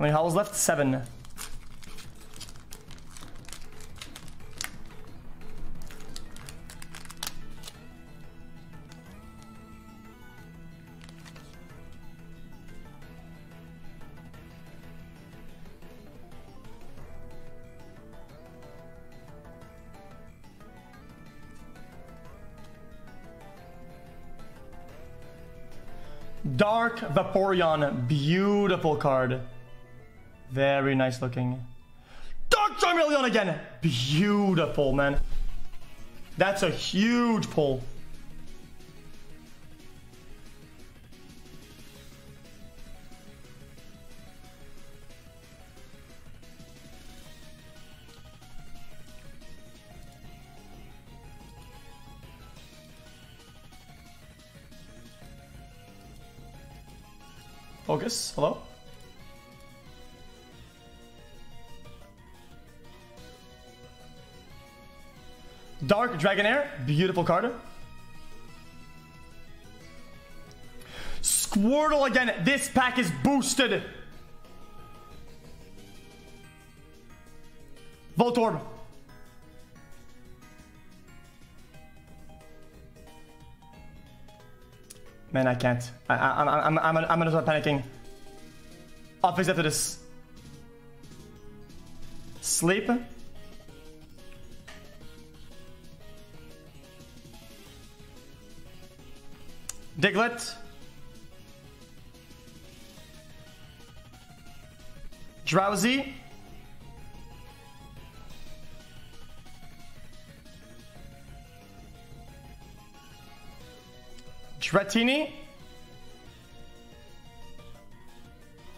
How many hollows left? Seven. Dark Vaporeon, beautiful card. Very nice looking. Dark Charmeleon again! Beautiful, man. That's a huge pull. Focus, hello? Dark Dragonair, beautiful card. Squirtle again, this pack is boosted. Voltorb. Man, I can't. I, I, I'm, I'm, I'm, I'm gonna start panicking. I'll fix after this. Sleep. Diglett. Drowzee. Dratini.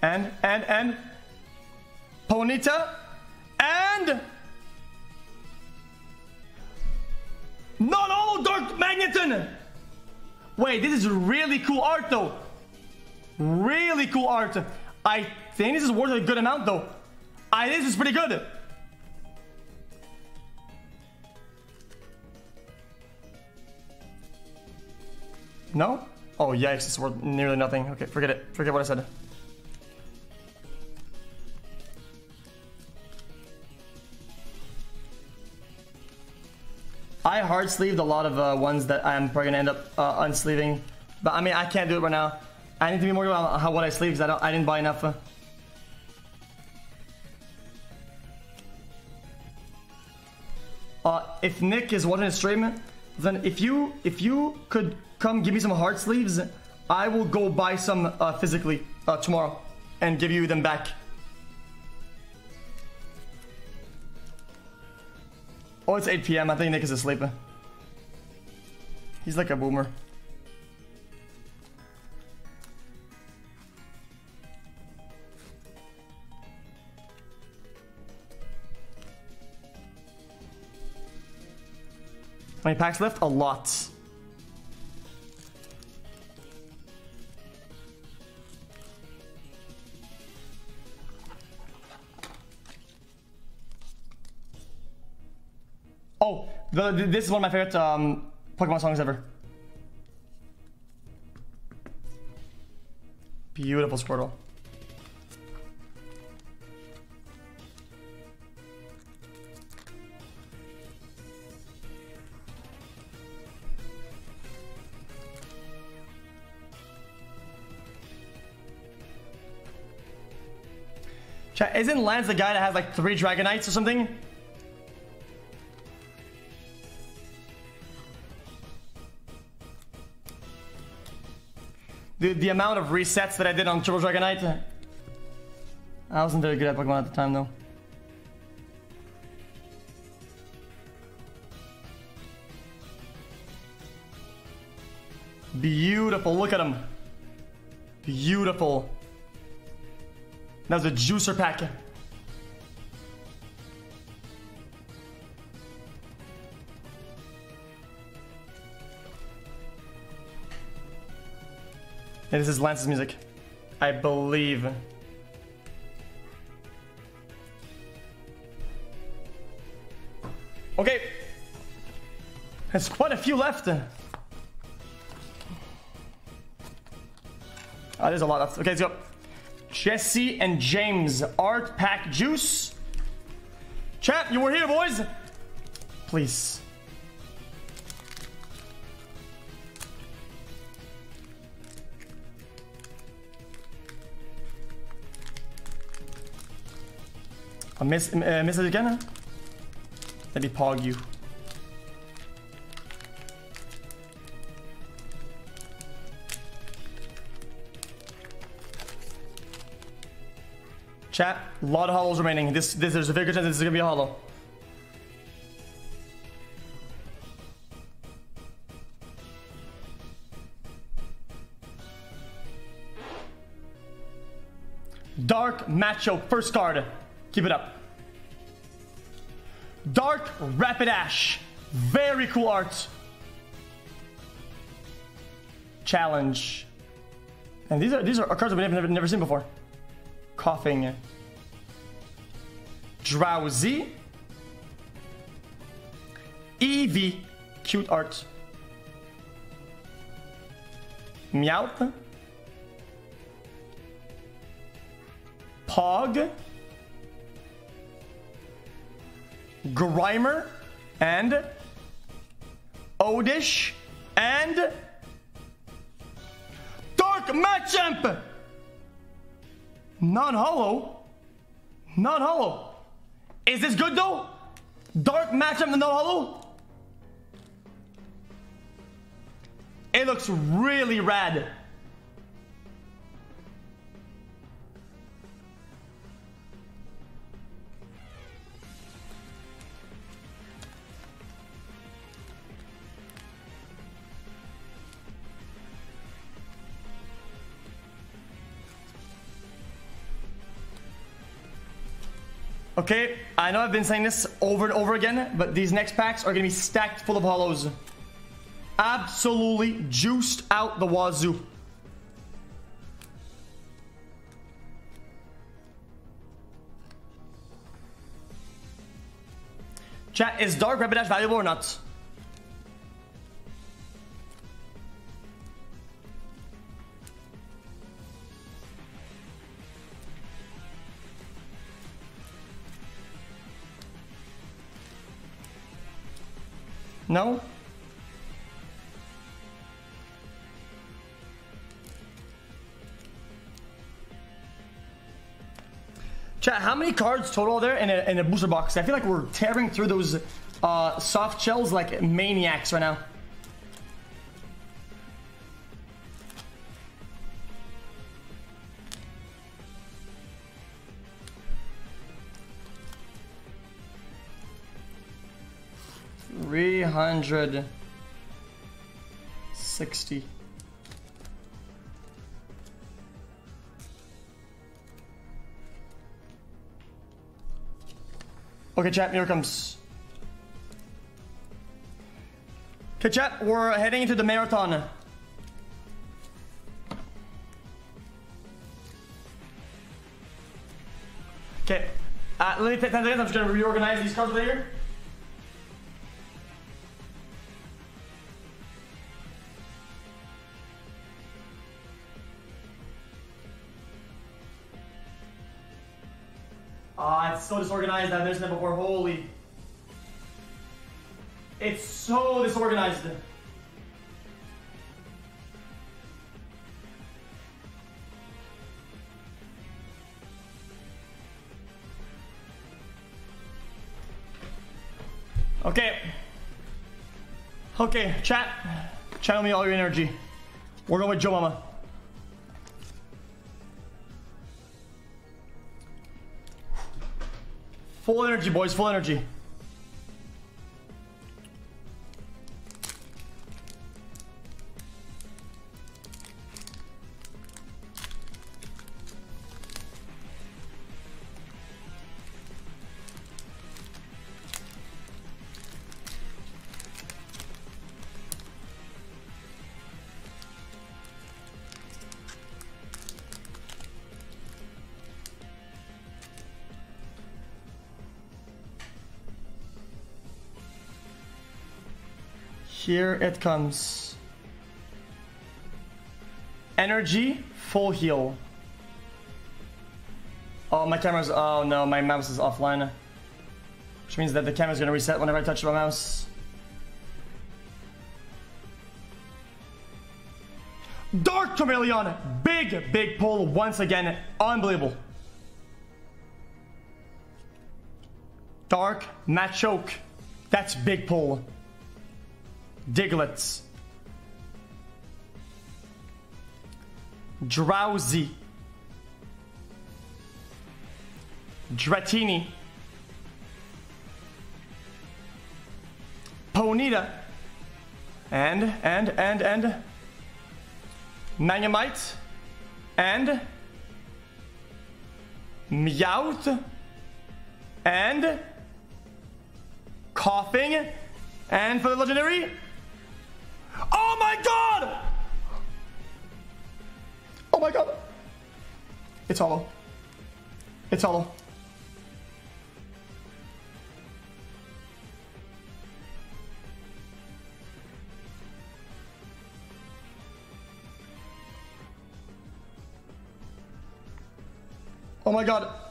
And, and, and. Ponyta. And. Not all Dark Magneton! Wait, this is really cool art though. Really cool art. I think this is worth a good amount though. I think this is pretty good. No? Oh yikes, it's worth nearly nothing. Okay, forget it. Forget what I said. I hard sleeved a lot of uh, ones that I'm probably gonna end up uh, unsleeving, but I mean I can't do it right now. I need to be more about how what I sleeve because I don't I didn't buy enough. Uh, uh, if Nick is watching the stream, then if you if you could come give me some hard sleeves, I will go buy some uh, physically uh, tomorrow and give you them back. Oh, it's 8 p.m. I think Nick is asleep. He's like a boomer. How many packs left? A lot. Oh, the, the- this is one of my favorite um, Pokemon songs ever. Beautiful Squirtle. Isn't Lance the guy that has like three Dragonites or something? The, the amount of resets that I did on Triple Dragonite. I wasn't very good at Pokemon at the time though. Beautiful, look at him. Beautiful. That was a juicer pack. This is Lance's music. I believe. Okay. There's quite a few left. Oh, there's a lot left. Okay, let's go. Jessie and James, Art Pack Juice. Chat, you were here, boys. Please. I miss, uh, miss it again? Let me pog you. Chat, a lot of hollows remaining. This, this, there's a very good chance this is gonna be a hollow. Dark Macho, first card. Keep it up. Dark Rapidash. Very cool art. Challenge. And these are these are cards we've never, never seen before. Koffing. Drowzee. Eevee. Cute art. Meowth. Pog. Grimer and Oddish and Dark Machamp. Non hollow. Non hollow. Is this good though? Dark Machamp the non hollow? It looks really rad. Okay, I know I've been saying this over and over again, but these next packs are gonna be stacked full of hollows. Absolutely juiced out the wazoo. Chat, is Dark Rapidash valuable or not? No? Chat, how many cards total are there in a, in a booster box? I feel like we're tearing through those uh, soft shells like maniacs right now. Three hundred sixty. Okay, chat, here comes. Okay, chat, we're heading into the marathon. Okay, uh, let me take 10 seconds. I'm just gonna reorganize these cards over Ah, it's so disorganized. I've mentioned that before. Holy. It's so disorganized. Okay. Okay, chat. Channel me all your energy. We're going with Joe Mama. Full energy, boys. Full energy. Here it comes. Energy, full heal. Oh, my camera's. Oh no, my mouse is offline. Which means that the camera's gonna reset whenever I touch my mouse. Dark Charmeleon! Big, big pull once again. Unbelievable. Dark Machoke. That's big pull. Digletts. Drowzee. Dratini. Ponyta. And, and, and, and. Magnemite. And. Meowth. And. Koffing. And for the legendary. Oh my god! Oh my god. It's hollow. It's hollow. Oh my god.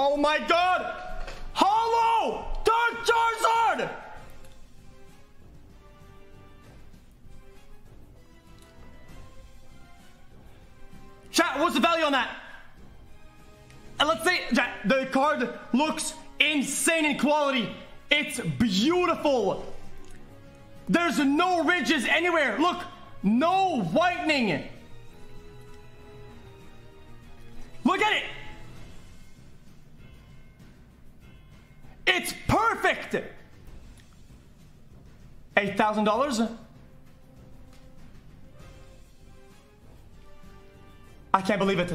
Oh my god! Hollow! Dark Charizard! Chat, what's the value on that? And let's say chat, the card looks insane in quality. It's beautiful. There's no ridges anywhere. Look, no whitening. Look at it. It's perfect. Eight thousand dollars. I can't believe it.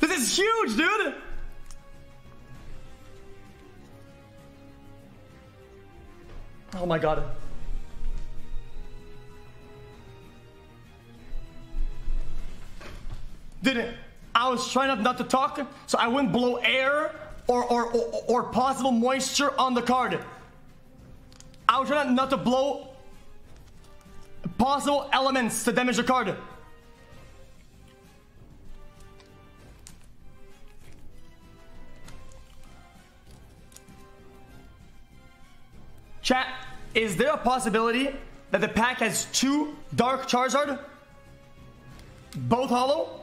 This is huge, dude. Oh my god. Didn't. I was trying not, not to talk, so I wouldn't blow air or, or, or, or possible moisture on the card. I was trying not to blow possible elements to damage the card. Chat, is there a possibility that the pack has two Dark Charizard? Both hollow?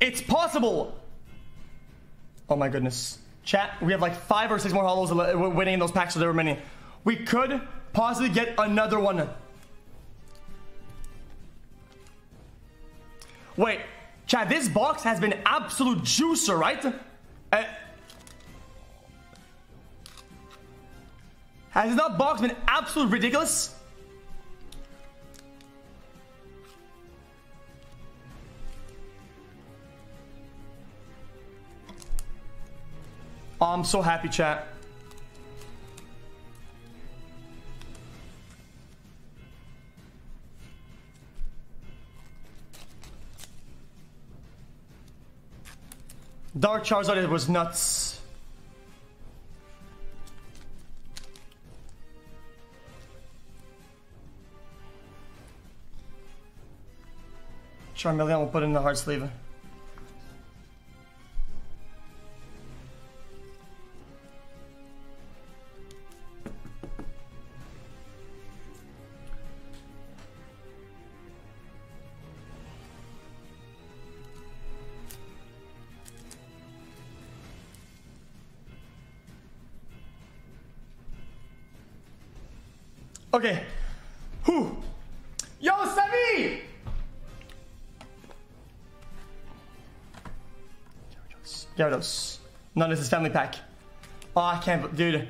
It's possible! Oh my goodness. Chat, we have like five or six more hollows waiting in those packs, so there were many. We could possibly get another one. Wait, Chad, this box has been absolute juicer, right? Uh, has that box been absolute ridiculous? Oh, I'm so happy, chat. Dark Charizard, it was nuts. Charmeleon will put in the hard sleeve. Okay. Whew. Yo, Savi! Gyarados. No, this is family pack. Oh, I can't, dude.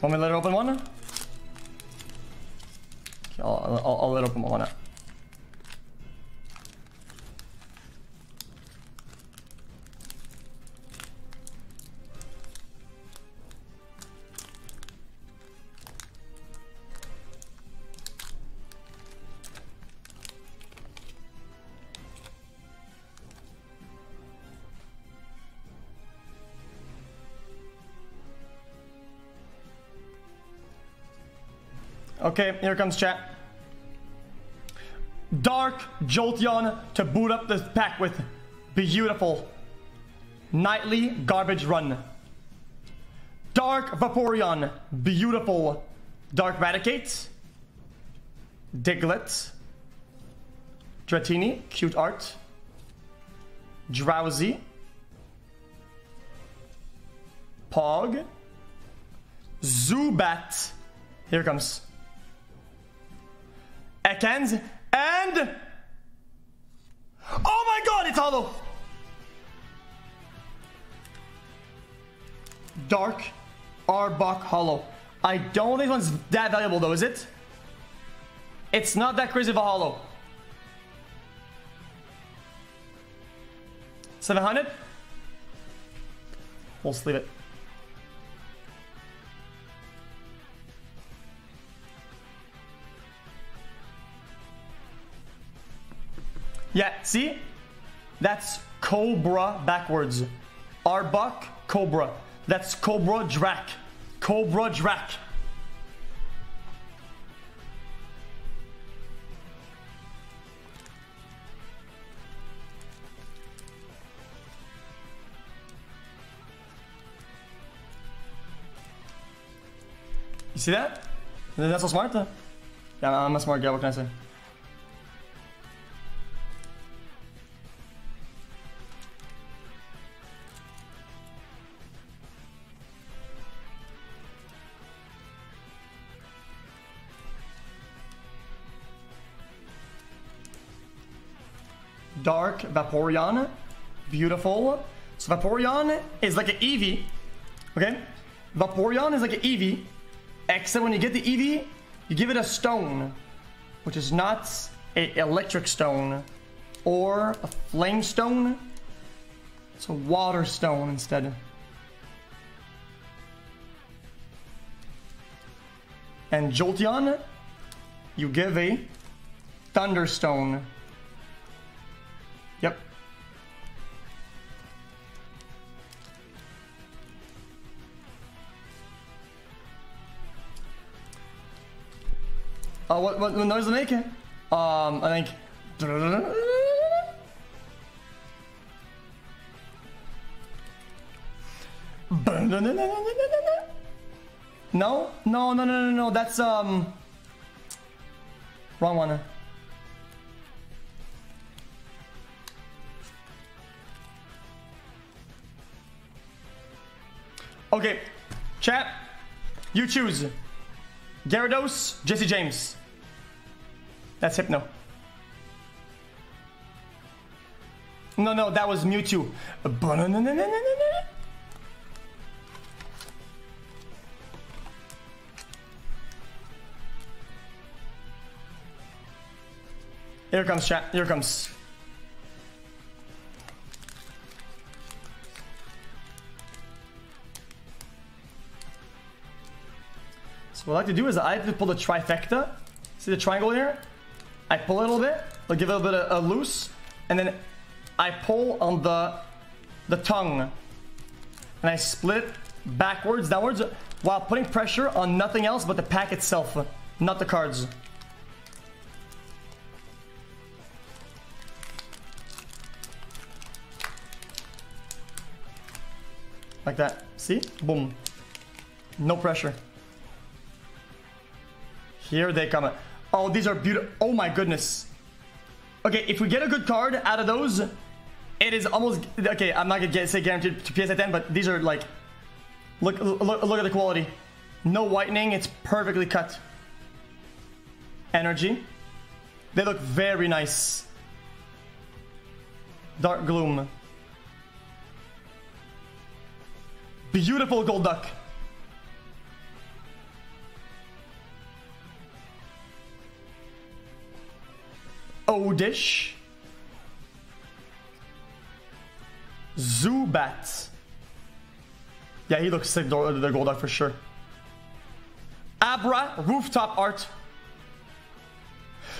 Want me to let her open one? Okay, I'll, I'll, I'll let her open one now. Okay, here comes chat. Dark Jolteon to boot up this pack with. Beautiful. Nightly Garbage Run. Dark Vaporeon. Beautiful. Dark Raticate. Diglett. Dratini. Cute art. Drowzee. Pog. Zubat. Here comes. Ekans, and oh my god, it's hollow. Dark Arbok Hollow. I don't think one's that valuable though, is it? It's not that crazy of a hollow. 700? We'll sleeve it. Yeah, see? That's Cobra backwards. Arbok, Cobra. That's Cobra Drac. Cobra Drac. You see that? That's so smart, though. Yeah, I'm a smart guy, what can I say? Dark Vaporeon. Beautiful. So Vaporeon is like an Eevee. Okay? Vaporeon is like an Eevee. Except when you get the Eevee, you give it a stone. Which is not an electric stone. Or a flame stone. It's a water stone instead. And Jolteon, you give a Thunderstone. Uh, what, what, what noise is it making? Um, I think. No, no, no, no, no, no. That's um. Wrong one. Okay, chat. You choose. Gyarados, Jessie James. That's Hypno. No, no, that was Mewtwo. Here comes chat. Here comes. So what I like to do is I have to pull the trifecta. See the triangle here? I pull a little bit, I'll give a little bit of a loose, and then I pull on the the tongue. And I split backwards, downwards, while putting pressure on nothing else but the pack itself, not the cards. Like that. See? Boom. No pressure. Here they come. Oh, these are beautiful. Oh my goodness. Okay, if we get a good card out of those, it is almost okay. I'm not gonna get, say guaranteed to PSA 10, but these are like, look, look, look at the quality. No whitening. It's perfectly cut. Energy. They look very nice. Dark gloom. Beautiful Golduck. Oddish. Zubat. Yeah, he looks sick, the Golduck for sure. Abra, rooftop art.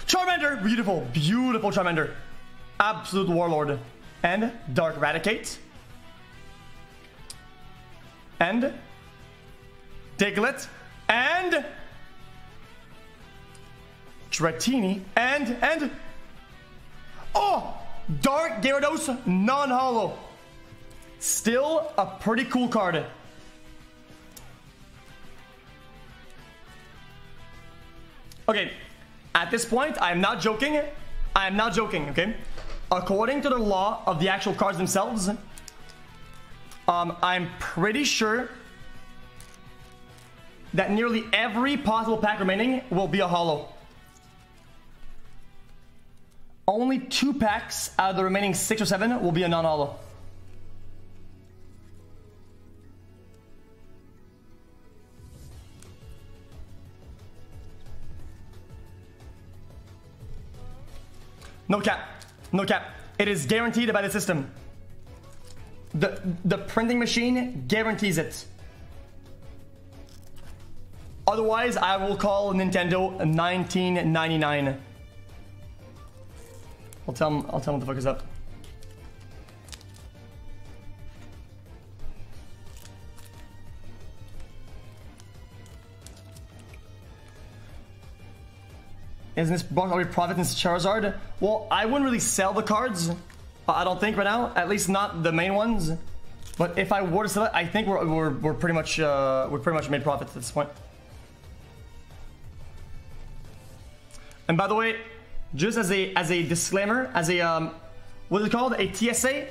Charmander, beautiful, beautiful Charmander. Absolute Warlord. And Dark Raticate. And Diglett. And Dratini. And, and, oh, Dark Gyarados, non-hollow. Still a pretty cool card. Okay, at this point, I'm not joking. I'm not joking, okay? According to the law of the actual cards themselves, um, I'm pretty sure that nearly every possible pack remaining will be a hollow. Only two packs out of the remaining six or seven will be a non-hollow. No cap. No cap. It is guaranteed by the system. The, the printing machine guarantees it. Otherwise, I will call Nintendo 1999. I'll tell him, I'll tell him what the fuck is up. Isn't this box already profit in Charizard? Well, I wouldn't really sell the cards. I don't think right now, at least not the main ones. But if I were to sell it, I think we're, we're, we're pretty much uh, we're pretty much made profit at this point. And by the way, just as a as a disclaimer, as a um, what is it called? A TSA, a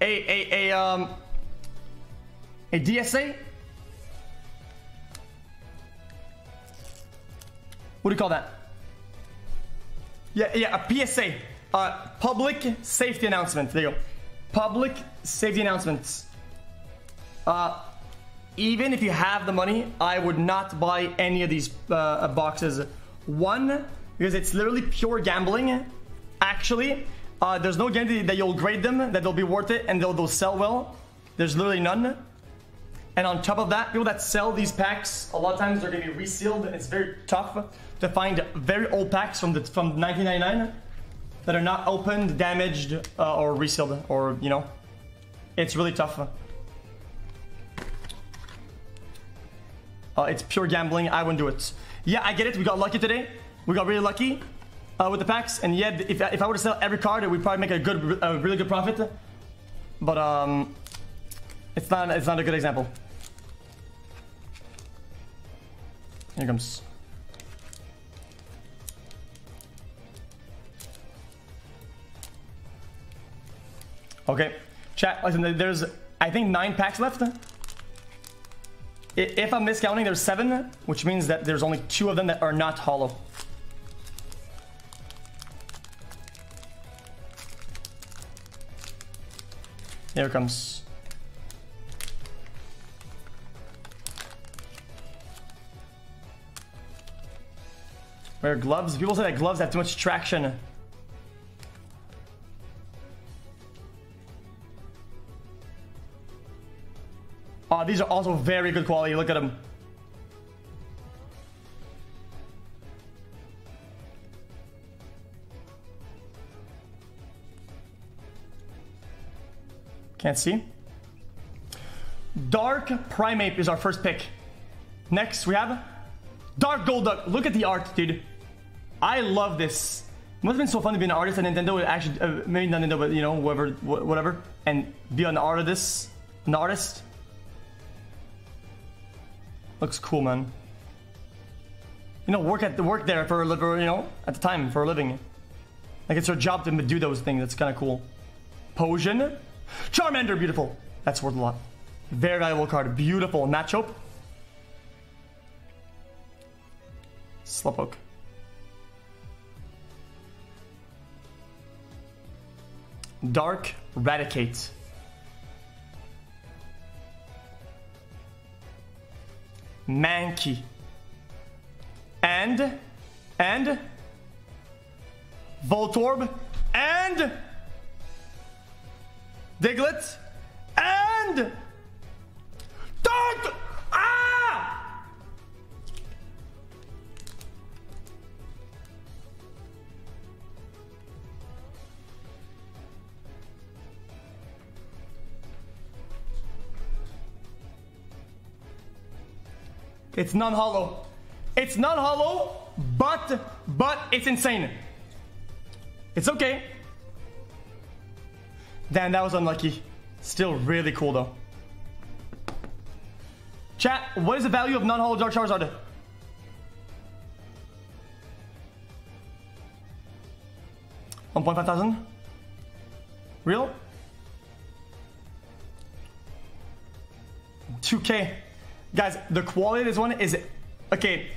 a a um, a DSA. What do you call that? Yeah, yeah, a PSA. Uh, public safety announcement. There you go. Public safety announcements. Uh, even if you have the money, I would not buy any of these uh, boxes. One, because it's literally pure gambling. Actually, uh, there's no guarantee that you'll grade them, that they'll be worth it, and they'll, they'll sell well. There's literally none. And on top of that, people that sell these packs, a lot of times they're gonna be resealed, and it's very tough to find very old packs from the from 1999 that are not opened, damaged, uh, or resealed, or you know, it's really tough. Uh, it's pure gambling. I wouldn't do it. Yeah, I get it. We got lucky today. We got really lucky uh, with the packs, and yeah, if if I were to sell every card, we'd probably make a good, a really good profit. But um, it's not it's not a good example. Here comes. Okay, chat. Listen, there's I think nine packs left. If I'm miscounting, there's seven, which means that there's only two of them that are not hollow. Here comes. Wear gloves. People say that gloves have too much traction. Oh, these are also very good quality. Look at them. Can't see. Dark Primeape is our first pick. Next, we have Dark Golduck. Look at the art, dude. I love this. It must have been so fun to be an artist at Nintendo. Actually, uh, maybe not Nintendo, but you know, whoever, wh- whatever, and be an artist, an artist. Looks cool, man. You know, work at the work there for a living, you know, at the time for a living. Like it's her job to do those things. That's kind of cool. Potion, Charmander, beautiful. That's worth a lot. Very valuable card. Beautiful. Machop. Slowpoke. Dark Raticate. Mankey. And, and, Voltorb, and, Diglett, and, Dark, ah! It's non-hollow. It's non-hollow, but but it's insane. It's okay. Damn, that was unlucky. Still really cool though. Chat, what is the value of non-hollow Dark Charizard? One point five thousand. Real? 2k. Guys, the quality of this one is okay.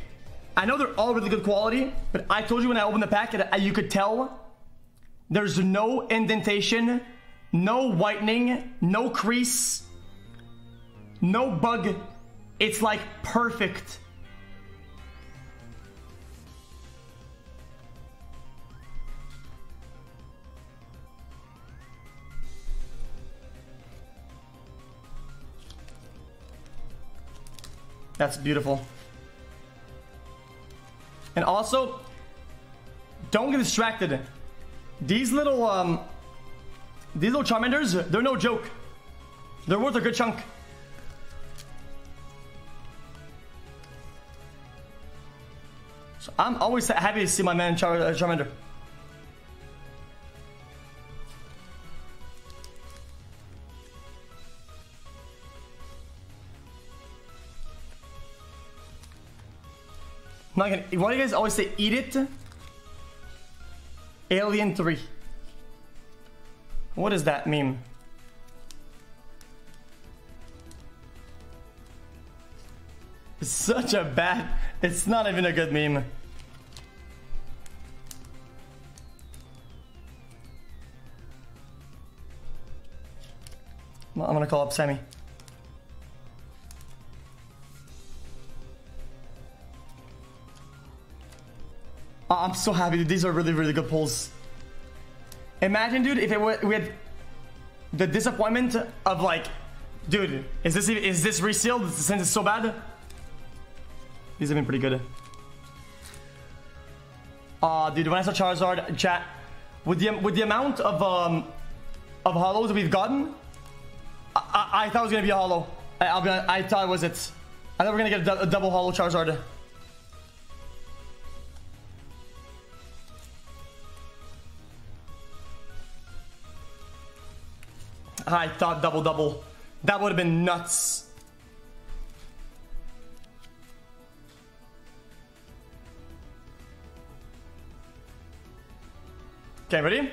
I know they're all really good quality, but I told you when I opened the pack you could tell there's no indentation, no whitening, no crease, no bug. It's like perfect. That's beautiful. And also, don't get distracted. These little, um, these little Charmanders, they're no joke. They're worth a good chunk. So I'm always happy to see my man Char uh, Charmander. Not gonna. Why do you guys always say eat it? Alien 3. What is that? It's such a bad. It's not even a good meme. I'm gonna call up Sammy. Oh, I'm so happy. These are really, really good pulls. Imagine, dude, if it were, we had the disappointment of like, dude, is this is this resealed since it's so bad? These have been pretty good. Aw, uh, dude, when I saw Charizard chat, with the with the amount of um of hollows we've gotten, I, I, I thought it was gonna be a hollow. I, be I thought it was it. I thought we are gonna get a, a double hollow Charizard. I thought double double. That would have been nuts. Okay, ready?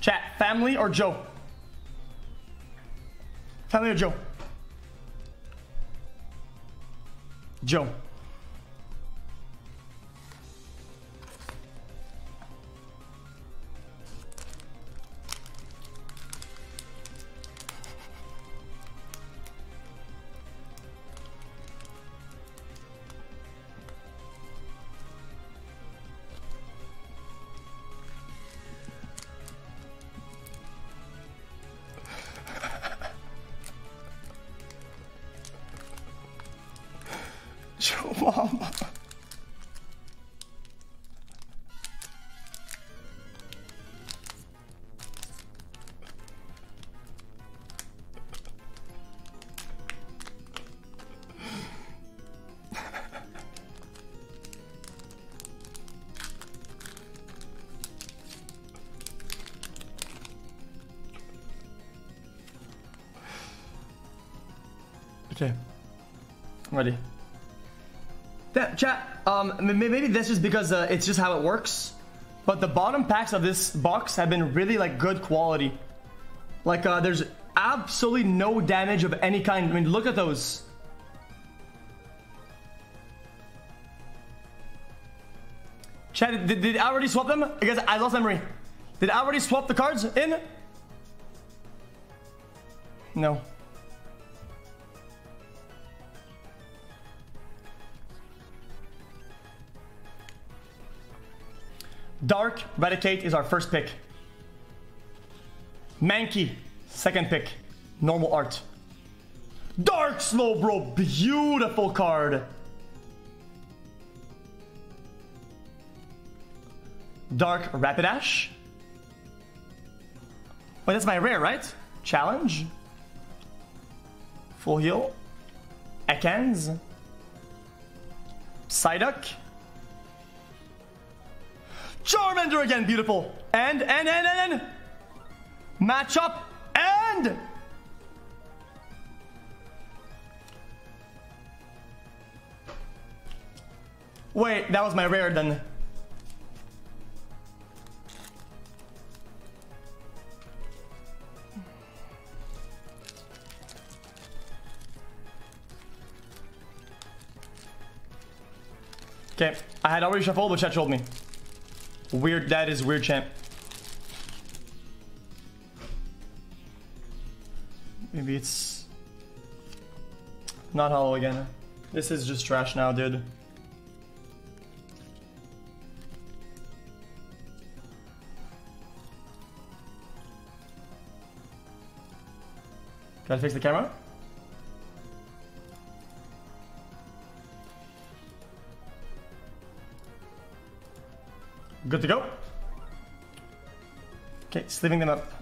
Chat, family or Joe? Family or Joe? Joe. Um, maybe this is because uh, it's just how it works. But the bottom packs of this box have been really like good quality. Like uh, there's absolutely no damage of any kind. I mean, look at those. Chad, did, did I already swap them? I guess I lost memory. Did I already swap the cards in? No. Dark Raticate is our first pick. Mankey, second pick. Normal art. Dark Slowbro, beautiful card. Dark Rapidash. Wait, that's my rare, right? Challenge. Full heal. Ekans. Psyduck. Charmander again, beautiful. And, and, and, and, and. Machop. And. Wait, that was my rare then. Okay, I had already shuffled, but chat told me. Weird, that is weird, champ. Maybe it's not hollow again. This is just trash now, dude. Gotta fix the camera. Good to go. Okay, sleeving them up.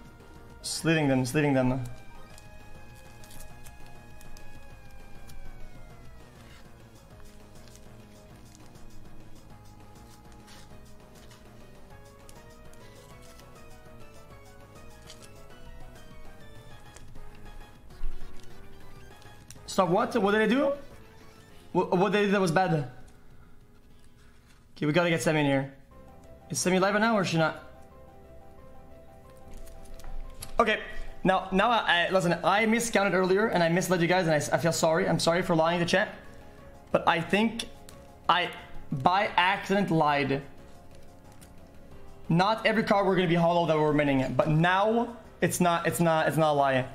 Sleeving them, sleeving them. Stop what? What did I do? What, what did I do that was bad? Okay, we gotta get Sammy in here. Is Sammy live now or is she not? Okay, now, now I, I listen. I miscounted earlier and I misled you guys, and I, I feel sorry. I'm sorry for lying to chat, but I think I by accident lied. Not every card we're gonna be hollow that we're minting, but now it's not. It's not. It's not a lie.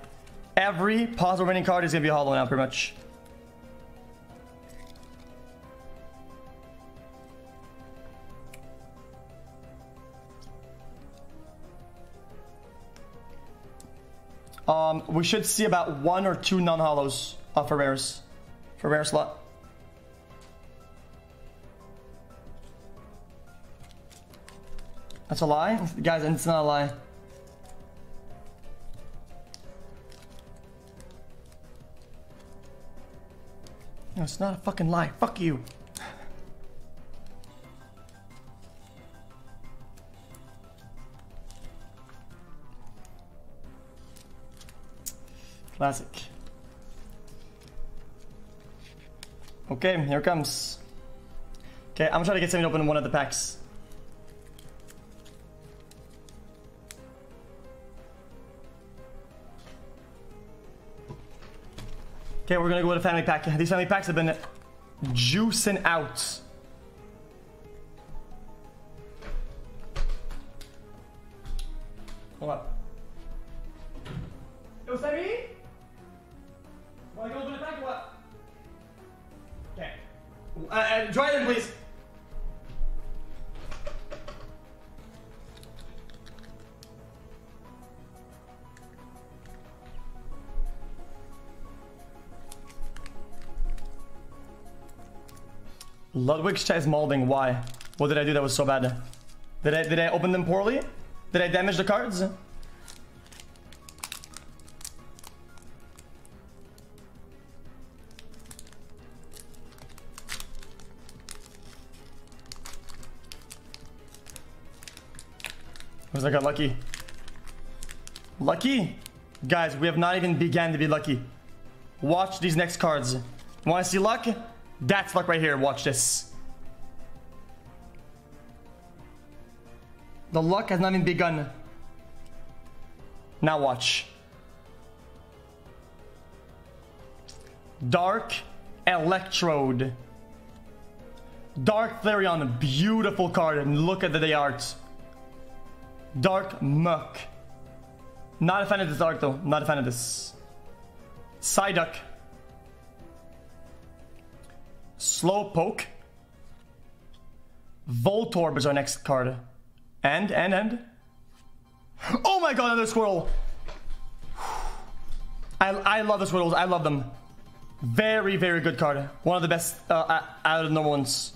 Every possible winning card is gonna be hollow now, pretty much. Um, we should see about one or two non-hollows uh, for rares, for rare slot. That's a lie, guys. It's not a lie. No, it's not a fucking lie. Fuck you. Classic. Okay, here it comes. Okay, I'm gonna try to get something open in one of the packs. Okay, we're gonna go with a family pack. These family packs have been juicing out. Hold up. Wanna go open the pack or what? Okay. Uh, uh, dry them, please. Ludwig's chat is molding. Why? What did I do that was so bad? Did I did I open them poorly? Did I damage the cards? I got lucky? Lucky? Guys, we have not even began to be lucky. Watch these next cards. Want to see luck? That's luck right here. Watch this. The luck has not even begun. Now watch. Dark Electrode. Dark Flareon, beautiful card. And look at the art. Dark Muk. Not a fan of this art though. Not a fan of this. Psyduck. Slowpoke. Voltorb is our next card. And, and, and. Oh my god, another squirrel! I, I love the squirrels. I love them. Very, very good card. One of the best uh, out of the normal ones.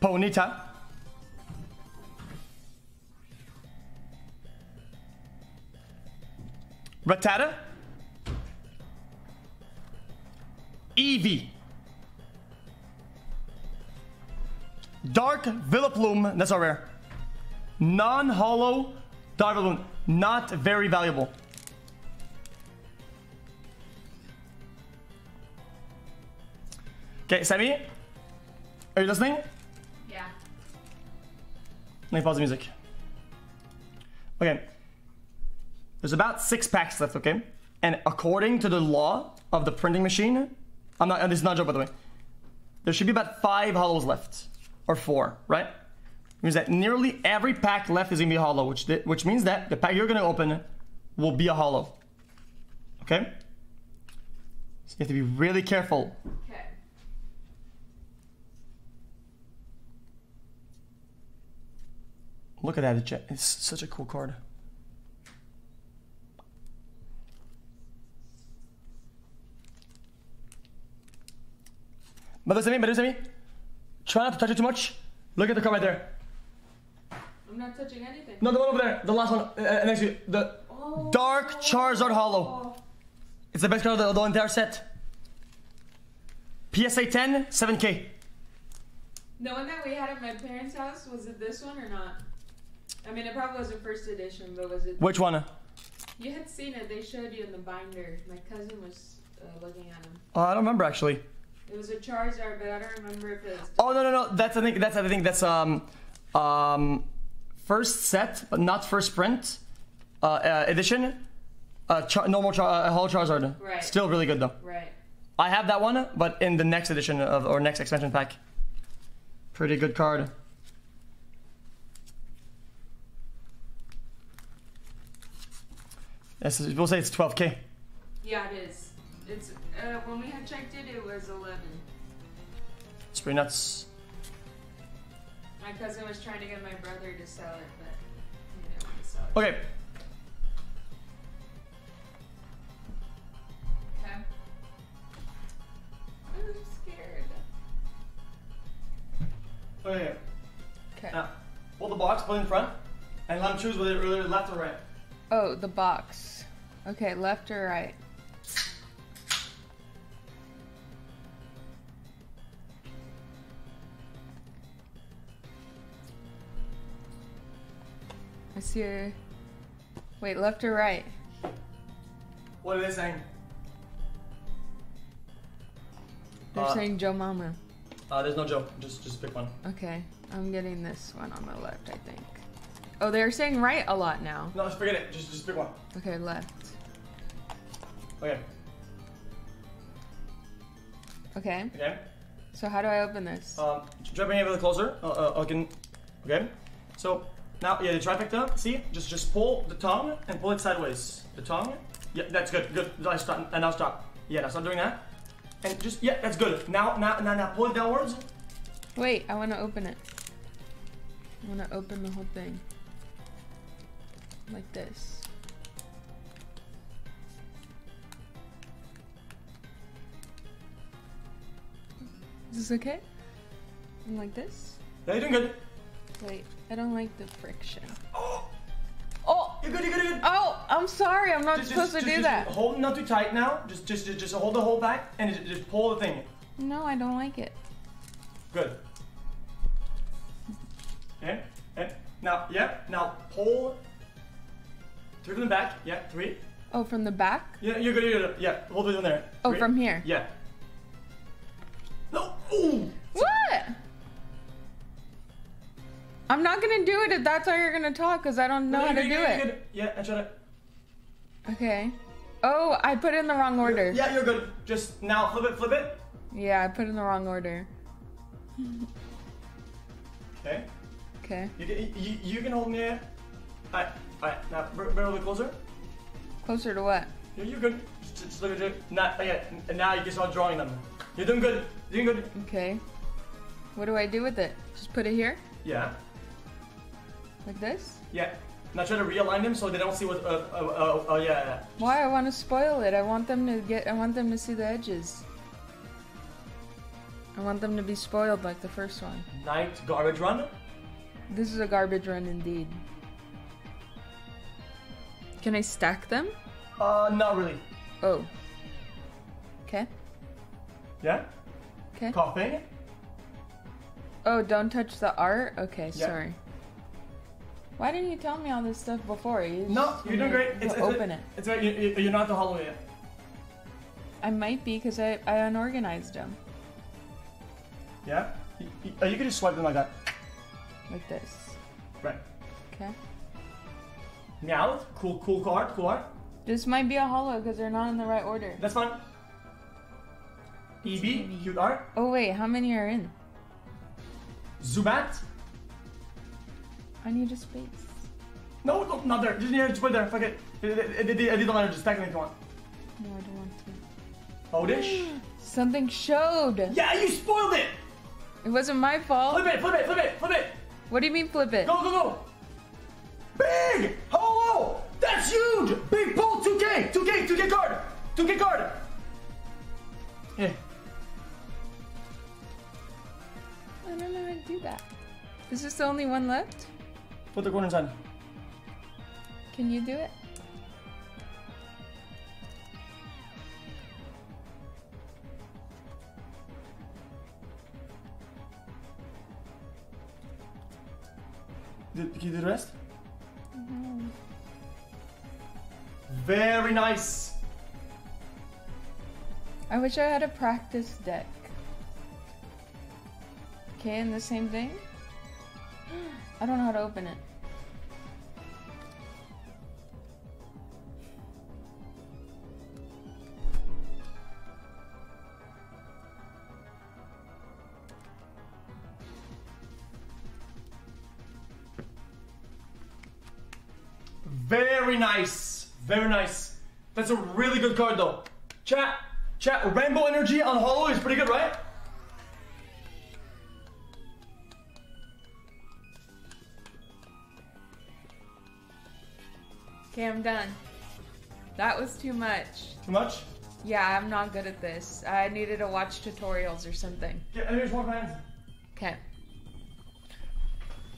Ponyta. Rattata. Eevee. Dark Vileplume. That's our rare. Non-hollow Dark Vileplume. Not very valuable. Okay, Sammy. Are you listening? Yeah. Let me pause the music. Okay. There's about six packs left, okay? And according to the law of the printing machine, I'm not, this is not a joke by the way, there should be about five hollows left. Or four, right? It means that nearly every pack left is gonna be hollow, which, which means that the pack you're gonna open will be a hollow. Okay? So you have to be really careful. Okay. Look at that, it's- it's such a cool card. But listen to me, but listen to me. Try not to touch it too much. Look at the card right there. I'm not touching anything. No, the one over there. The last one uh, uh, next to you. The Oh. Dark Charizard Hollow. It's the best card of the, the entire set. PSA 10, 7k. The one that we had at my parents' house, was it this one or not? I mean, it probably was a first edition, but was it? Which one? You had seen it. They showed you in the binder. My cousin was uh, looking at him. Oh, I don't remember actually. It was a Charizard, but I don't remember if it was. Oh no no no! That's I think that's I think that's um um first set but not first print uh, uh edition. Uh, char- normal char- uh, whole Charizard. Right. Still really good though. Right. I have that one, but in the next edition of or next expansion pack. Pretty good card. Yes, we'll say it's 12k. Yeah, it is. It's uh, when we had checked it, it was 11. It's pretty nuts. My cousin was trying to get my brother to sell it, but he didn't want to sell it. Okay, Okay. I'm scared. okay. Okay. Now, hold the box, put it in front, and let him choose whether whether left or right. Oh, the box. Okay, left or right? I see a... Wait, left or right? What are they saying? They're Uh, saying Joe Mama. Uh, there's no Joe. Just just pick one. Okay, I'm getting this one on the left, I think. Oh, they're saying right a lot now. No, just forget it. Just just pick one. Okay, left. Okay. Okay, Okay. so how do I open this? Um, bringing it a little closer. Uh, uh, I can. Okay. So now, yeah, the trifecta. See, just just pull the tongue and pull it sideways. The tongue. Yeah, that's good. Good. Now stop. And now stop. Yeah, now stop doing that. And just yeah, that's good. Now now now now pull it downwards. Wait, I want to open it. I want to open the whole thing. Like this. Is this okay? And like this? Yeah, you're doing good. Wait, I don't like the friction. Oh, Oh! you're good. You're good. You're good. Oh! I'm sorry, I'm not Just- supposed just- to just- do just that. Hold not too tight now. Just just just, just hold the whole back and just, pull the thing. No, I don't like it. Good. Okay. Okay. Now, yeah. Now pull. Three from the back. Yeah. Three. Oh, from the back? Yeah, you're good. You're good. Yeah, hold it in there. Oh, from here. Yeah. No. Ooh. What? I'm not gonna do it if that's how you're gonna talk, cause I don't know No, how to do you're it. good. Yeah, I tried it. Okay. Oh, I put it in the wrong order. Yeah, you're good. Just now, flip it, flip it. Yeah, I put it in the wrong order. Okay. Okay. You can, you, you can hold me. Alright, alright. Now, bring bring a little closer. Closer to what? You're, you're good. Just, just look at it. Now, oh, yeah, and now you can start drawing them. You're doing good. You're doing good. Okay. What do I do with it? Just put it here? Yeah. Like this? Yeah. Now try to realign them so they don't see what. Uh, uh, uh, uh, yeah, yeah. Why? I want to spoil it. I want them to get. I want them to see the edges. I want them to be spoiled like the first one. Night garbage run. This is a garbage run indeed. Can I stack them? Uh, not really. Oh. Okay. Yeah. Okay. Koffing. Oh, don't touch the art? Okay, Yeah. sorry. Why didn't you tell me all this stuff before? You No, you're doing great. It's, it's open it. It's right. You, you're not the hollow yet. I might be because I, I unorganized them. Yeah. You, you, uh, you can just swipe them like that. Like this. Right. Okay. Meow. Cool, cool card. Cool art. This might be a hollow because they're not in the right order. That's fine. Eevee. Cute art. Oh, wait, how many are in? Zubat. I need a space. No, no, not there. Just here. Just put it there. Fuck it. It, it, it, it, it doesn't matter. Just stack them if you want. No, I don't want to. Oddish. Something showed. yeah, you spoiled it. It wasn't my fault. Flip it. Flip it. Flip it. Flip it. What do you mean flip it? Go, go, go! Big! Hello! That's huge! Big pull! 2K! 2K! 2K card! 2K card! Yeah. I don't know how to do that. Is this the only one left? Put the corners on. Can you do it? Did, can you do the rest? Mm-hmm. Very nice! I wish I had a practice deck. Okay, and the same thing? I don't know how to open it. Very nice! Very nice. That's a really good card though. Chat, chat, Rainbow Energy on Hollow is pretty good, right? Okay, I'm done. That was too much. Too much? Yeah, I'm not good at this. I needed to watch tutorials or something. Yeah, and here's more hands. Okay.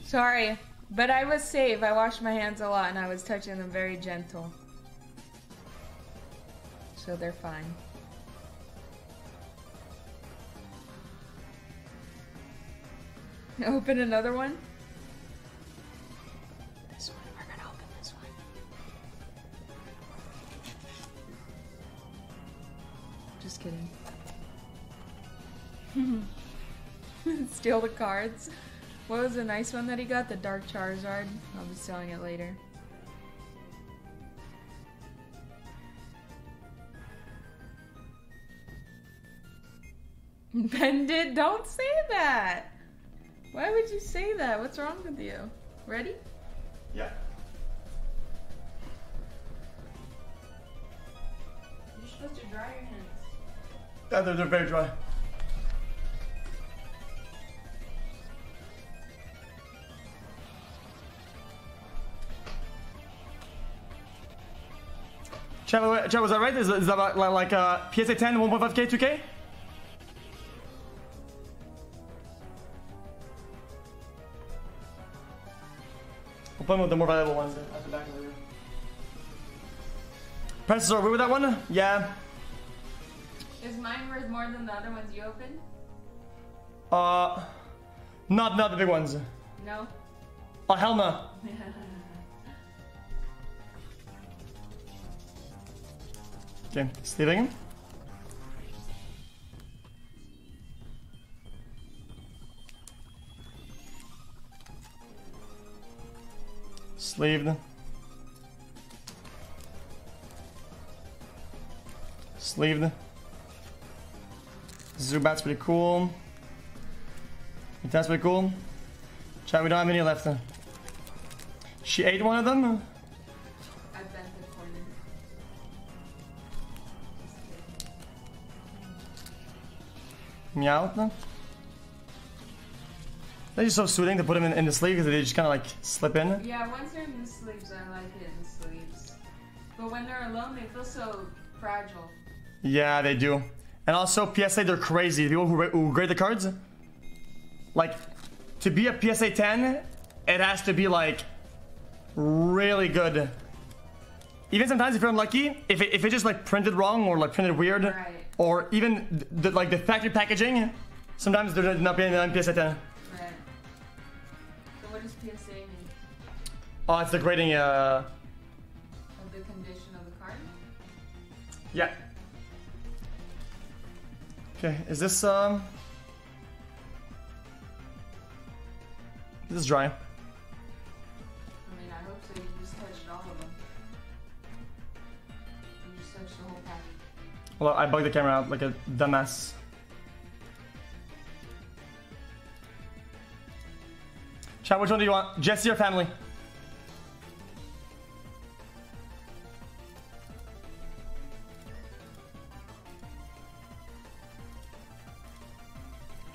Sorry, but I was safe. I washed my hands a lot and I was touching them very gentle. So they're fine. Open another one? Just kidding. Steal the cards. What was the nice one that he got? The Dark Charizard? I'll be selling it later. Bend it? don't say that! Why would you say that? What's wrong with you? Ready? Yeah. You're supposed to dry your hands. Yeah, they're, they're very dry. Chat, wait, was that right? Is, is that about, like, like uh, PSA 10, 1.5k, 2k? We'll play with the more valuable ones at the back of the room. Prices are we with that one? Yeah. Is mine worth more than the other ones you opened? Uh, not not the big ones. No? Oh hell no. Okay, sleeving. Sleeved. Sleeved. Zubat's pretty cool. That's pretty cool. Chat, we don't have any left. She ate one of them? I bent. Meow. They're just so soothing to put them in, in the sleeve because they just kind of like slip in. Yeah, once they're in the sleeves, I like it in the sleeves. But when they're alone, they feel so fragile. Yeah, they do. And also, PSA, they're crazy. The people who, who grade the cards, like, to be a PSA 10, it has to be like really good. Even sometimes, if you're unlucky, if it, if it just like printed wrong or like printed weird, Right. or even the, like the factory packaging, sometimes they're not being on PSA 10. Right. So what does PSA mean? Oh, it's the grading. Uh, Of the condition of the card? yeah. Okay, is this um? This is dry. I mean, I hope so. You just touched all of them. You just touched the whole package. Well, I bugged the camera out like a dumbass. Chat, which one do you want? Jessie or family?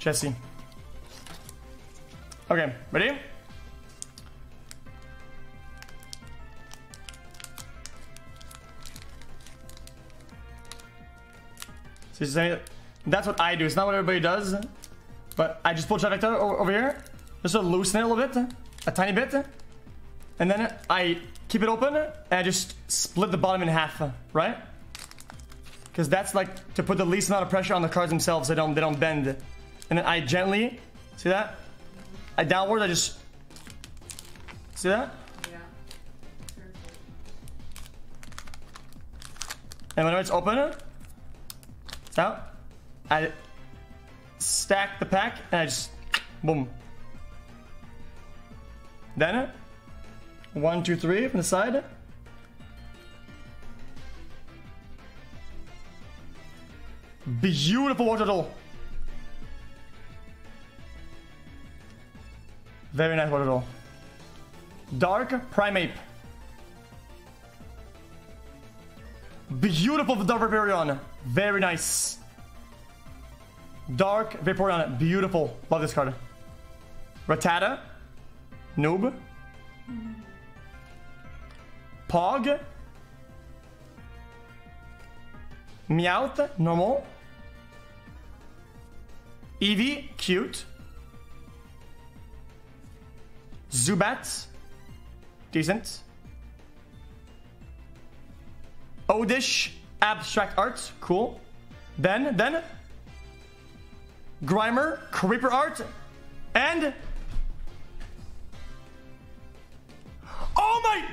Jessie. Okay, ready? So he's saying that's what I do. It's not what everybody does, but I just pull trifecta over here, just to loosen it a little bit, a tiny bit, and then I keep it open and I just split the bottom in half, right? Because that's like to put the least amount of pressure on the cards themselves. They don't they don't bend, and then I gently see that I downward. I just see that, Yeah. And whenever it's open, it's out. I stack the pack and I just boom. Then one, two, three from the side. Beautiful Wartortle. Very nice Wartortle. Dark Primeape. Beautiful Dark Vaporeon. Very nice. Dark Vaporeon. Beautiful. Love this card. Rattata. Noob. Pog. Meowth. Normal. Eevee. Cute. Zubat. Decent. Oddish abstract art, cool. Then, then, Grimer creeper art, and oh my!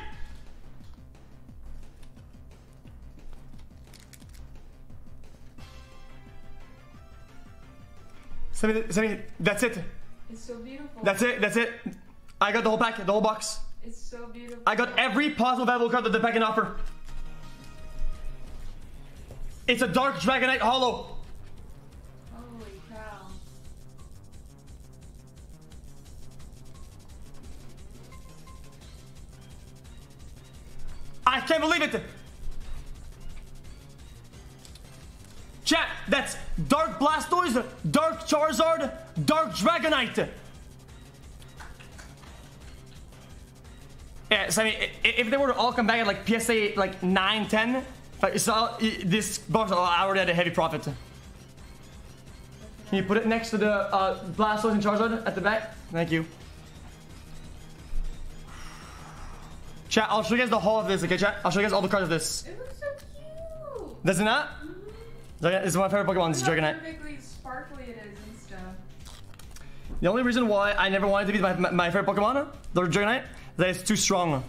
Send me, send me, that's it. It's so beautiful. That's it, that's it. I got the whole pack, the whole box. It's so beautiful. I got every possible valuable card that the pack can offer. It's a Dark Dragonite Holo. Holy cow. I can't believe it. Chat, that's Dark Blastoise, Dark Charizard, Dark Dragonite. Yeah, so I mean, if they were to all come back at like PSA like 9, 10, like, so this box I already had a heavy profit. Can you put it next to the uh, Blastoise and Charizard at the back? Thank you. Chat, I'll show you guys the whole of this, okay, chat? I'll show you guys all the cards of this. It looks so cute. Does it not? Mm-hmm. Dragon- It's one of my favorite Pokemon, it's Dragonite. perfectly sparkly it is and stuff. The only reason why I never wanted to be my, my, favorite Pokemon, the Dragonite, that it's too strong.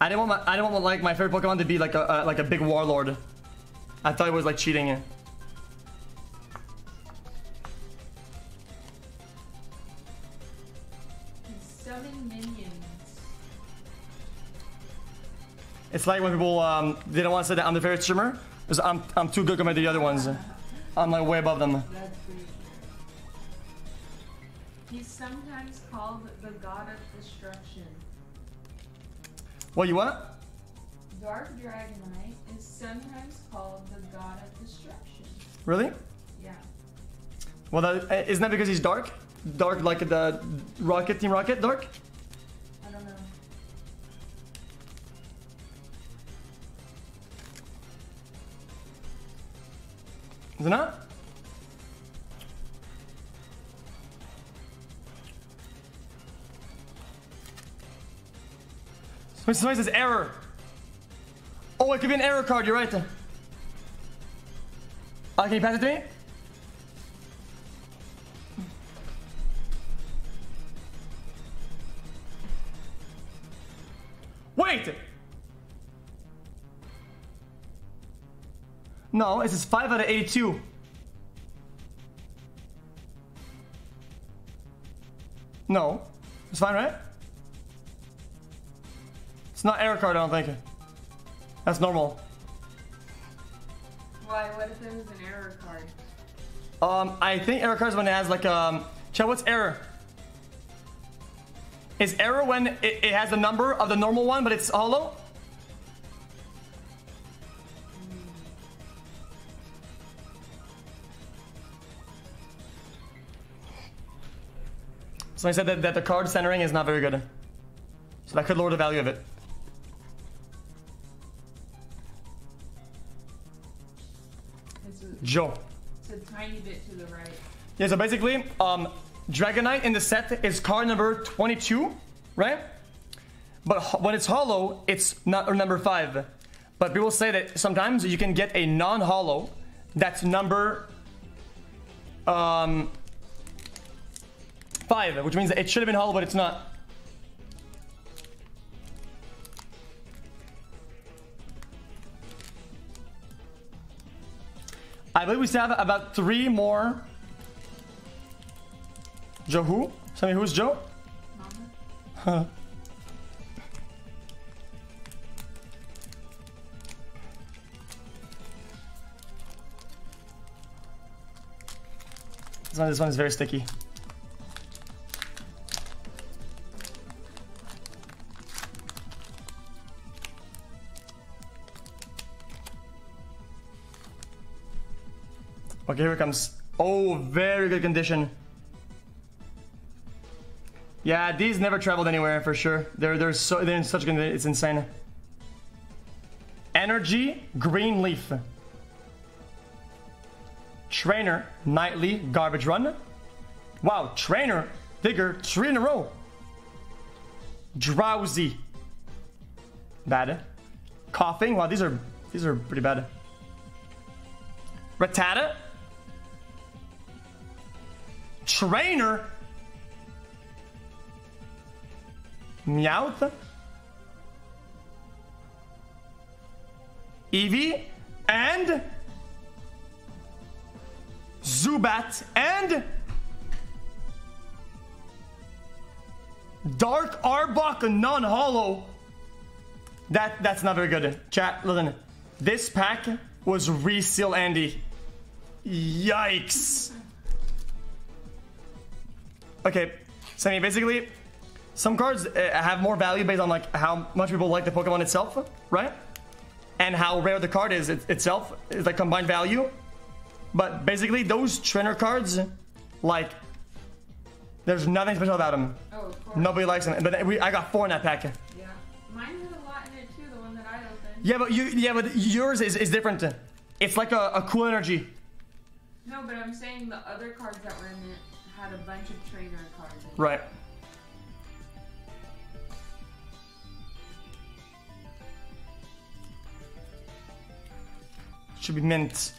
I didn't want my I didn't want like my favorite Pokemon to be like a uh, like a big warlord. I thought it was like cheating. It's like when people um they don't want to say that I'm the favorite streamer because I'm I'm too good compared to the other ones. I'm like way above them. What you want? Dark Dragonite is sometimes called the god of destruction. Really? Yeah. Well, that, uh, isn't that because he's dark? Dark like the Rocket Team Rocket dark? I don't know. Is it not? Somebody somebody says error. Oh, it could be an error card. You're right. Uh, can you pass it to me? Wait! No, it says 5 out of 82. No. It's fine, right? It's not error card, I don't think. That's normal. Why? What if it was an error card? Um, I think error card is when it has like um. Chat, what's error? Is error when it, it has the number of the normal one, but it's holo? So I said that, that the card centering is not very good. So that could lower the value of it. Joe. it's a tiny bit to the right. Yeah, so basically, um, Dragonite in the set is card number 22, right? But when it's holo, it's not or number 5. But people say that sometimes you can get a non-holo that's number um, 5, which means that it should have been holo, but it's not. I believe we still have about three more Joe who? Tell me who's Joe? Mama? This one, this one is very sticky. Okay, here it comes. Oh, very good condition. Yeah, these never traveled anywhere for sure. They're they're so they're in such good. It's insane. Energy, green leaf. Trainer, nightly, garbage run. Wow, trainer, digger, three in a row. Drowzee. Bad. Koffing. Wow, these are these are pretty bad. Rattata. Trainer. Meowth. Eevee. And Zubat and Dark Arbok non-holo. That that's not very good. Chat, listen. This pack was reseal Andy. Yikes. Okay, Sammy, basically, some cards uh, have more value based on like how much people like the Pokemon itself, right? And how rare the card is it, itself is like combined value. But basically, those trainer cards, like, there's nothing special about them. Oh, of course. Nobody likes them. But we, I got four in that pack. Yeah. Mine had a lot in it too, the one that I opened. Yeah, but you, yeah, but yours is, is different. It's like a, a cool energy. No, but I'm saying the other cards that were in it had a bunch of trainer cards. Right. Should be mint.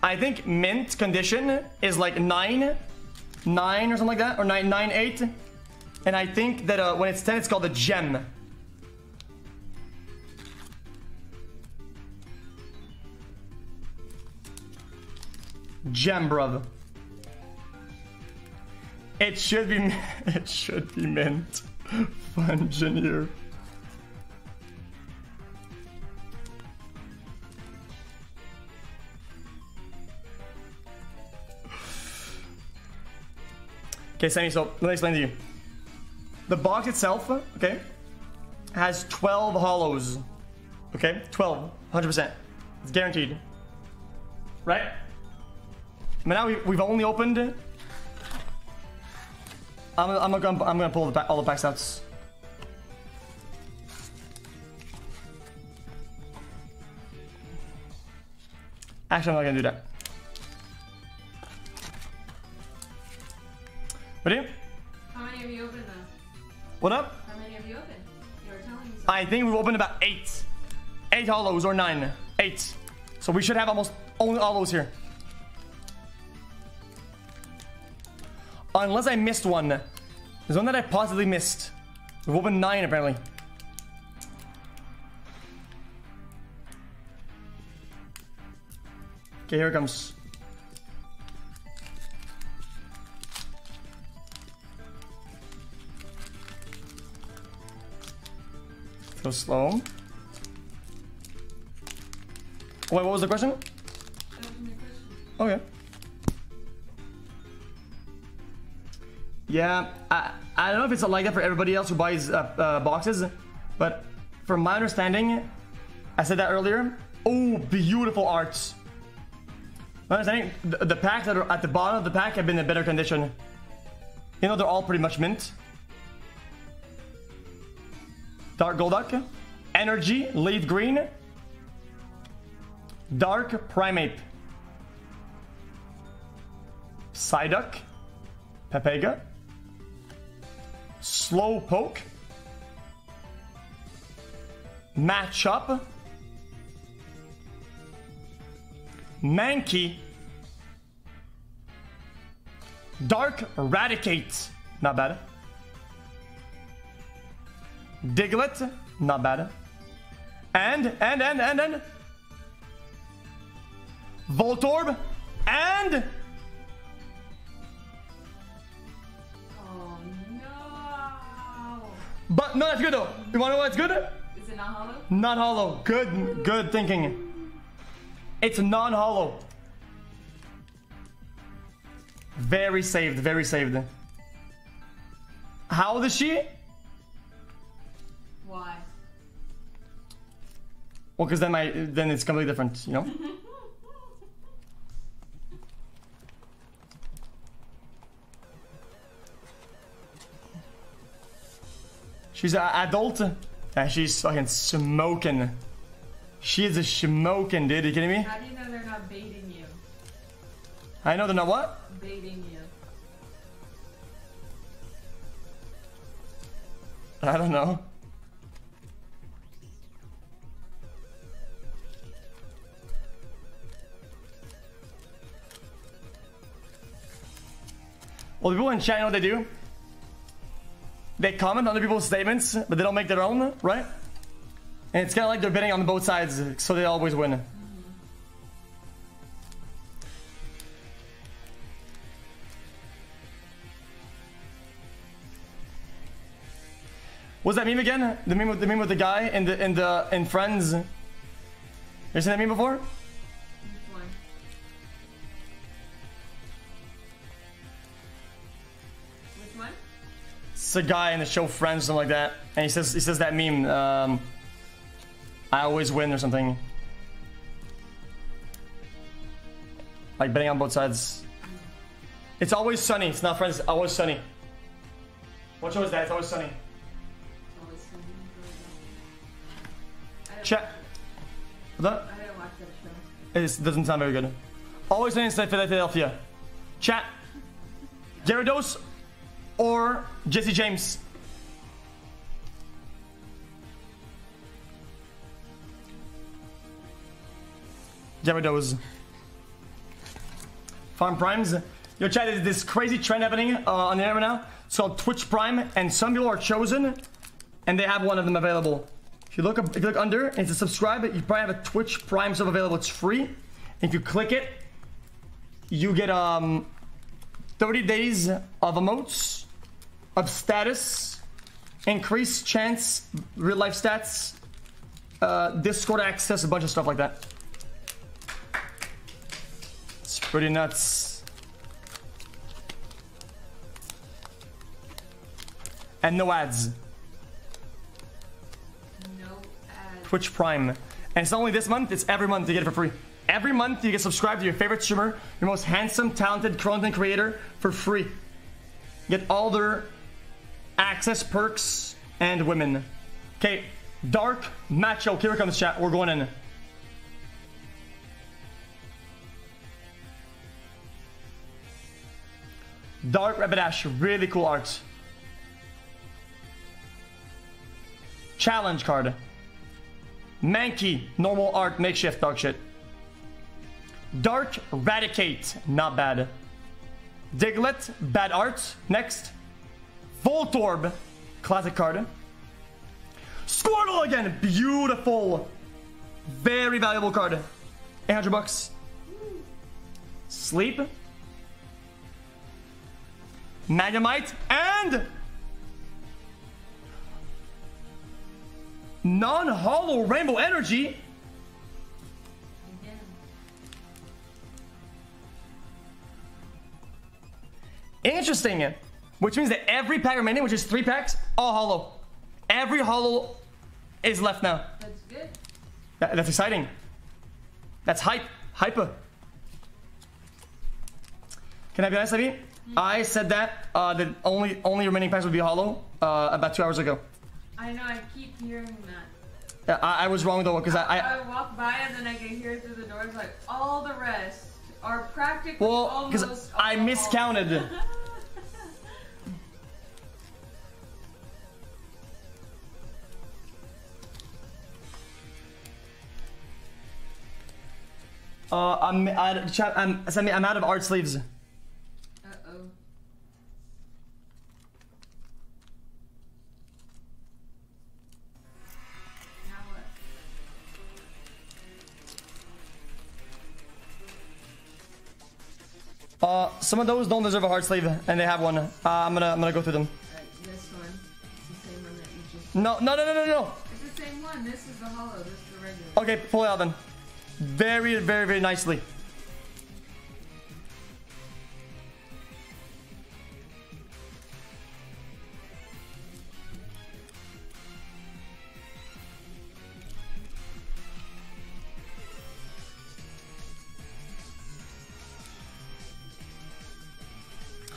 I think mint condition is like 9, 9 or something like that, or nine, nine eight. And I think that uh, when it's 10, it's called a gem. Gem, brother. It should be. It should be mint. Fun engineer. Okay, Sammy, so let me explain to you. The box itself, okay, has 12 holos. Okay, 12, 100%. It's guaranteed. Right? But now we, we've only opened. I'm, I'm, gonna, I'm gonna pull the back, all the backs out. Actually, I'm not gonna do that. Ready? How many have you opened though? What up? How many have you opened? You were telling me something. I think we've opened about eight. Eight holos or nine. Eight. So we should have almost only holos here. Oh, unless I missed one. There's one that I possibly missed. We've opened nine apparently. Okay, here it comes. Go slow. Wait, what was the question? That was my question. Okay. Yeah, I, I don't know if it's like that for everybody else who buys uh, uh, boxes, but from my understanding, I said that earlier. Oh, beautiful arts. My understanding, the, the packs that are at the bottom of the pack have been in better condition. You know, they're all pretty much mint. Dark Golduck, Energy, Leaf Green, Dark Primeape, Psyduck, Pepega, Slowpoke, Machop, Mankey, Dark Raticate, not bad. Diglett, not bad. And, and, and, and, and. Voltorb, and. But no, that's good though. You wanna know what's good? Is it not holo? Non holo. Good, good thinking. It's non holo. Very saved, very saved. How old is she? Why? Well, because then my then it's completely different, you know. She's an adult, and she's fucking smoking. She is a smoking, dude. Are you kidding me? How do you know they're not baiting you? I know they're not what? Baiting you. I don't know. Well, the people in chat know what they do. They comment on other people's statements, but they don't make their own, right? And it's kind of like they're betting on both sides, so they always win. What's that meme again? The meme with the meme with the guy in the in the in Friends. You seen that meme before? It's a guy in the show Friends, something like that, and he says he says that meme. Um, I always win or something. Like betting on both sides. It's always sunny. It's not Friends. It's always sunny. What show is that? It's always sunny. Always something. I don't- Chat. What that? I didn't watch that show. It doesn't sound very good. Always sunny in Philadelphia. Chat. Gyarados or Jesse James. Gyarados. Farm Primes. Yo, chat, there's this crazy trend happening uh, on the internet now. It's called Twitch Prime, and some people are chosen, and they have one of them available. If you look if you look under, and it's a subscribe, you probably have a Twitch Prime sub available. It's free. If you click it, you get um 30 days of emotes, of status, increased chance, real life stats, uh, Discord access, a bunch of stuff like that. It's pretty nuts. And no ads. No ads. Twitch Prime. And it's not only this month, it's every month you get it for free. Every month you get subscribed to your favorite streamer, your most handsome, talented content creator for free. Get all their access perks and women. Okay, Dark Machoke. Here comes chat. We're going in. Dark Rapidash, really cool art. Challenge card. Mankey, normal art, makeshift, dog shit. Dark Raticate, not bad. Diglett, bad art. Next. Voltorb, classic card. Squirtle again, beautiful. Very valuable card. 800 bucks. Sleep. Magnemite and non-holo rainbow energy. Interesting. Which means that every pack remaining, which is three packs, all holo. Every holo is left now. That's good. That- that's exciting. That's hype. Hyper. Can I be honest, Abby? I said that uh, the only only remaining packs would be holo uh, about two hours ago. I know. I keep hearing that. Uh, I, I was wrong though because I, I I walk by and then I can hear through the doors like all the rest are practically well because. I miscounted. Uh, I'm out. Chat. I'm. Send me. I'm out of art sleeves. Uh oh. Uh, some of those don't deserve a hard sleeve, and they have one. Uh, I'm gonna. I'm gonna go through them. Alright, this one. It's the same one that you just. No, no, no, no, no, no. It's the same one. This is the holo. This is the regular. Okay, pull it out then. Very, very, very nicely.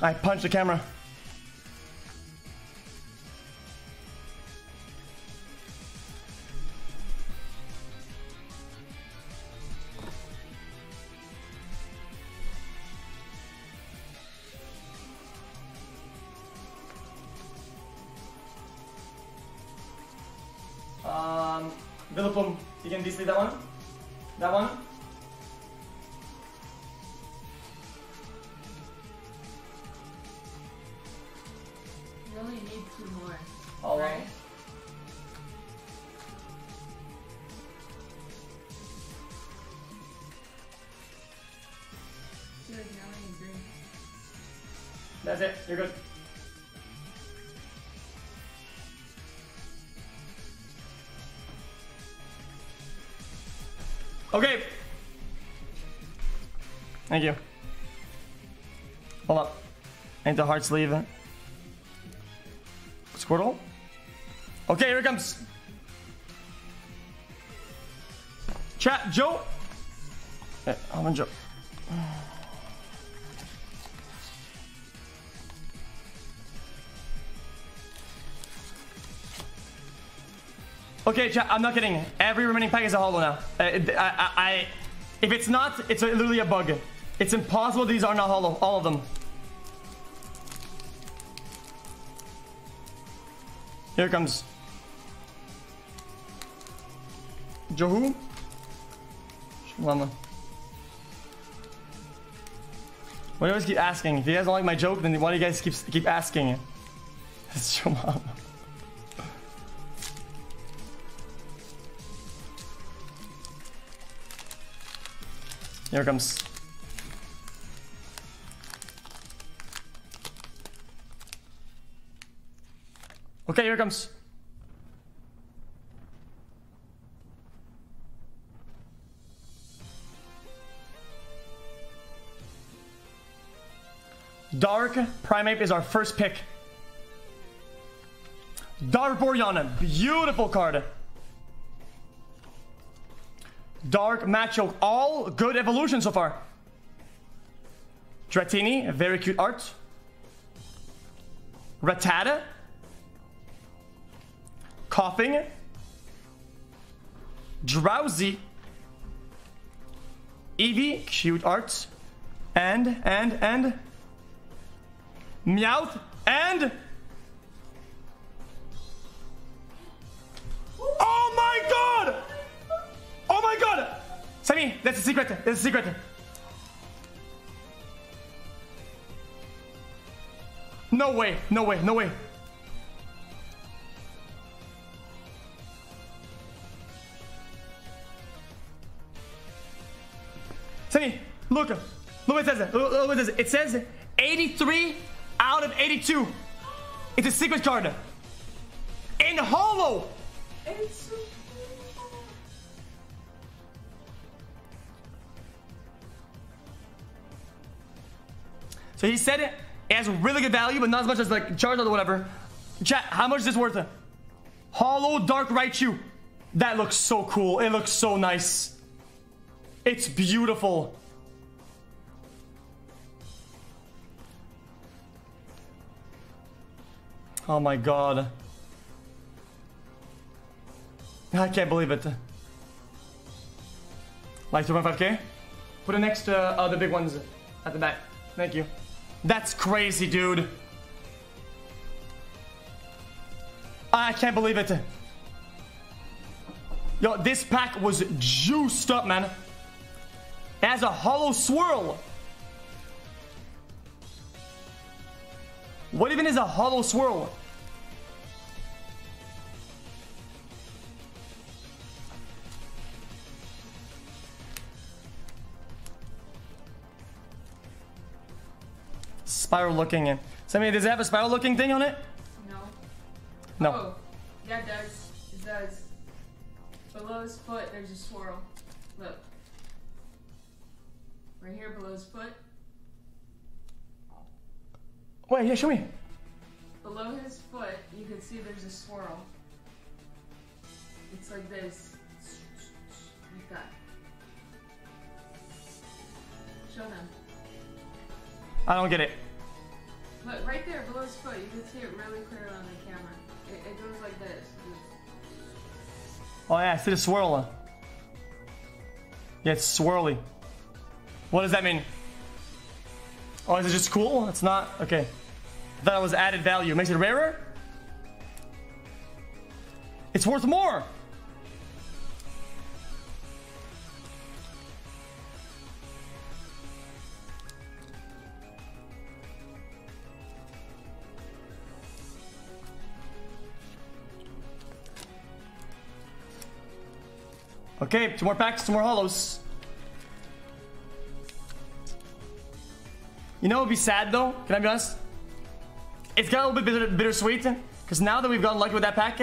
I punched the camera. Um, Villapum, you can display that one? That one? You only need two more. All right? right. Good. Now I green. That's it. You're good. Okay. Thank you. Hold up. Ain't the heart sleeve. Squirtle. Okay, here it comes. Chat, Joe. Hey, hold on, Joe. Okay, chat, I'm not kidding. Every remaining pack is a holo now. Uh, I, I, I, if it's not, it's literally a bug. It's impossible these are not holo. All of them. Here it comes. Johu? Shalama. Why do you always keep asking? If you guys don't like my joke, then why do you guys keep keep asking? It's Shalama. Here comes. Okay, here comes. Dark Primeape is our first pick. darboriana beautiful card. Dark Machoke, all good evolution so far. Dratini, very cute art. Rattata. Koffing. Drowzee. Eevee, cute art. And, and, and. Meowth, and. Oh my god! Oh my god! Sammy, that's a secret. That's a secret. No way, no way, no way. Sammy, look. Look what it says. Look, what it says. It says 83 out of 82. It's a secret card. In holo. It's So he said it, it has really good value, but not as much as like Charizard or whatever. Chat, how much is this worth? Holo Dark Raichu. That looks so cool. It looks so nice. It's beautiful. Oh my god. I can't believe it. Like 2.5k? Put it next to uh, the big ones at the back. Thank you. That's crazy, dude. I can't believe it. Yo, this pack was juiced up, man. It has a holo swirl. What even is a holo swirl? Spiral looking. In. Sammy, does it have a spiral looking thing on it? No. No. Oh, yeah, it does. It does. Below his foot, there's a swirl. Look. Right here below his foot. Wait, yeah, show me. Below his foot, you can see there's a swirl. It's like this. Like that. Show them. I don't get it. Look, right there below his foot, you can see it really clearly on the camera. It, it goes like this. Oh yeah, I see the swirl. Yeah, it's swirly. What does that mean? Oh, is it just cool? It's not? Okay. I thought it was added value. Makes it rarer? It's worth more! Okay, two more packs, two more holos. You know what would be sad though? Can I be honest? It's got a little bit bitter, bittersweet because now that we've gotten lucky with that pack,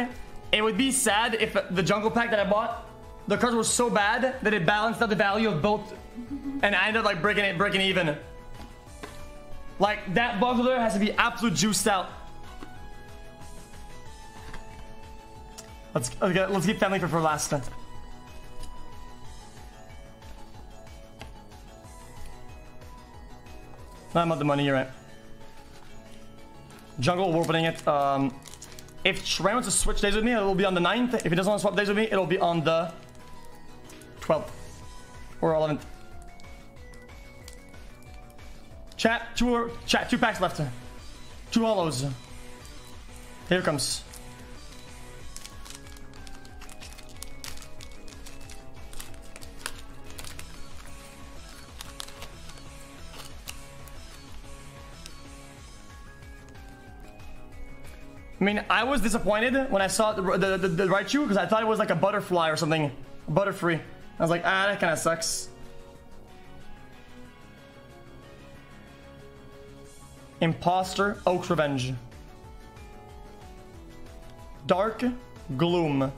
it would be sad if the jungle pack that I bought, the cards were so bad that it balanced out the value of both, and I ended up like breaking it, breaking even. Like that box there has to be absolute juiced out. Let's okay, let's keep family for, for last. Then. I'm not the money, you're right. Jungle, we're opening it. Um, if Trey wants to switch days with me, it will be on the 9th. If he doesn't want to swap days with me, it'll be on the 12th or 11th. Chat, two, chat, two packs left. Two holos. Here comes. I mean, I was disappointed when I saw the, the, the, the Raichu because I thought it was like a butterfly or something. Butterfree. I was like, ah, that kind of sucks. Imposter Oak's Revenge. Dark Gloom.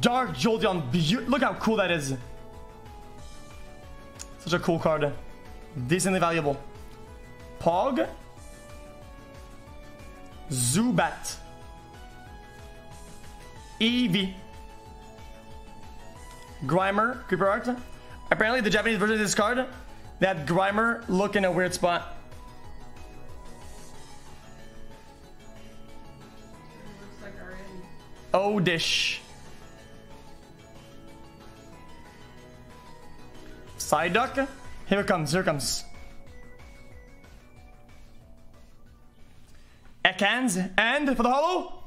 Dark Jolteon. Look how cool that is. Such a cool card. Decently valuable. Pog. Zubat. Eevee. Grimer. Creeper Art. Apparently, the Japanese version of this card, that Grimer look in a weird spot. Oddish. Psyduck. Here comes. Here comes. Ekans. And for the holo.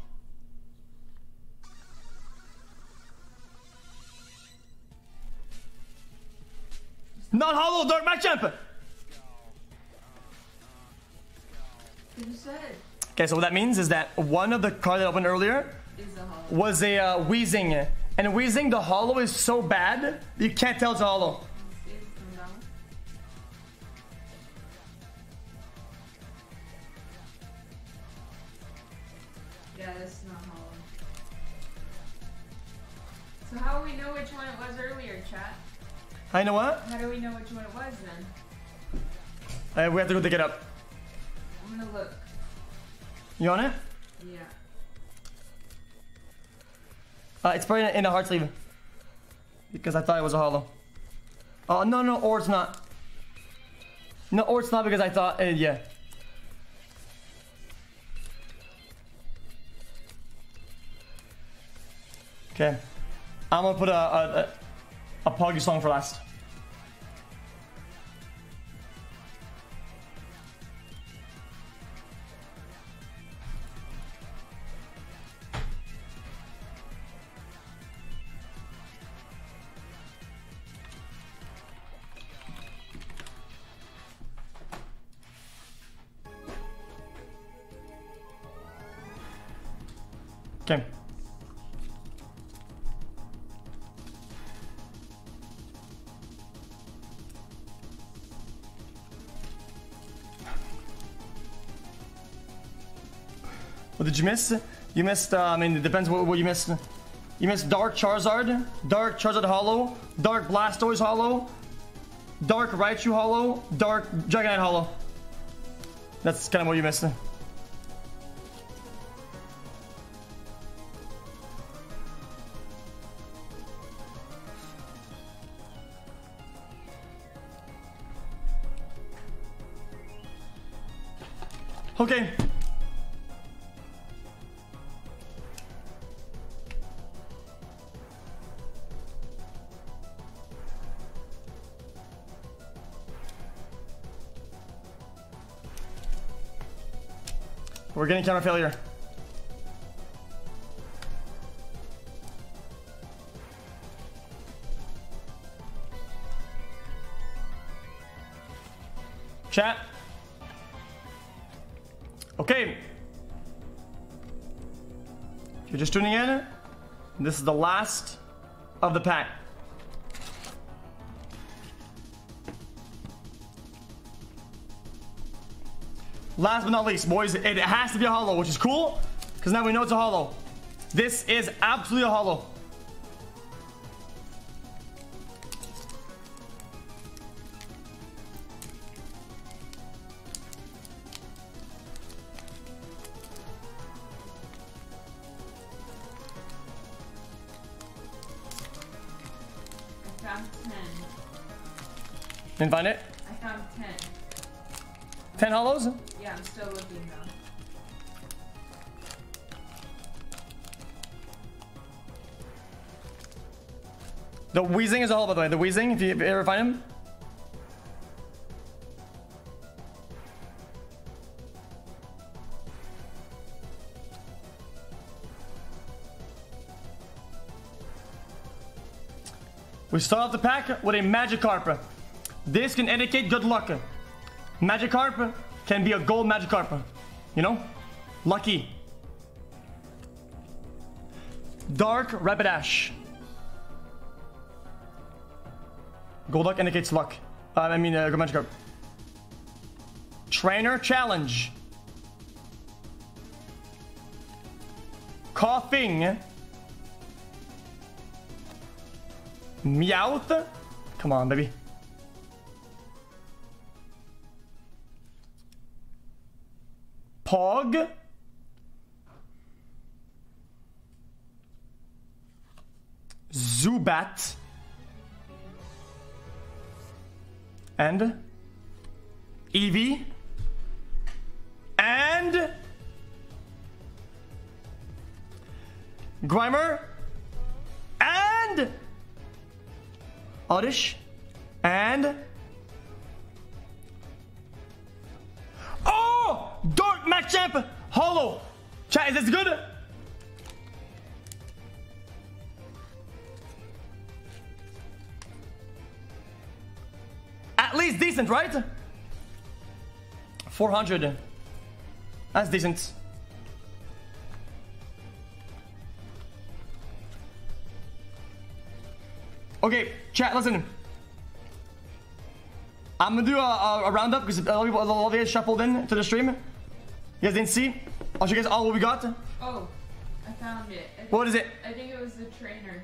Not holo, Dark said Okay, so what that means is that one of the cards that opened earlier was a uh, Weezing. And Weezing, the holo is so bad, you can't tell it's holo. Yeah, that's not holo. So how do we know which one it was earlier, chat? I know what? How do we know which one it was then? Uh, we have to go dig it up. I'm gonna look. You on it? Yeah. Uh, it's probably in a heart sleeve. Because I thought it was a holo. Oh, no, no, or it's not. No, or it's not because I thought, uh, yeah. Okay. I'm gonna put a, a, a, a Poggy song for last. Did you miss? You missed, uh, I mean, it depends what, what you missed. You missed Dark Charizard, Dark Charizard Holo, Dark Blastoise Holo, Dark Raichu Holo, Dark Dragonite Holo. That's kind of what you missed. Okay. We're getting camera failure. Chat. Okay. You're just tuning in, this is the last of the pack. Last but not least, boys, it has to be a holo, which is cool, because now we know it's a holo. This is absolutely a holo. I found 10. Didn't find it? I found 10. 10 holos? The Weezing is all by the way. The you, if you ever find him. We start off the pack with a Magikarp. This can indicate good luck. Magikarp can be a gold Magikarp. You know? Lucky. Dark Rapidash. Gold luck indicates luck. Uh, I mean, uh, Magikarp. Trainer Challenge. Koffing. Meowth. Come on, baby. Pog. Zubat. And Eevee. And Grimer. And Oddish. And Oh! Dark Machamp Holo. Chat, is this good? Decent, right? 400. That's decent. Okay, chat, listen. I'm gonna do a, a, a roundup because a lot of people, a lot of you guys shuffled in to the stream. You guys didn't see? Oh, I'll show you guys all what we got. Oh, I found it. I What is it? I think it was the trainer.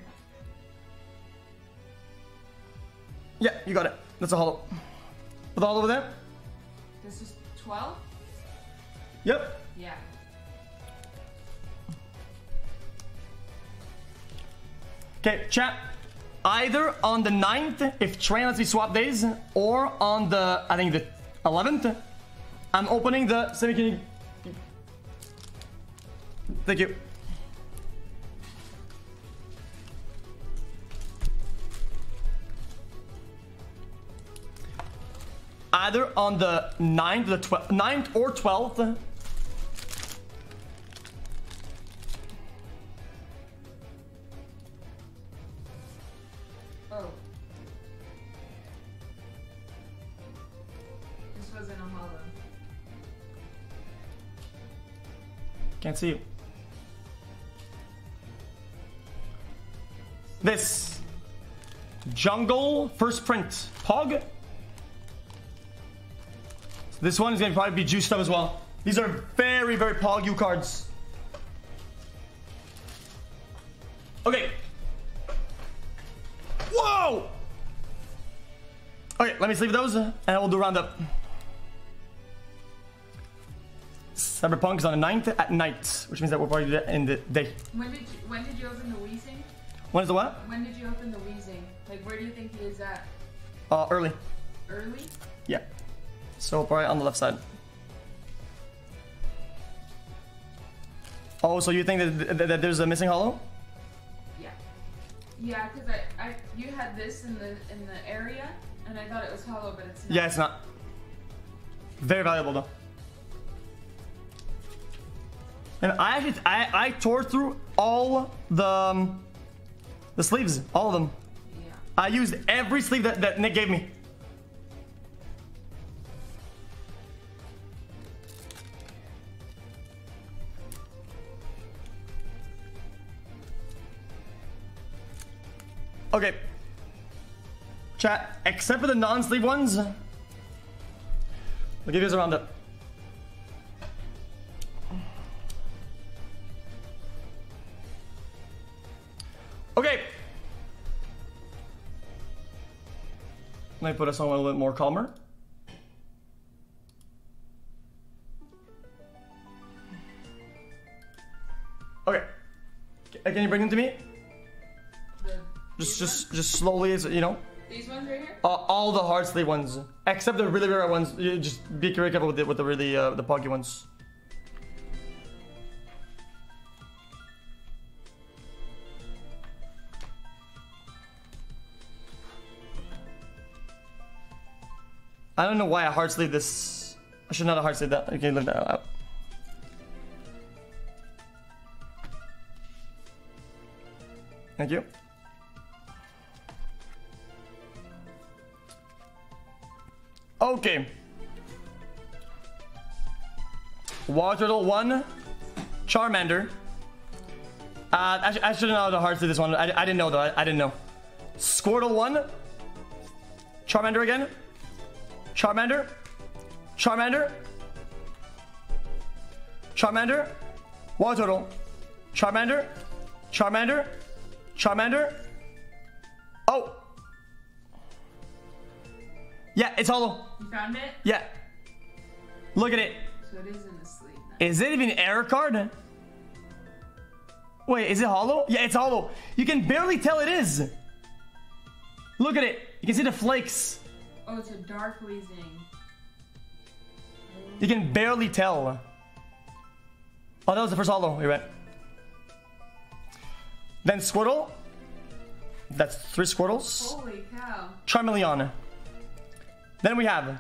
Yeah, you got it. That's a holo. Put all over there. This is 12? Yep. Yeah. Okay, chat. Either on the 9th, if train lets me swap days, or on the, I think the 11th, I'm opening the semi. Thank you. Either on the 9th, the 12th, 9th or 12th, Oh. This wasn't a holo. Can't see you. This jungle first print pog. This one is gonna probably be juiced up as well. These are very, very pog U cards. Okay. Whoa! Okay, let me sleeve those and we'll do a roundup. Cyberpunk is on the 9th at night, which means that we'll probably do that in the day. When did you, when did you open the Weezing? When is the what? When did you open the Weezing? Like, where do you think he is at? Uh, early. Early? So probably on the left side. Oh, so you think that, that, that there's a missing holo? Yeah. Yeah, because I, I, you had this in the in the area, and I thought it was holo, but it's not. Yeah, it's not. Very valuable though. And I actually, I, I tore through all the, um, the sleeves, all of them. Yeah. I used every sleeve that, that Nick gave me. Okay. Chat, except for the non-sleeve ones, I'll give you guys a roundup. Okay. Let me put us on a little bit more calmer. Okay. Can you bring them to me? Just, just, just slowly, as you know. These ones right here? Uh, all the hard sleeve ones, except the really rare ones. You just be very careful with the, with the really uh, the poggy ones. I don't know why I hard sleeve this. I should not have hard sleeve that. Okay, leave that out. Thank you. Okay. Wartortle 1. Charmander. Uh, I, I should know the hearts of this one. I, I didn't know though. I, I didn't know. Squirtle 1. Charmander again. Charmander. Charmander. Charmander. Wartortle. Charmander, Charmander, Charmander. Oh. Yeah, it's holo. You found it? Yeah. Look at it. So it is in the sleeve. Is it even an error card? Wait, is it holo? Yeah, it's holo. You can barely tell it is. Look at it. You can see the flakes. Oh, it's a dark Weezing. You can barely tell. Oh, that was the first holo. You're right. Then Squirtle. That's three Squirtles. Holy cow. Charmeleon. Then we have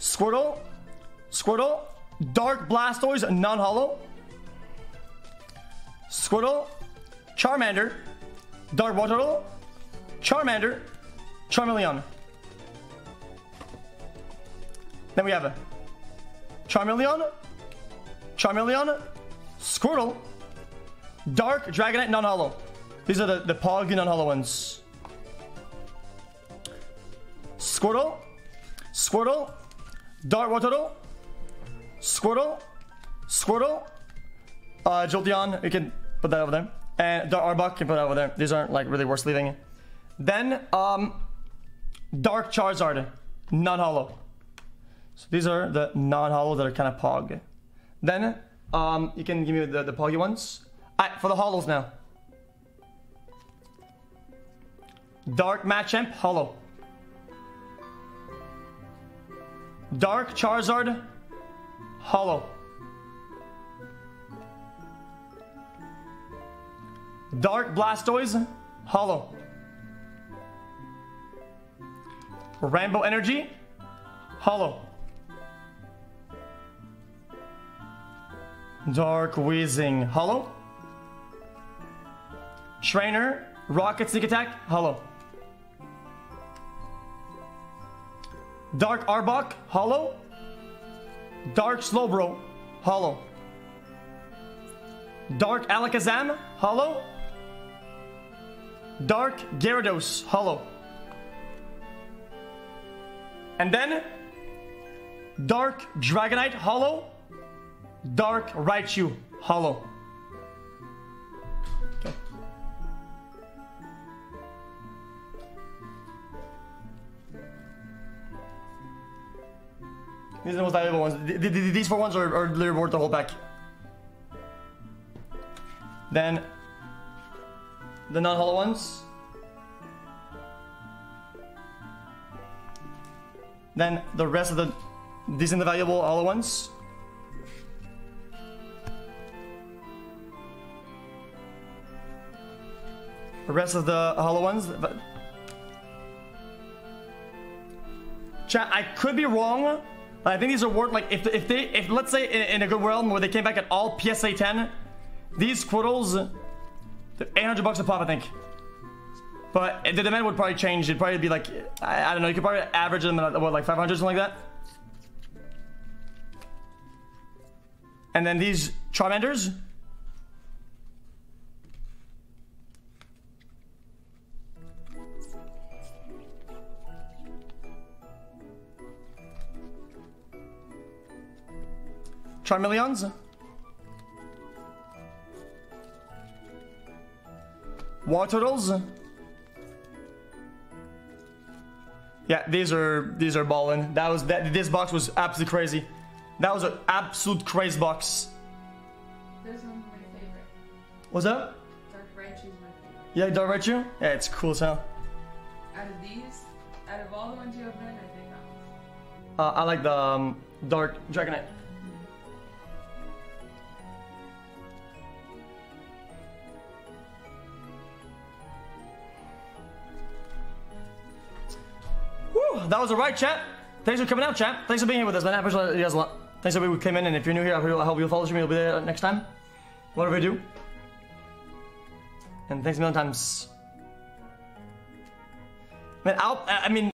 Squirtle, Squirtle, Dark Blastoise, non-holo. Squirtle, Charmander, Dark Wartortle, Charmander, Charmeleon. Then we have Charmeleon, Charmeleon, Squirtle, Dark Dragonite, non-holo. These are the, the Pog non-holo ones. Squirtle, Squirtle, Dark Wartortle, Squirtle, Squirtle, uh, Jolteon, you can put that over there. And Dark Arbok, can put that over there. These aren't like really worth leaving. Then, um, Dark Charizard, non-holo. So these are the non-holo that are kind of pog. Then, um, you can give me the, the poggy ones. Alright, for the holos now. Dark Machamp, holo. Dark Charizard, holo. Dark Blastoise, holo. Rainbow Energy, holo. Dark Weezing, holo. Trainer, Rocket Sneak Attack, holo. Dark Arbok, holo. Dark Slowbro, holo. Dark Alakazam, holo. Dark Gyarados, holo. And then Dark Dragonite, holo. Dark Raichu, holo. These are the most valuable ones. Th- th- th- These four ones are, are literally worth the whole pack. Then the non-holo ones. Then the rest of the decent valuable holo ones. The rest of the holo ones. Chat, I could be wrong. I think these are worth like if if they if let's say in, in a good realm where they came back at all PSA 10, these Squirtles, they're 800 bucks a pop, I think. But the demand would probably change. It'd probably be like I, I don't know. You could probably average them at what like 500 something like that. And then these Charmanders. Charmeleons. Wartortles. Yeah, these are these are balling. That was that. This box was absolutely crazy. That was an absolute crazy box. This one's my favorite. What's that? Dark Raichu's my favorite. Yeah, Dark Raichu? Yeah, it's cool as hell. Out of these, out of all the ones you opened, I think that one's. Uh, I like the um, Dark Dragonite. That was a right chat. Thanks for coming out, chat. Thanks for being here with us, man. I appreciate you guys a lot. Thanks everybody who came in, and if you're new here, I hope you'll follow me. You'll be there next time. Whatever I do. And thanks a million times. Man, I'll, I mean,